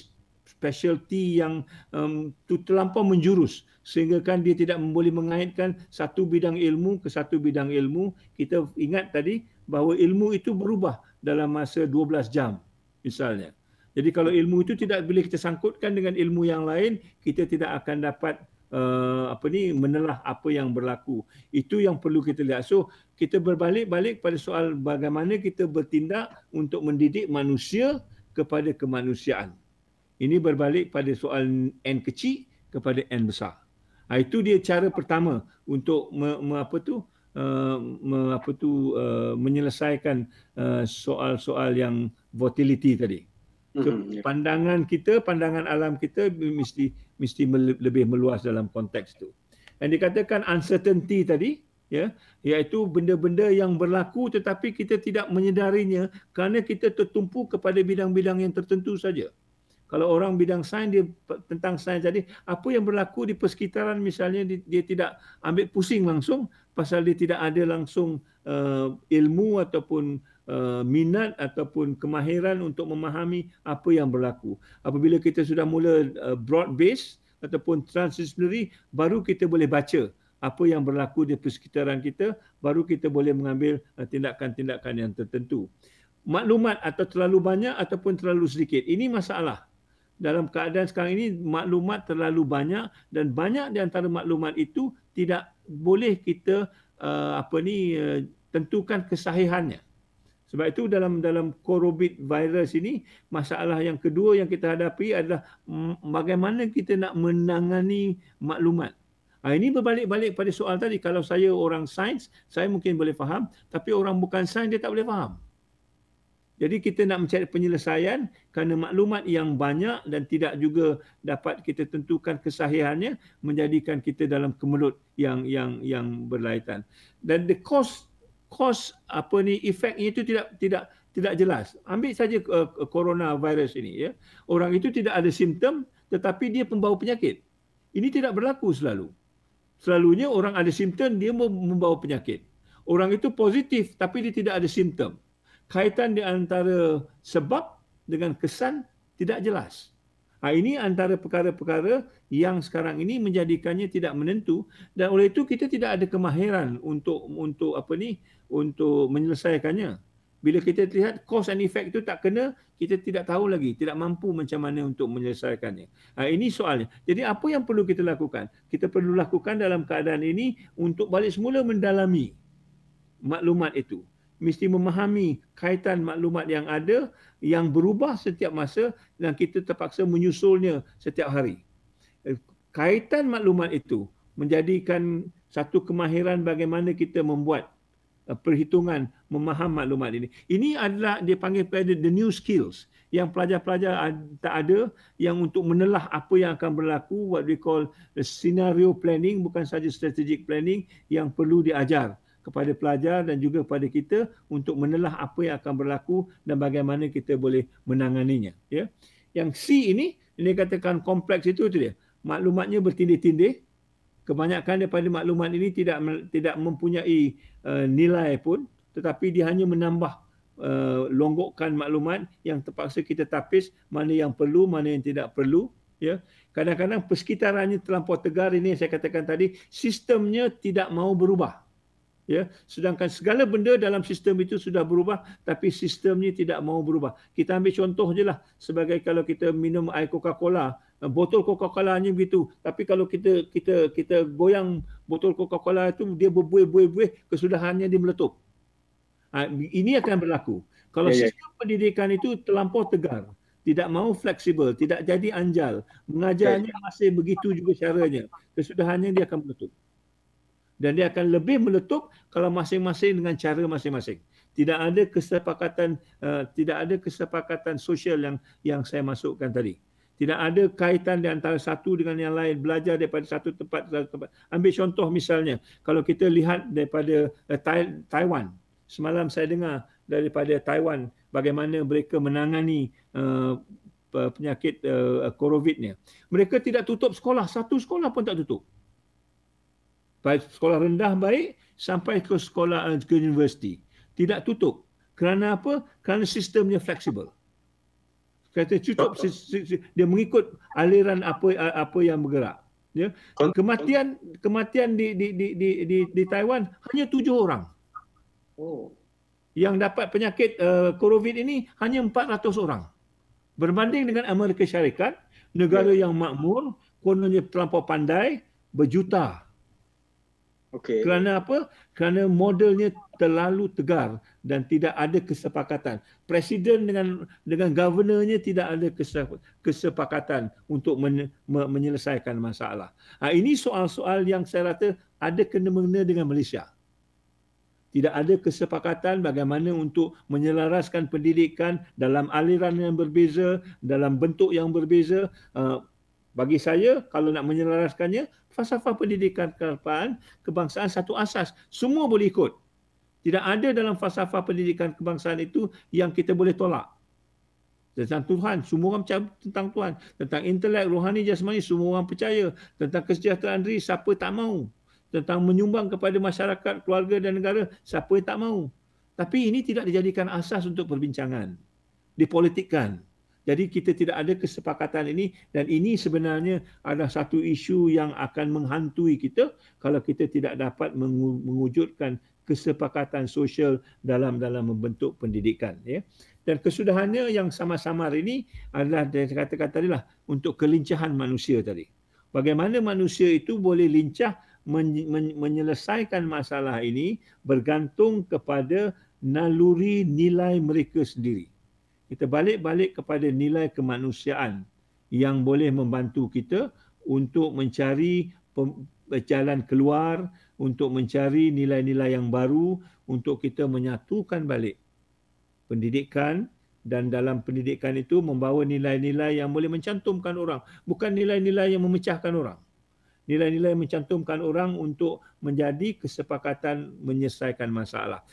specialty yang um, tu terlampau menjurus sehingga kan dia tidak boleh mengaitkan satu bidang ilmu ke satu bidang ilmu. Kita ingat tadi bahawa ilmu itu berubah dalam masa 12 jam misalnya. Jadi kalau ilmu itu tidak boleh kita sangkutkan dengan ilmu yang lain, kita tidak akan dapat uh, apa ni menelah apa yang berlaku. Itu yang perlu kita lihat. So kita berbalik-balik pada soal bagaimana kita bertindak untuk mendidik manusia kepada kemanusiaan. Ini berbalik pada soal N kecil kepada N besar. Ha, itu dia cara pertama untuk me, me, apa tu uh, me, apa tu uh, menyelesaikan uh, soal-soal yang volatility tadi. Ke, Mhm, ya. pandangan kita, pandangan alam kita mesti mesti lebih meluas dalam konteks tu. Yang dikatakan uncertainty tadi, ya, iaitu benda-benda yang berlaku tetapi kita tidak menyedarinya kerana kita tertumpu kepada bidang-bidang yang tertentu saja. Kalau orang bidang sains dia tentang sains tadi, apa yang berlaku di persekitaran misalnya dia, tidak ambil pusing langsung pasal dia tidak ada langsung uh, ilmu ataupun uh, minat ataupun kemahiran untuk memahami apa yang berlaku. Apabila kita sudah mula uh, broad base ataupun transdisciplinary baru kita boleh baca apa yang berlaku di persekitaran kita baru kita boleh mengambil tindakan-tindakan yang tertentu. Maklumat atau terlalu banyak ataupun terlalu sedikit. Ini masalah dalam keadaan sekarang ini maklumat terlalu banyak dan banyak di antara maklumat itu tidak boleh kita uh, apa ni uh, tentukan kesahihannya. Sebab itu dalam dalam COVID virus ini masalah yang kedua yang kita hadapi adalah bagaimana kita nak menangani maklumat. Ha, ini berbalik-balik pada soal tadi kalau saya orang sains saya mungkin boleh faham tapi orang bukan sains dia tak boleh faham. Jadi kita nak mencari penyelesaian kerana maklumat yang banyak dan tidak juga dapat kita tentukan kesahihannya menjadikan kita dalam kemelut yang yang yang berlaitan. Dan the cost cost apa ni efeknya itu tidak tidak tidak jelas. Ambil saja uh, coronavirus ini ya. Orang itu tidak ada simptom tetapi dia pembawa penyakit. Ini tidak berlaku selalu. Selalunya orang ada simptom dia membawa penyakit. Orang itu positif tapi dia tidak ada simptom kaitan di antara sebab dengan kesan tidak jelas. Ha, ini antara perkara-perkara yang sekarang ini menjadikannya tidak menentu dan oleh itu kita tidak ada kemahiran untuk untuk apa ni untuk menyelesaikannya. Bila kita lihat cause and effect itu tak kena, kita tidak tahu lagi, tidak mampu macam mana untuk menyelesaikannya. Ha, ini soalnya. Jadi apa yang perlu kita lakukan? Kita perlu lakukan dalam keadaan ini untuk balik semula mendalami maklumat itu mesti memahami kaitan maklumat yang ada yang berubah setiap masa dan kita terpaksa menyusulnya setiap hari. Eh, kaitan maklumat itu menjadikan satu kemahiran bagaimana kita membuat eh, perhitungan memaham maklumat ini. Ini adalah dia panggil the new skills yang pelajar-pelajar tak ada yang untuk menelah apa yang akan berlaku what we call the scenario planning bukan saja strategic planning yang perlu diajar kepada pelajar dan juga kepada kita untuk menelah apa yang akan berlaku dan bagaimana kita boleh menanganinya ya. Yang C ini ini katakan kompleks itu tu dia. Maklumatnya bertindih-tindih. Kebanyakan daripada maklumat ini tidak tidak mempunyai uh, nilai pun tetapi dia hanya menambah uh, longgokkan maklumat yang terpaksa kita tapis mana yang perlu mana yang tidak perlu ya. Kadang-kadang persekitarannya terlampau tegar ini saya katakan tadi sistemnya tidak mau berubah ya sedangkan segala benda dalam sistem itu sudah berubah tapi sistemnya tidak mau berubah. Kita ambil contoh je lah sebagai kalau kita minum air Coca-Cola botol Coca-Cola hanya begitu. Tapi kalau kita kita kita goyang botol Coca-Cola itu dia berbuih-buih-buih kesudahannya dia meletup. Ha, ini akan berlaku. Kalau ya, ya. sistem pendidikan itu terlampau tegar tidak mau fleksibel, tidak jadi anjal, mengajarnya masih begitu juga caranya, kesudahannya dia akan meletup dan dia akan lebih meletup kalau masing-masing dengan cara masing-masing. Tidak ada kesepakatan uh, tidak ada kesepakatan sosial yang yang saya masukkan tadi. Tidak ada kaitan di antara satu dengan yang lain, belajar daripada satu tempat ke satu tempat. Ambil contoh misalnya, kalau kita lihat daripada uh, Taiwan. Semalam saya dengar daripada Taiwan bagaimana mereka menangani uh, penyakit uh, COVID-nya. Mereka tidak tutup sekolah, satu sekolah pun tak tutup sekolah rendah baik sampai ke sekolah eh, ke universiti. Tidak tutup. Kerana apa? Kerana sistemnya fleksibel. Kata cukup dia mengikut aliran apa apa yang bergerak. Ya. Kematian kematian di di di di di, di Taiwan hanya tujuh orang. Oh. Yang dapat penyakit uh, COVID ini hanya 400 orang. Berbanding dengan Amerika Syarikat, negara ya. yang makmur, kononnya terlampau pandai, berjuta Okay. Kerana apa? Kerana modelnya terlalu tegar dan tidak ada kesepakatan. Presiden dengan dengan governornya tidak ada kesepakatan untuk men, me, menyelesaikan masalah. Ha, ini soal-soal yang saya rasa ada kena-mengena dengan Malaysia. Tidak ada kesepakatan bagaimana untuk menyelaraskan pendidikan dalam aliran yang berbeza, dalam bentuk yang berbeza. Uh, Bagi saya, kalau nak menyelaraskannya, falsafah pendidikan kebangsaan, kebangsaan satu asas. Semua boleh ikut. Tidak ada dalam falsafah pendidikan kebangsaan itu yang kita boleh tolak. Tentang Tuhan, semua orang percaya tentang Tuhan. Tentang intelek, rohani, jasmani, semua orang percaya. Tentang kesejahteraan diri, siapa tak mahu. Tentang menyumbang kepada masyarakat, keluarga dan negara, siapa tak mahu. Tapi ini tidak dijadikan asas untuk perbincangan. Dipolitikkan. Jadi kita tidak ada kesepakatan ini dan ini sebenarnya adalah satu isu yang akan menghantui kita kalau kita tidak dapat mewujudkan kesepakatan sosial dalam dalam membentuk pendidikan ya. Dan kesudahannya yang sama-sama ini adalah dari kata-kata tadi lah untuk kelincahan manusia tadi. Bagaimana manusia itu boleh lincah menyelesaikan masalah ini bergantung kepada naluri nilai mereka sendiri kita balik-balik kepada nilai kemanusiaan yang boleh membantu kita untuk mencari jalan keluar, untuk mencari nilai-nilai yang baru, untuk kita menyatukan balik pendidikan dan dalam pendidikan itu membawa nilai-nilai yang boleh mencantumkan orang, bukan nilai-nilai yang memecahkan orang nilai-nilai mencantumkan orang untuk menjadi kesepakatan menyelesaikan masalah.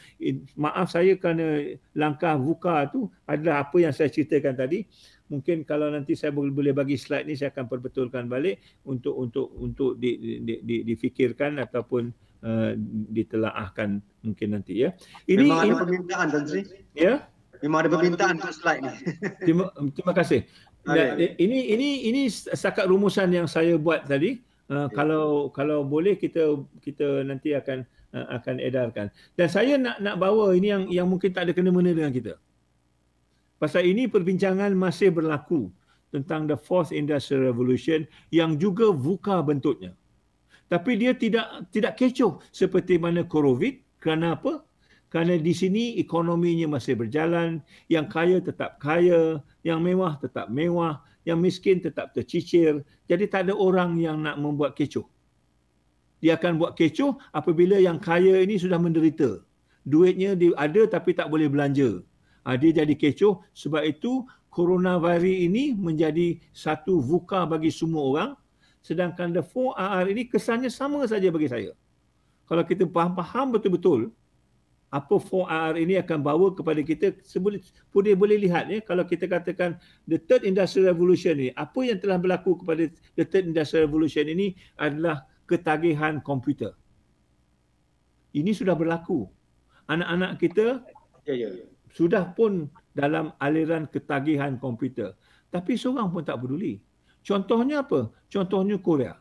Maaf saya kerana langkah buka tu adalah apa yang saya ceritakan tadi. Mungkin kalau nanti saya boleh bagi slide ni saya akan perbetulkan balik untuk untuk untuk di, di, di, difikirkan ataupun uh, ditelaahkan mungkin nanti ya. Ini Memang ada permintaan Tan Sri. Ya. Memang ada permintaan untuk slide ni. terima, terima kasih. Dan, ini ini ini setakat rumusan yang saya buat tadi. Uh, kalau kalau boleh kita kita nanti akan uh, akan edarkan. Dan saya nak nak bawa ini yang yang mungkin tak ada kena-mena dengan kita. Pasal ini perbincangan masih berlaku tentang the fourth industrial revolution yang juga VUCA bentuknya. Tapi dia tidak tidak kecoh seperti mana COVID. Kerana apa? Kerana di sini ekonominya masih berjalan, yang kaya tetap kaya, yang mewah tetap mewah, yang miskin tetap tercicir. Jadi tak ada orang yang nak membuat kecoh. Dia akan buat kecoh apabila yang kaya ini sudah menderita. Duitnya dia ada tapi tak boleh belanja. Ha, dia jadi kecoh sebab itu coronavirus ini menjadi satu vuka bagi semua orang. Sedangkan the 4RR ini kesannya sama saja bagi saya. Kalau kita faham-faham betul-betul, apa 4R ini akan bawa kepada kita sebelum boleh boleh lihat ya kalau kita katakan the third industrial revolution ini apa yang telah berlaku kepada the third industrial revolution ini adalah ketagihan komputer. Ini sudah berlaku. Anak-anak kita ya ya. sudah pun dalam aliran ketagihan komputer. Tapi seorang pun tak peduli. Contohnya apa? Contohnya Korea.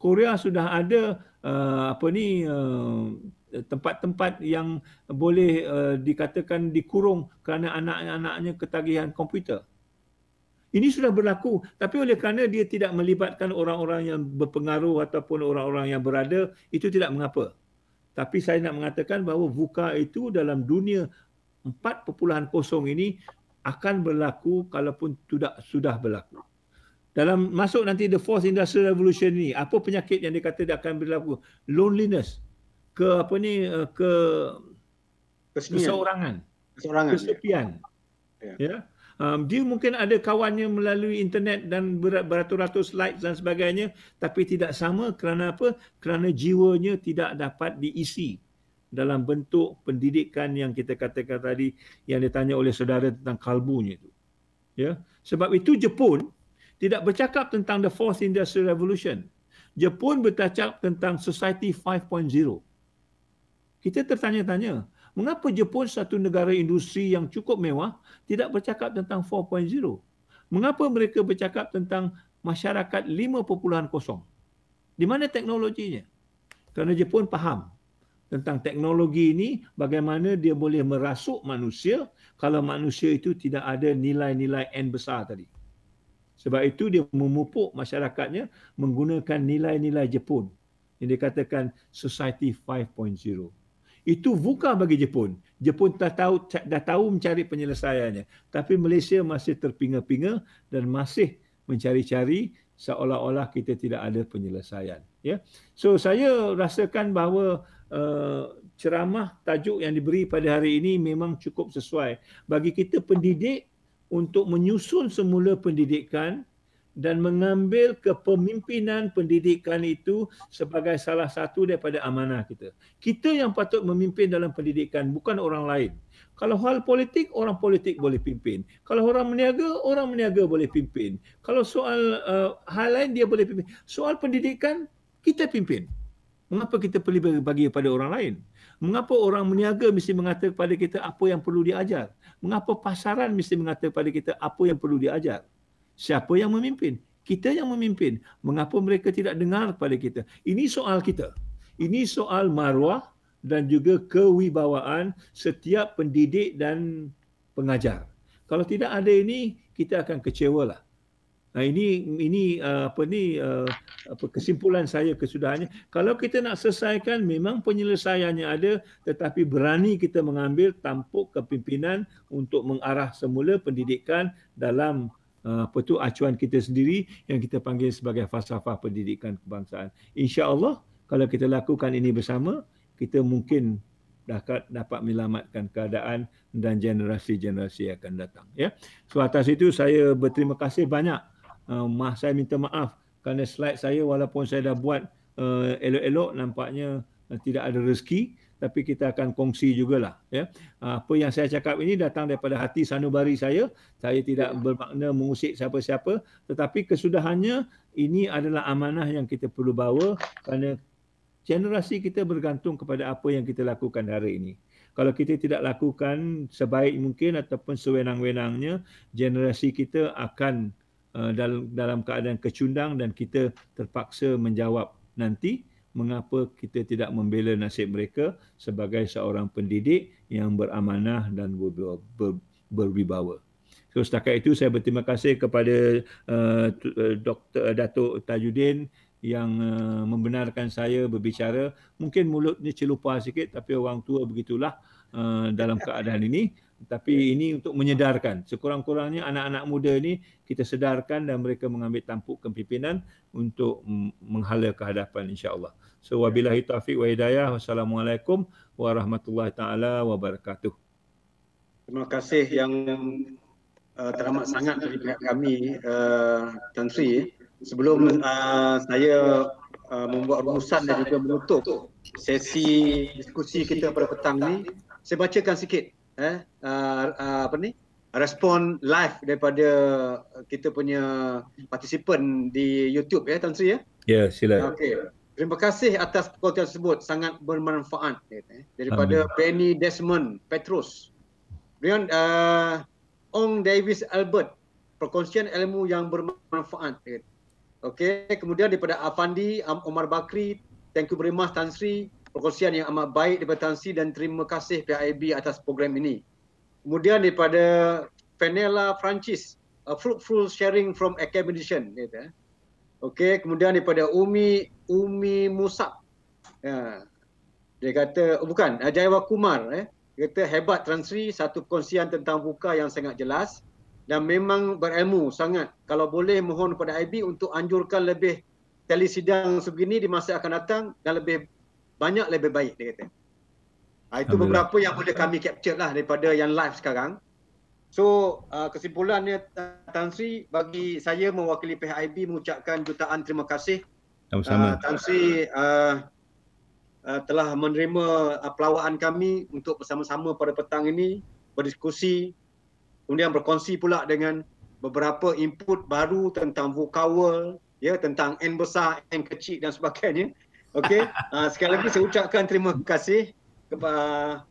Korea sudah ada uh, apa ni uh, tempat-tempat yang boleh uh, dikatakan dikurung kerana anak-anaknya ketagihan komputer. Ini sudah berlaku tapi oleh kerana dia tidak melibatkan orang-orang yang berpengaruh ataupun orang-orang yang berada itu tidak mengapa. Tapi saya nak mengatakan bahawa VUCA itu dalam dunia 4.0 ini akan berlaku kalaupun tidak sudah berlaku. Dalam masuk nanti the fourth industrial revolution ini, apa penyakit yang dikatakan akan berlaku? Loneliness ke apa ni eh, ke keseorangan. Keseorangan kesepian. Ya, ya. Um, dia mungkin ada kawannya melalui internet dan beratus-ratus likes dan sebagainya tapi tidak sama kerana apa? Kerana jiwanya tidak dapat diisi dalam bentuk pendidikan yang kita katakan tadi yang ditanya oleh saudara tentang kalbunya itu. Ya. Sebab itu Jepun tidak bercakap tentang the fourth industrial revolution. Jepun bercakap tentang society 5.0 kita tertanya-tanya, mengapa Jepun satu negara industri yang cukup mewah tidak bercakap tentang 4.0? Mengapa mereka bercakap tentang masyarakat 5.0? Di mana teknologinya? Kerana Jepun faham tentang teknologi ini bagaimana dia boleh merasuk manusia kalau manusia itu tidak ada nilai-nilai N besar tadi. Sebab itu dia memupuk masyarakatnya menggunakan nilai-nilai Jepun yang dikatakan Society 5.0 itu VUCA bagi Jepun. Jepun dah tahu dah tahu mencari penyelesaiannya. Tapi Malaysia masih terpinga-pinga dan masih mencari-cari seolah-olah kita tidak ada penyelesaian. Ya, so saya rasakan bahawa uh, ceramah tajuk yang diberi pada hari ini memang cukup sesuai bagi kita pendidik untuk menyusun semula pendidikan dan mengambil kepemimpinan pendidikan itu sebagai salah satu daripada amanah kita. Kita yang patut memimpin dalam pendidikan bukan orang lain. Kalau hal politik, orang politik boleh pimpin. Kalau orang meniaga, orang meniaga boleh pimpin. Kalau soal uh, hal lain, dia boleh pimpin. Soal pendidikan, kita pimpin. Mengapa kita perlu bagi kepada orang lain? Mengapa orang meniaga mesti mengatakan kepada kita apa yang perlu diajar? Mengapa pasaran mesti mengatakan kepada kita apa yang perlu diajar? Siapa yang memimpin? Kita yang memimpin. Mengapa mereka tidak dengar kepada kita? Ini soal kita. Ini soal maruah dan juga kewibawaan setiap pendidik dan pengajar. Kalau tidak ada ini, kita akan kecewalah. Nah ini ini uh, apa ni uh, apa kesimpulan saya kesudahannya. Kalau kita nak selesaikan memang penyelesaiannya ada tetapi berani kita mengambil tampuk kepimpinan untuk mengarah semula pendidikan dalam apa tu acuan kita sendiri yang kita panggil sebagai falsafah pendidikan kebangsaan. Insya-Allah kalau kita lakukan ini bersama kita mungkin dapat dapat menyelamatkan keadaan dan generasi-generasi akan datang ya. So atas itu saya berterima kasih banyak. Uh, saya minta maaf kerana slide saya walaupun saya dah buat uh, elok-elok nampaknya uh, tidak ada rezeki tapi kita akan kongsi jugalah ya. Apa yang saya cakap ini datang daripada hati sanubari saya. Saya tidak bermakna mengusik siapa-siapa tetapi kesudahannya ini adalah amanah yang kita perlu bawa kerana generasi kita bergantung kepada apa yang kita lakukan hari ini. Kalau kita tidak lakukan sebaik mungkin ataupun sewenang-wenangnya, generasi kita akan uh, dalam, dalam keadaan kecundang dan kita terpaksa menjawab nanti mengapa kita tidak membela nasib mereka sebagai seorang pendidik yang beramanah dan ber, ber, berwibawa. So setakat itu saya berterima kasih kepada uh, uh Dr. Datuk Tajuddin yang uh, membenarkan saya berbicara. Mungkin mulutnya celupa sikit tapi orang tua begitulah uh, dalam keadaan ini. Tapi ini untuk menyedarkan. Sekurang-kurangnya anak-anak muda ini kita sedarkan dan mereka mengambil tampuk kepimpinan untuk menghala ke hadapan insya-Allah. So wabillahi taufik wa hidayah. Wassalamualaikum warahmatullahi taala wabarakatuh. Terima kasih yang uh, teramat sangat dari pihak kami uh, Tan Sri sebelum uh, saya uh, membuat rumusan dan juga menutup sesi diskusi kita pada petang ni, saya bacakan sikit eh uh, uh, apa ni? respon live daripada kita punya partisipan di YouTube ya Tan Sri ya. Ya, sila. Okey. Terima kasih atas perkongsian tersebut sangat bermanfaat eh, daripada Amin. Penny Desmond Petrus. Kemudian uh, Ong Davis Albert perkongsian ilmu yang bermanfaat. Okey, kemudian daripada Afandi Omar Bakri, thank you very much Tan Sri, perkongsian yang amat baik daripada Tan Sri dan terima kasih PIB atas program ini. Kemudian daripada Fenella Francis, a fruitful sharing from academician. Gitu. Okey, kemudian daripada Umi Umi Musa. Ya. Dia kata, oh bukan, Jaiwa Kumar. Eh. Dia kata, hebat Tan Sri, satu perkongsian tentang buka yang sangat jelas dan memang berilmu sangat. Kalau boleh mohon kepada IB untuk anjurkan lebih telesidang sebegini di masa akan datang dan lebih banyak lebih baik dia kata. Ha, itu beberapa yang boleh kami capture lah daripada yang live sekarang. So uh, kesimpulannya Tan Sri bagi saya mewakili pihak IB mengucapkan jutaan terima kasih. Sama-sama. Uh, Tan Sri uh, uh, telah menerima uh, pelawaan kami untuk bersama-sama pada petang ini berdiskusi kemudian berkongsi pula dengan beberapa input baru tentang vokal ya tentang n besar n kecil dan sebagainya okey. Uh, sekali lagi saya ucapkan terima kasih kepada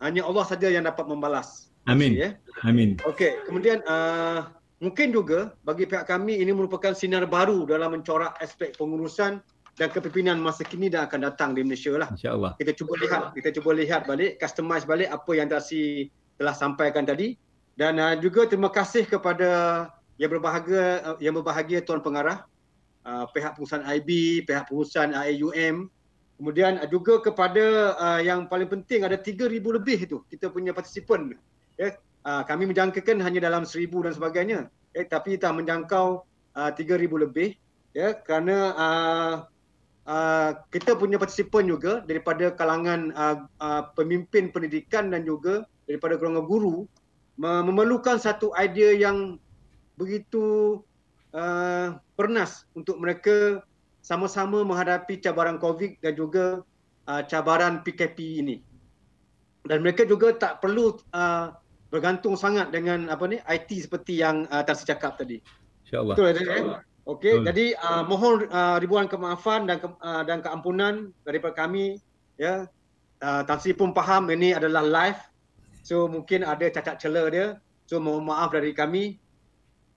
hanya Allah saja yang dapat membalas. Amin. Ya. Amin. Okey kemudian uh, mungkin juga bagi pihak kami ini merupakan sinar baru dalam mencorak aspek pengurusan dan kepimpinan masa kini dan akan datang di Malaysia lah. InsyaAllah. Kita cuba lihat, kita cuba lihat balik, customize balik apa yang Dasi telah sampaikan tadi. Dan uh, juga terima kasih kepada yang berbahagia uh, yang berbahagia tuan pengarah uh, pihak pengurusan IB pihak pengurusan IAUM kemudian uh, juga kepada uh, yang paling penting ada 3000 lebih itu kita punya partisipan ya uh, kami menjangkakan hanya dalam 1000 dan sebagainya. Eh tapi kita menjangkau uh, 3000 lebih. Ya kerana uh, uh, kita punya partisipan juga daripada kalangan uh, uh, pemimpin pendidikan dan juga daripada golongan guru memerlukan satu idea yang begitu uh, pernas untuk mereka sama-sama menghadapi cabaran COVID dan juga uh, cabaran PKP ini. Dan mereka juga tak perlu uh, bergantung sangat dengan apa ni IT seperti yang uh, Tan Sri cakap tadi. InsyaAllah. Betul ada eh? Okey, Betul. jadi uh, mohon uh, ribuan kemaafan dan ke, uh, dan keampunan daripada kami ya. Uh, Tan Sri pun faham ini adalah live. So mungkin ada cacat celah dia. So mohon maaf dari kami.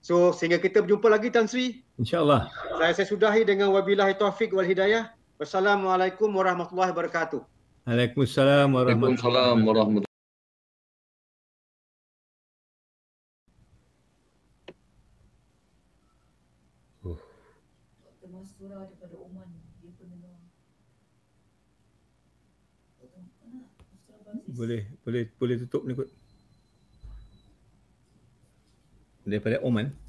So sehingga kita berjumpa lagi Tan Sri. InsyaAllah. Saya saya sudahi dengan wabillahi taufik wal hidayah. Wassalamualaikum warahmatullahi wabarakatuh. Waalaikumsalam warahmatullahi daripada Oman. Dia pendengar. Bazis. Boleh, boleh, boleh tutup ni kot. Daripada Oman.